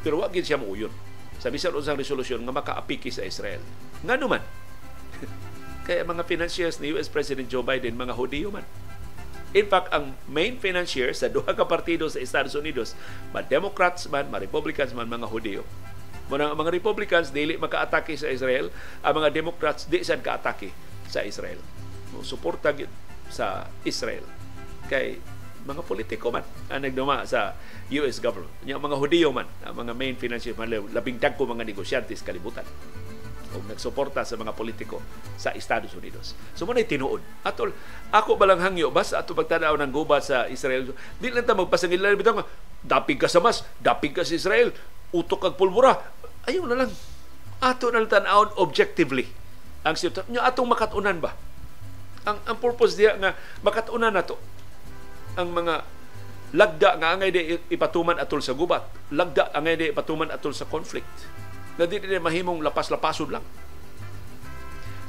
Pero wa gid siya muuyon sa bisan unsang resolusyon nga makaapiki sa Israel. Nga naman, kaya mga financiers ni US President Joe Biden, mga Hudiyo man. In fact, ang main financier sa duha ka partido sa Estados Unidos, ma Democrats man, ma Republicans man, mga Hudiyo. Muna mga Republicans dili makaatake sa Israel, ang mga Democrats di sad kaatake sa Israel. Suporta sa Israel. Kay mga politiko man ang nagduma sa US government. Yung mga Hudiyo man, ang mga main financier man, labing dagko mga negosyante kalibutan o nagsuporta sa mga politiko sa Estados Unidos. So muna tinuod. Atol, ako balang hangyo basta ato pagtanaw ng gubat sa Israel. Di lang ta magpasangil lang bitaw dapig ka sa mas, dapig ka sa Israel, utok kag pulbura. Ayaw na lang. Ato na lang objectively ang sitwasyon. Nya atong makatunan ba? Ang ang purpose diya nga makatunan nato ang mga lagda nga angay di ipatuman atol sa gubat, lagda angay di ipatuman atol sa conflict na di na mahimong lapas-lapasod lang.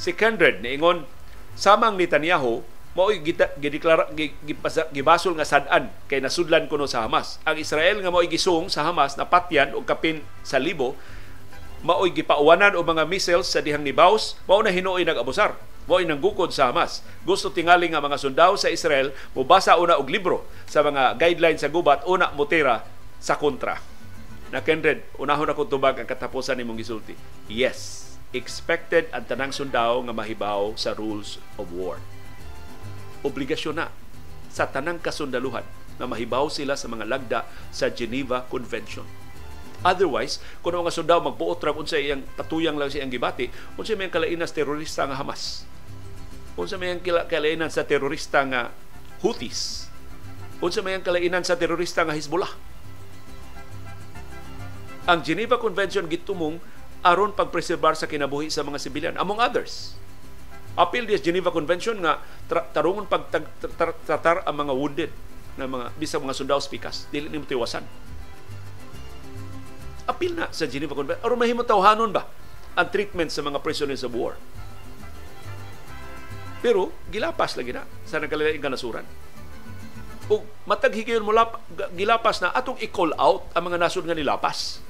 Si Kendred niingon samang Netanyahu mao'y gideklara gibasol nga sad-an kay nasudlan kuno sa Hamas. Ang Israel nga mao'y gisung sa Hamas na patyan og kapin sa libo mao'y gipauwanan og mga missiles sa dihang nibaws mao na hinuoy nag-abusar mao nang gukod sa Hamas. Gusto tingali nga mga sundao sa Israel mubasa una og libro sa mga guidelines sa gubat una mutira sa kontra na Kendred, unahon ako tubag ang katapusan nimong gisulti. Yes, expected ang tanang sundao nga mahibaw sa rules of war. Obligasyon na sa tanang kasundaluhan na mahibaw sila sa mga lagda sa Geneva Convention. Otherwise, kung ang mga sundao magbuot ra unsa iyang patuyang lang siyang gibati, unsa may kalainan sa terorista nga Hamas. Unsa may kalainan sa terorista nga Houthis. Unsa may kalainan sa terorista nga Hezbollah ang Geneva Convention gitumong aron pagpreserbar sa kinabuhi sa mga sibilyan among others apil di Geneva Convention nga tra- tarungon pagtratar ang mga wounded na mga bisang mga sundao pikas dili nimo tiwasan apil na sa Geneva Convention. Aron mahimo tawhanon ba ang treatment sa mga prisoners of war? Pero gilapas lagi na sa nagkalaing kanasuran. Ug matag higayon mo lap, gilapas na atong i-call out ang mga nasod nga nilapas.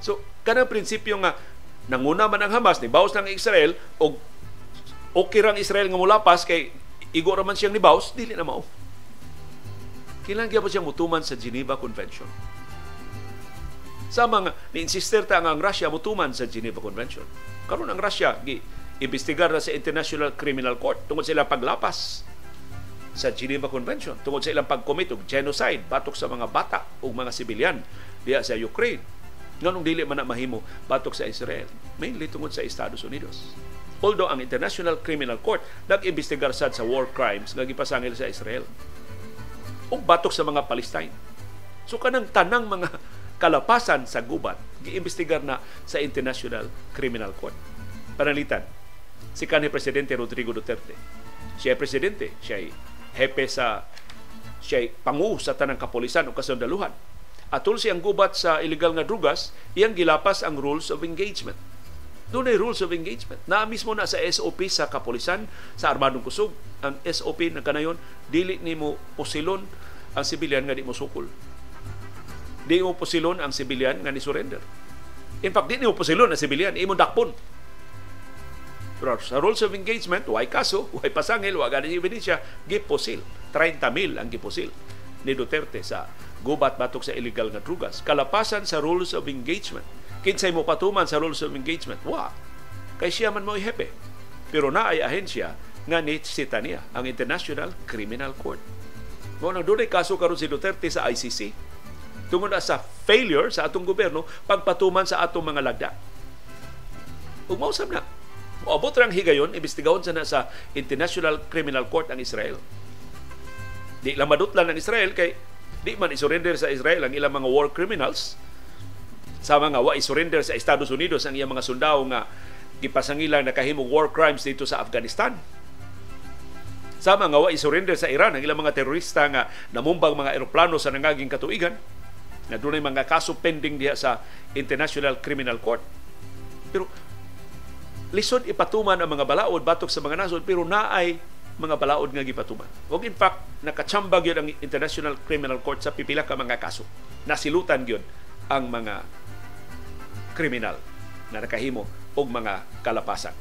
So, kanang prinsipyo nga nanguna man ang Hamas ni bawas ng Israel o okay rang Israel nga mulapas kay igo ra man siyang nibaws dili na mao. Kailangan gyapon siyang mutuman sa Geneva Convention. Sa mga ni-insister ta ang Russia mutuman sa Geneva Convention. Karon ang Russia gi imbestigar na sa International Criminal Court tungod sa ilang paglapas sa Geneva Convention tungod sa ilang pagcommit og genocide batok sa mga bata ug mga sibilyan diya sa Ukraine nganong dili man na mahimo batok sa Israel mainly tungod sa Estados Unidos Although ang International Criminal Court nag-imbestigar sad sa war crimes nga gipasangil sa Israel. O batok sa mga Palestine. So kanang tanang mga kalapasan sa gubat giimbestigar na sa International Criminal Court. Panalitan, si kanhi Presidente Rodrigo Duterte. Siya presidente, siya hepe sa siya pangu sa tanang kapolisan o kasundaluhan. Atol siyang gubat sa illegal nga drugas, iyang gilapas ang rules of engagement doon ay rules of engagement. Na mismo na sa SOP sa kapulisan, sa armadong kusog, ang SOP na kanayon, dili ni mo posilon ang sibilyan nga di mo sukol. Di mo posilon ang sibilyan nga ni surrender. In fact, di mo posilon ang sibilyan, imo dakpon. Pero sa rules of engagement, why kaso, why pasangil, why ganit ebidensya, giposil. 30 mil ang giposil ni Duterte sa gubat batok sa illegal nga drugas. Kalapasan sa rules of engagement kinsay mo patuman sa rules of engagement. Wa. Kay siya man mo hepe. Pero na ay ahensya nga ni sita niya ang International Criminal Court. Mo nang dunay kaso karon si Duterte sa ICC tungod sa failure sa atong gobyerno pagpatuman sa atong mga lagda. Ug mausab na. Moabot rang higayon, imbestigahon sa na sa International Criminal Court ang Israel. Di lang madutlan ng Israel kay di man isurrender sa Israel ang ilang mga war criminals sa mga wa surrender sa Estados Unidos ang iyang mga sundao nga gipasangilang nakahimong war crimes dito sa Afghanistan. Sa mga wa surrender sa Iran ang ilang mga terorista nga namumbang mga eroplano sa nangaging katuigan na dunay mga kaso pending diha sa International Criminal Court. Pero lisod ipatuman ang mga balaod batok sa mga nasod pero naay mga balaod nga gipatuman. Og in fact, nakachamba gyud ang International Criminal Court sa pipila ka mga kaso. Nasilutan gyud ang mga kriminal na nakahimo og mga kalapasan.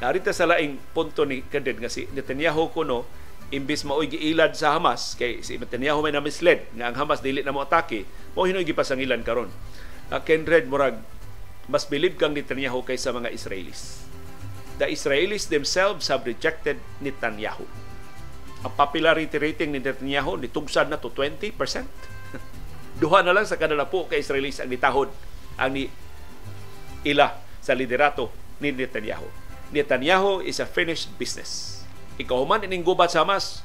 Narita sa laing punto ni Kaded nga si Netanyahu kuno imbis maoy giilad sa Hamas kay si Netanyahu may namisled nga ang Hamas dili na mo atake mo hinoy gipasangilan karon. Uh, Kendred murag mas bilib kang Netanyahu kaysa mga Israelis. The Israelis themselves have rejected Netanyahu. Ang popularity rating ni Netanyahu nitugsan na to 20%. Duha na lang sa kada po kay Israelis ang nitahod ang ni ila sa liderato ni Netanyahu. Netanyahu is a finished business. Ikaw man ining gubat sa Hamas,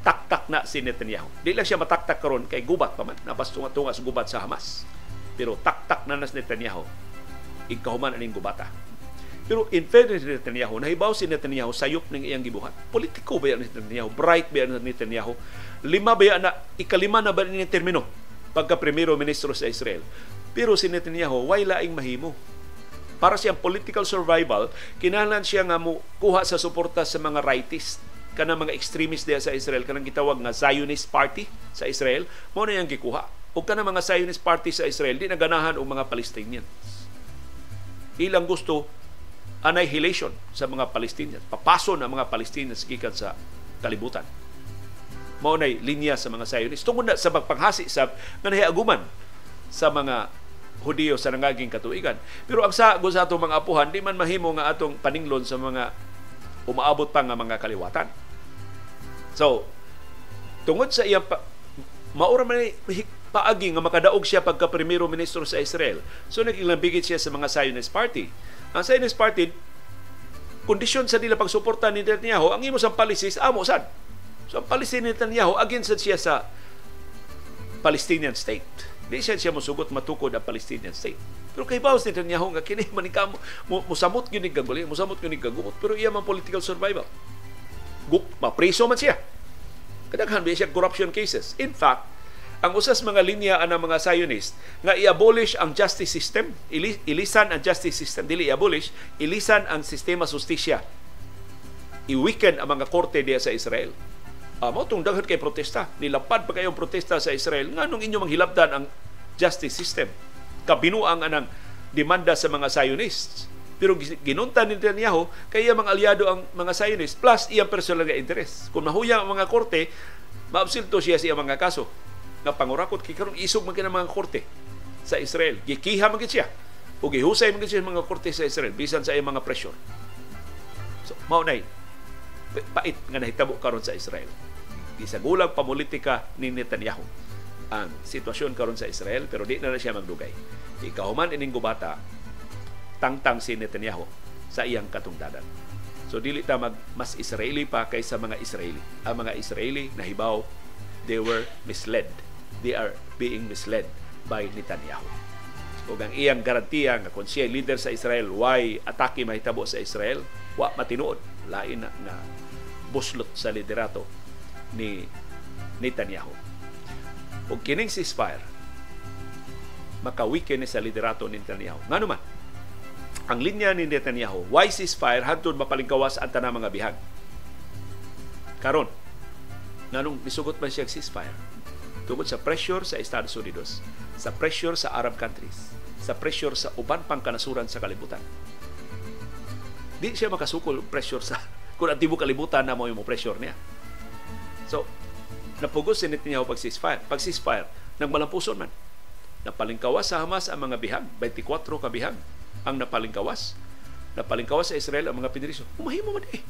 taktak na si Netanyahu. Di lang siya mataktak karon kay gubat pa man. Napas tunga sa gubat sa Hamas. Pero taktak na nas Netanyahu. Ikaw man ining gubata. Pero in fairness ni Netanyahu, nahibaw si Netanyahu sayop ng iyang gibuhat. Politiko ba yan ni Netanyahu? Bright ba yan ni Netanyahu? Lima ba yan na, ikalima na ba ni termino pagka primero ministro sa Israel? Pero si Netanyahu, way laing mahimo. Para siyang political survival, kinahanglan siya nga mo kuha sa suporta sa mga rightist kana mga extremist diya sa Israel kanang gitawag nga Zionist Party sa Israel mo na yang gikuha ug kana mga Zionist Party sa Israel di naganahan og mga Palestinians ilang gusto annihilation sa mga Palestinians papaso na mga Palestinians gikan sa kalibutan mao nay linya sa mga Zionist tungod na sa pagpanghasi sa nga sa mga Hudiyo sa nangaging katuigan. Pero ang sa sa atong mga apuhan, di man mahimo nga atong paninglon sa mga umaabot pa nga mga kaliwatan. So, tungod sa iyang pa, maura man paagi nga makadaog siya pagka primero ministro sa Israel. So nagilambigit siya sa mga Zionist Party. Ang Zionist Party kondisyon sa nila pagsuporta ni Netanyahu, ang imo sang policies amo sad. So ang policy ni Netanyahu against siya sa Palestinian state. Di siya siya musugot matukod ang Palestinian state. Pero kay Bawas ni Netanyahu nga kini man ka musamot gyud ni gaguli, musamot gyud ni gagumot pero iya man political survival. Guk mapriso man siya. Kadaghan siya corruption cases. In fact, ang usas mga linya ana mga Zionist nga i-abolish ang justice system, ilisan ang justice system, dili i-abolish, ilisan ang sistema sustisya. I-weaken ang mga korte diya sa Israel Uh, mao tong daghan kay protesta. Nilapad pa kayong protesta sa Israel nganong inyo manghilabdan ang justice system. Kabinuang anang demanda sa mga Zionists. Pero ginunta ni Netanyahu kaya mga aliado ang mga Zionists plus iyang personal nga interes. Kung mahuyang ang mga korte, maabsilto siya sa mga kaso nga pangurakot kay karon isog man mga korte sa Israel. Gikiha man siya o gihusay man siya mga korte sa Israel bisan sa mga pressure. So, mao na pait nga nahitabo karon sa Israel gisagulang pamulitika ni Netanyahu ang sitwasyon karon sa Israel pero di na, na siya magdugay. Ikahuman ining gubata tangtang si Netanyahu sa iyang katungdanan. So dili ta mag mas Israeli pa kaysa mga Israeli. Ang mga Israeli nahibaw they were misled. They are being misled by Netanyahu. O ang iyang garantiya nga kung siya leader sa Israel, why atake mahitabo sa Israel, wa matinuod. Lain na, na buslot sa liderato ni Netanyahu. O kining ceasefire, makawikin ni sa liderato ni Netanyahu. Nga naman, ang linya ni Netanyahu, why ceasefire hantod mapalingkawas ang tanang mga bihag. Karon, nanong nisugot man siya ceasefire tungod sa pressure sa Estados Unidos, sa pressure sa Arab countries, sa pressure sa uban pang kanasuran sa kalibutan. Di siya makasukol pressure sa kung ang tibo kalibutan na mo yung pressure niya. So, napugos si Netanyahu pag ceasefire. Pag ceasefire, nagmalampuson man. Napalingkawas sa Hamas ang mga bihag, 24 ka bihag ang napalingkawas. Napalingkawas sa Israel ang mga piniriso. Mahimo man eh.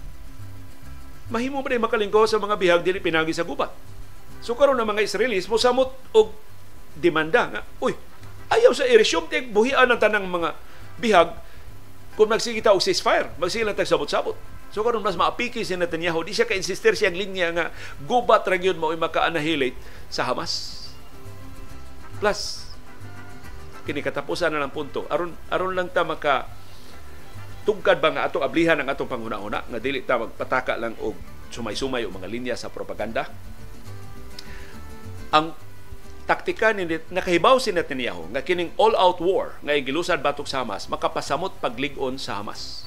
Mahimo man eh makalingkawas sa mga bihag dili pinagi sa gubat. So karon ng mga Israelis mo samot og demanda nga, uy, ayaw sa i-resume tig buhian ng tanang mga bihag kung magsigita og ceasefire, magsigita tag sabot-sabot. So karon mas maapiki si Netanyahu, di siya ka-insister siyang linya nga gubat ra gyud maka-annihilate sa Hamas. Plus, kini katapusan na lang punto aron aron lang ta maka tungkad ba nga atong ablihan ang atong panghuna-una nga dili ta magpataka lang og sumay-sumay o mga linya sa propaganda ang taktika ni nakahibaw si Netanyahu nga kining all-out war nga gilusad batok sa Hamas makapasamot paglig-on sa Hamas.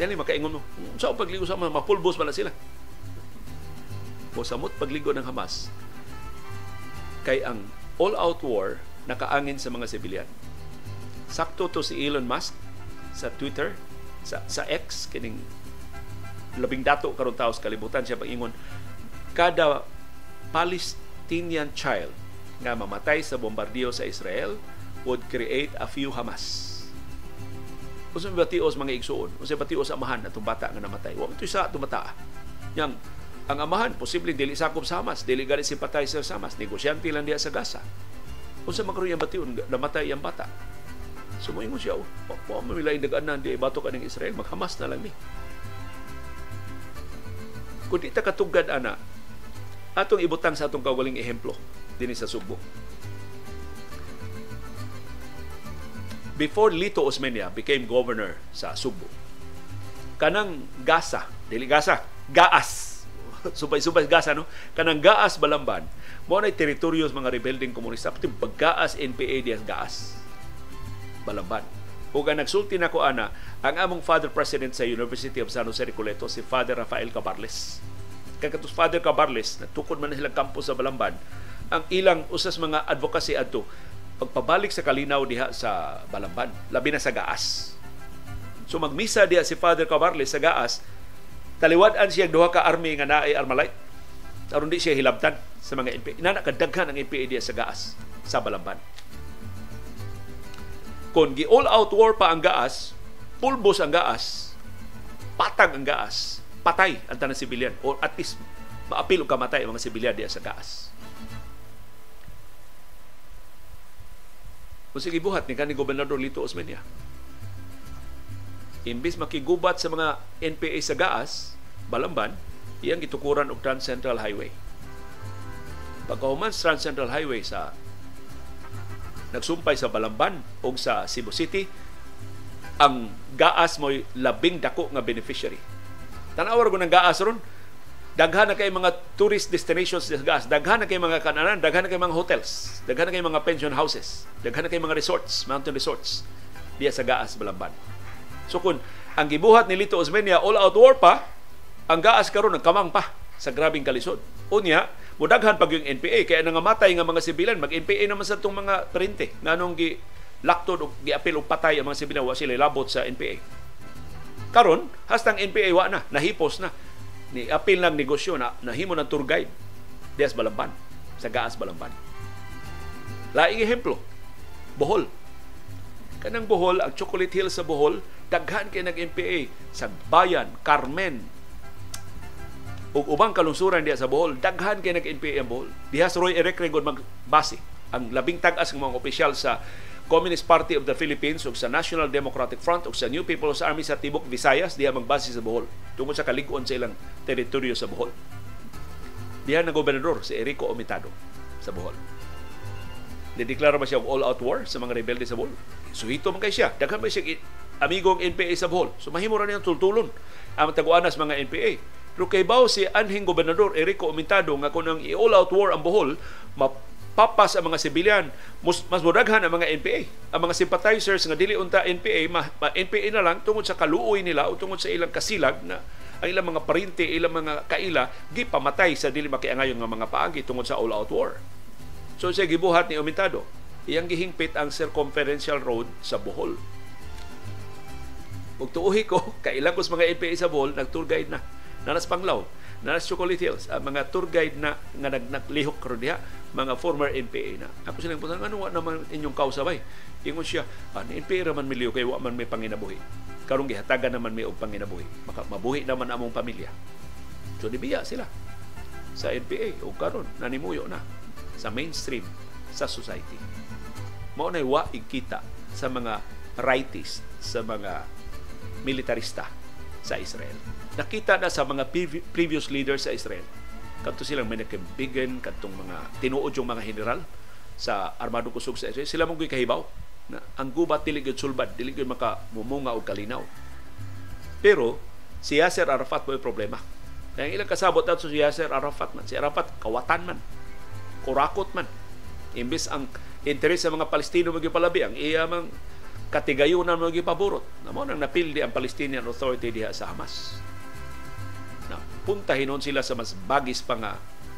Dili makaingon mo, sa pagligo sa Hamas, mapulbos pala sila. O samot pagligo ng Hamas kay ang all-out war nakaangin sa mga sibilyan. Sakto to si Elon Musk sa Twitter, sa, sa X, kining labing dato karon taos kalibutan siya pangingon kada Palestinian child nga mamatay sa bombardiyo sa Israel would create a few Hamas. Unsa ba tios mga igsuon? Unsa ba tios amahan atong bata nga namatay? Wa to sa tumata. Yang ang amahan posible dili sakop sa Hamas, dili gali sympathizer sa Hamas, negosyante lang diya sa Gaza. Unsa man karon bation namatay ang bata. Sumuingon siya, oh, pa mamilay naganan di bato kaning Israel, maghamas na lang ni. Kung di ta katugad ana, atong ibutang sa atong kawaling ehemplo dinhi sa Subo. Before Lito Osmeña became governor sa Subo, kanang Gasa, dili Gasa, Gaas. Subay-subay Gasa no. Kanang Gaas Balamban, mo na teritoryo sa mga rebelding komunista pati paggaas NPA dias Gaas Balamban. Ug ang nagsulti nako ana ang among father president sa University of San Jose Recoleto si Father Rafael Cabarles. Kay katus Father Cabarles natukod man na silang campus sa Balamban ang ilang usas mga advocacy adto pagpabalik sa kalinaw diha sa Balamban, labi na sa Gaas. So magmisa diha si Father Cabarles sa Gaas, taliwadan siya duha ka army nga naay Armalite. Aron di siya hilabtan sa mga NPA. Inana kadaghan ang NPA diha sa Gaas sa Balamban kung gi all out war pa ang gaas, pulbos ang gaas, patag ang gaas, patay ang tanang sibilyan or at least maapil o kamatay ang mga sibilyan diya sa gaas. Kung sige buhat ni kanil Gobernador Lito Osmeña, imbis makigubat sa mga NPA sa gaas, Balamban, iyang gitukuran og Trans Central Highway. Pagkahuman Trans Central Highway sa nagsumpay sa Balamban o sa Cebu City, ang gaas mo'y labing dako nga beneficiary. Tanawar ko ng gaas ron, daghan na kay mga tourist destinations sa gas, daghan na kay mga kananan, daghan na kay mga hotels, daghan na kay mga pension houses, daghan na kay mga resorts, mountain resorts. Diya sa gaas Balamban. So kung ang gibuhat ni Lito Osmeña all out war pa, ang gaas karon nagkamang pa sa grabing kalisod. Unya, mudaghan pag yung NPA kaya nangamatay nga mga sibilan. mag-NPA naman sa tong mga printe nganong gi laktod og giapil og patay ang mga sibilan wa sila labot sa NPA karon hastang NPA wa na nahipos na. Ni apil lang negosyo na nahimo ng tour guide. Dias Balamban sa Gaas Balamban. Laing ehemplo Bohol. Kanang Bohol ang Chocolate Hill sa Bohol daghan kay nag NPA sa Bayan Carmen. Ug ubang kalungsuran diya sa Bohol daghan kay nag NPA ang Bohol. Diha sa Roy Eric Ringod magbase ang labing tag-as ng mga opisyal sa Communist Party of the Philippines ug sa National Democratic Front ug sa New People's Army sa Tibok Visayas diha magbase sa Bohol tungod sa kalig-on sa ilang teritoryo sa Bohol. Diha na gobernador si Erico Omitado sa Bohol. Dideklara ba siya all-out war sa mga rebelde sa Bohol? Suhito man kay siya. Daghan ba siya amigong NPA sa Bohol. So mahimo ra niyang tultulon ang taguanas mga NPA. Pero kay si anhing gobernador Erico Omitado nga kung ang i-all out war ang Bohol, mapapas ang mga sibilyan, mas, mas mudaghan ang mga NPA. Ang mga sympathizers nga dili unta NPA, ma, ma, NPA na lang tungod sa kaluoy nila o tungod sa ilang kasilag na ang ilang mga parinti, ilang mga kaila, gipamatay sa dili makiangayon nga mga paagi tungod sa all-out war. So siya gibuhat ni Omitado, iyang gihingpit ang circumferential road sa Bohol. Ug tuuhi ko, kailang kus mga NPA sa Bohol, nag-tour guide na nanas Panglaw, nanas Chocolate Hills, ang mga tour guide na nga naglihok ro diha, mga former NPA na. Ako silang punta, ano wa naman inyong kausabay? Ingon siya, ah, NPA raman miliyo kay wa man may panginabuhi. Karong gihatagan naman may panginabuhi. Maka mabuhi naman among pamilya. So nibiya sila sa NPA o karon nanimuyo na sa mainstream sa society. Mao na wa ikita sa mga rightist, sa mga militarista sa Israel nakita na sa mga previous leaders sa Israel. Kadto silang may nakimbigan, kadtong mga tinuod yung mga general sa armadong kusog sa Israel. Sila mong kahibaw na ang gubat dili gyud sulbad, dili gyud makamumunga og kalinaw. Pero si Yasser Arafat mo problema. Ang ilang kasabot nato si Yasser Arafat man. Si Arafat kawatan man. Kurakot man. Imbis ang interes sa mga Palestino magipalabi, ang iya mang katigayunan mo gipaborot. Namo nang napildi ang Palestinian Authority diha sa Hamas puntahin sila sa mas bagis pa nga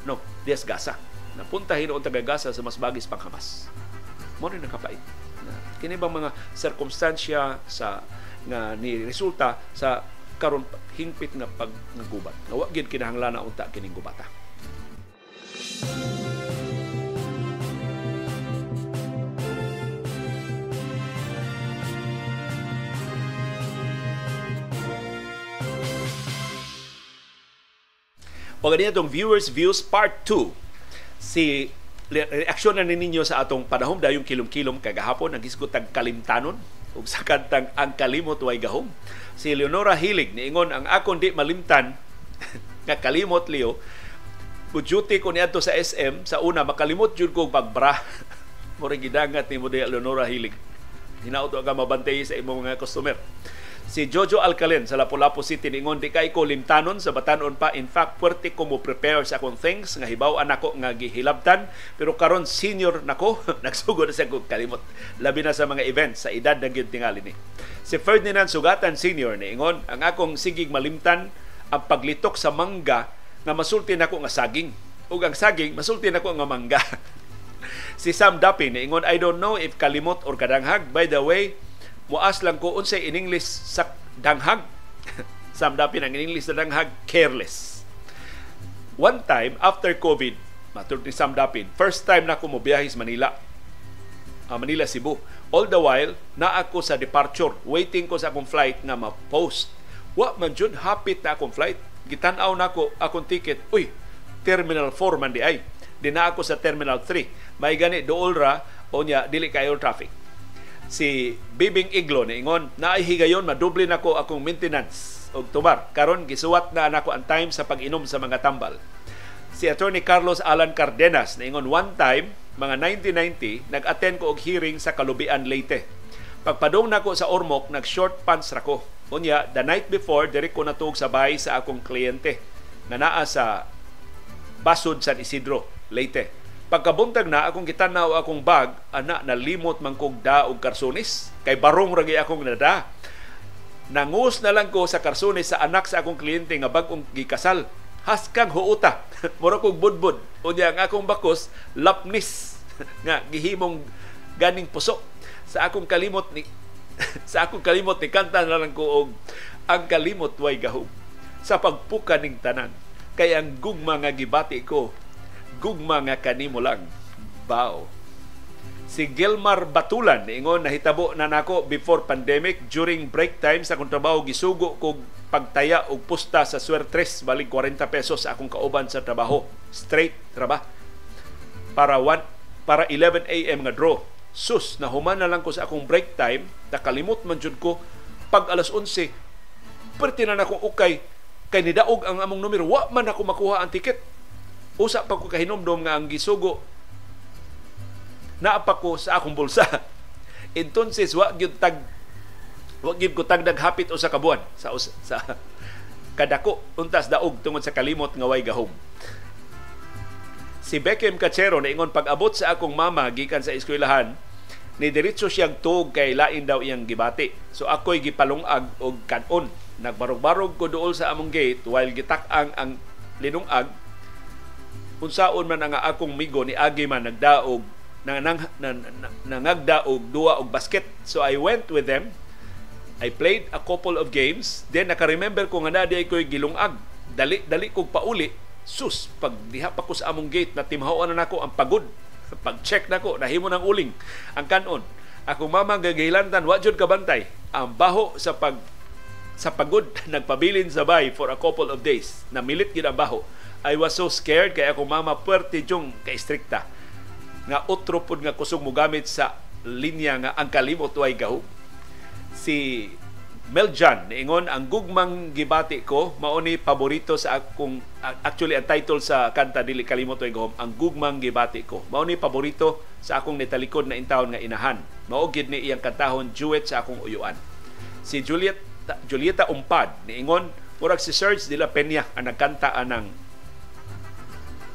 no, Dias Gaza. Napuntahin on taga Gaza sa mas bagis pang Hamas. Mo rin nakapait. Na, kini bang mga sirkumstansya sa nga ni resulta sa karon hingpit nga pagnagubat. Nga wa gid kinahanglan na unta kining gubata. O ganito itong Viewers Views Part 2. Si reaksyon na ninyo sa atong panahon dayong kilom-kilom kagahapon ang gisgotag kalimtanon ug sa kantang ang kalimot way gahom. Si Leonora Hilig niingon ang akon di malimtan nga kalimot Leo Bujuti ko niadto sa SM sa una makalimot jud ko pagbra. Mura gidangat ni mo Leonora Hilig. Hinauto ka mabantay sa imong mga customer. Si Jojo Alcalen sa Lapu-Lapu City ningon di kay ko limtanon sa batanon pa. In fact puwerte ko mo prepare sa akong things. Nga hibaw nako nga gihilabtan. Pero karon senior nako nagsugod sa kog kalimot. Labi na sa mga events sa edad na gyud tingali ni. Si Ferdinand Sugatan Senior niingon ang akong sigig malimtan ang paglitok sa mangga nga masulti nako nga saging. Ug ang saging masulti nako nga mangga. si Sam Dapin niingon I don't know if kalimot or kadanghag. By the way muas lang ko unsay in English sa danghag. Samdapin ang in English sa danghag, careless. One time, after COVID, matur ni Samdapin, first time na ako mo sa Manila. Uh, Manila, Cebu. All the while, na ako sa departure, waiting ko sa akong flight nga ma-post. Wa man jud hapit na akong flight. Gitan-aw na ako akong ticket. Uy, Terminal 4 man di ay. Di na ako sa Terminal 3. May gani dool ra o niya dili kayo traffic si Bibing Iglo ni ingon na higayon maduble nako akong maintenance og tubar. Karon gisuwat na nako ang time sa pag-inom sa mga tambal. Si attorney Carlos Alan Cardenas na ingon one time mga 1990 nag-attend ko og hearing sa Kalubian Leyte. Pagpadong nako sa Ormoc nag short pants ra ko. Unya the night before diri ko natug sa bahay sa akong kliyente nga naa sa Basod San Isidro Leyte Pagkabuntag na akong gitanaw akong bag, ana nalimot man kog da og karsonis kay barong ragi akong nada. Nangus na lang ko sa karsonis sa anak sa akong kliyente nga bag-ong gikasal. Haskang huuta. Mura kog budbud. Unya ang akong bakos lapnis nga gihimong ganing puso sa akong kalimot ni sa akong kalimot ni kanta na lang ko og ang kalimot way gahom sa pagpuka ning tanan kay ang gugma nga gibati ko gugma nga kanimo lang bao. Si Gilmar Batulan ingon nahitabo na nako before pandemic during break time sa akong trabaho gisugo kog pagtaya og pusta sa swertres balik 40 pesos sa akong kauban sa trabaho. Straight traba. Para 1 para 11 AM nga draw. Sus nahuman na lang ko sa akong break time nakalimot man jud ko. Pag alas 11 perti na akong ukay kay nidaog ang among numero wa man ako makuha ang tiket usa pa ko kahinomdom nga ang gisugo naapa ko sa akong bulsa entonces wa gyud tag wa gyud ko tagdag hapit usa ka buwan sa sa kadako untas daog tungod sa kalimot nga way gahom si Beckham Cachero na ingon pag-abot sa akong mama gikan sa eskwelahan ni diretso siyang tuog kay lain daw iyang gibati. So ako'y gipalungag og kanon. Nagbarog-barog ko duol sa among gate while gitak-ang ang linungag. Unsaon man ang akong migo ni Agi man nagdaog nang nang, nang, nangagda og duwa og basket. So I went with them. I played a couple of games. Then naka-remember ko nga na di ko'y gilungag. Dali dali kog pauli. Sus, pag diha pa ko sa among gate na timhawan na nako ang pagod pag-check nako nahimo ng uling ang kanon ako mama gagaylantan wa jud kabantay ang baho sa pag sa pagod nagpabilin sa bay for a couple of days namilit gid ang baho I was so scared kay ako mama puwerte jung kay strikta nga otro pud nga kusog mo gamit sa linya nga ang kalimot way gahom si Meljan niingon ang gugmang gibati ko mao ni paborito sa akong actually ang title sa kanta dili kalimot way gahom ang gugmang gibati ko. Mao ni paborito sa akong nitalikod na intawon nga inahan. Mao gid ni iyang kantahon duet sa akong uyuan. Si Juliet Julieta Umpad niingon murag si Serge de la Peña ang nagkanta anang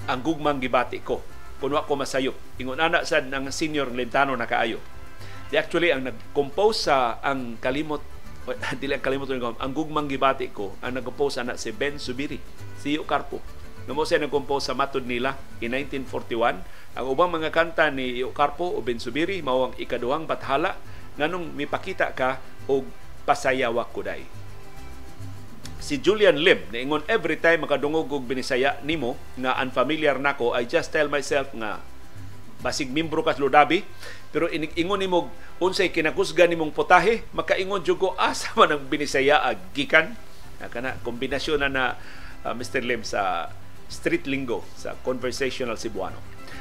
ang gugmang gibati ko. Kuno ako masayop ingon ana sad ng senior Lentano na kaayo. Di actually ang nag-compose sa ang kalimot dili ang kalimot ko ang gugmang gibati ko ang nag-compose ana si Ben Subiri si Io Carpo. Namo siya nag-compose sa matod nila in 1941 ang ubang mga kanta ni Io Carpo o Ben Subiri mao ang ikaduhang bathala nganong mipakita ka og pasayawak kuday si Julian Lim niingon every time makadungog og binisaya nimo nga unfamiliar nako I just tell myself nga basig membro ka Ludabi pero ingon nimo unsay kinakusga nimong potahe makaingon jud ko asa man ang binisaya gikan. Kana kombinasyon na na uh, Mr. Lim sa street lingo sa conversational Cebuano.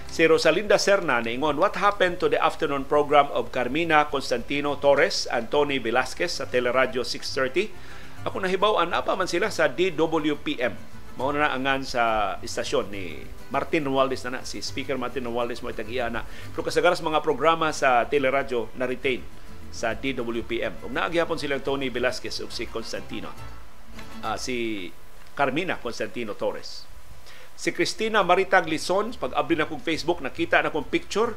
Si Rosalinda Serna niingon what happened to the afternoon program of Carmina Constantino Torres and Tony Velasquez sa Teleradio 630 ako nahibaw-an apa man sila sa DWPM mao na angan sa istasyon ni Martin Romualdez na na si Speaker Martin Romualdez mo itag na. Pero kasagaras mga programa sa teleradyo na retain sa DWPM ug naagyapon silang Tony Velasquez ug si Constantino. Uh, si Carmina Constantino Torres. Si Cristina Maritag Lison pag abri na kong Facebook nakita na kong picture.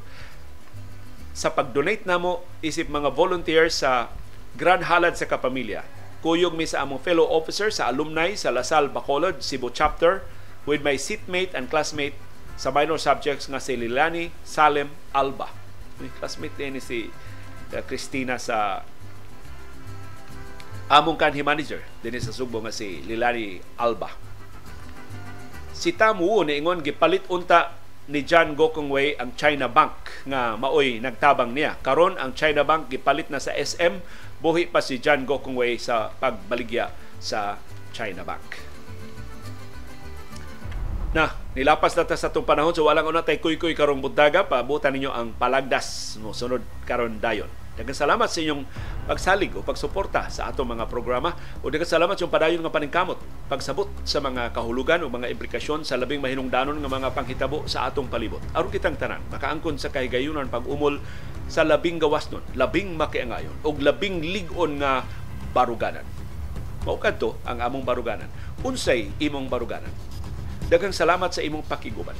Sa pag-donate namo isip mga volunteers sa Grand Halad sa Kapamilya Kuyog mi sa among fellow officer sa alumni sa Lasal Bacolod, Cebu Chapter with my seatmate and classmate sa minor subjects nga si Lilani Salem Alba. Classmate ni si uh, Christina sa among kanhi manager din sa Subo nga si Lilani Alba. Si Tamu niingon gipalit unta ni John Gokongwei ang China Bank nga maoy nagtabang niya. Karon ang China Bank gipalit na sa SM buhi pa si John Gokongwei sa pagbaligya sa China Bank. Na, nilapas na ta sa itong panahon so walang una tay kuy-kuy karong buntaga paabutan ninyo ang palagdas mo sunod karon dayon. Daghang salamat sa inyong pagsalig o pagsuporta sa atong mga programa o daghang salamat sa padayon nga paningkamot pagsabot sa mga kahulugan o mga implikasyon sa labing mahinungdanon nga mga panghitabo sa atong palibot. Aron kitang tanan makaangkon sa kahigayunan pag-umol sa labing gawas nun, labing makiangayon o labing ligon nga baruganan. Mao kadto ang among baruganan. Unsay imong baruganan? Daghang salamat sa imong pakiguban.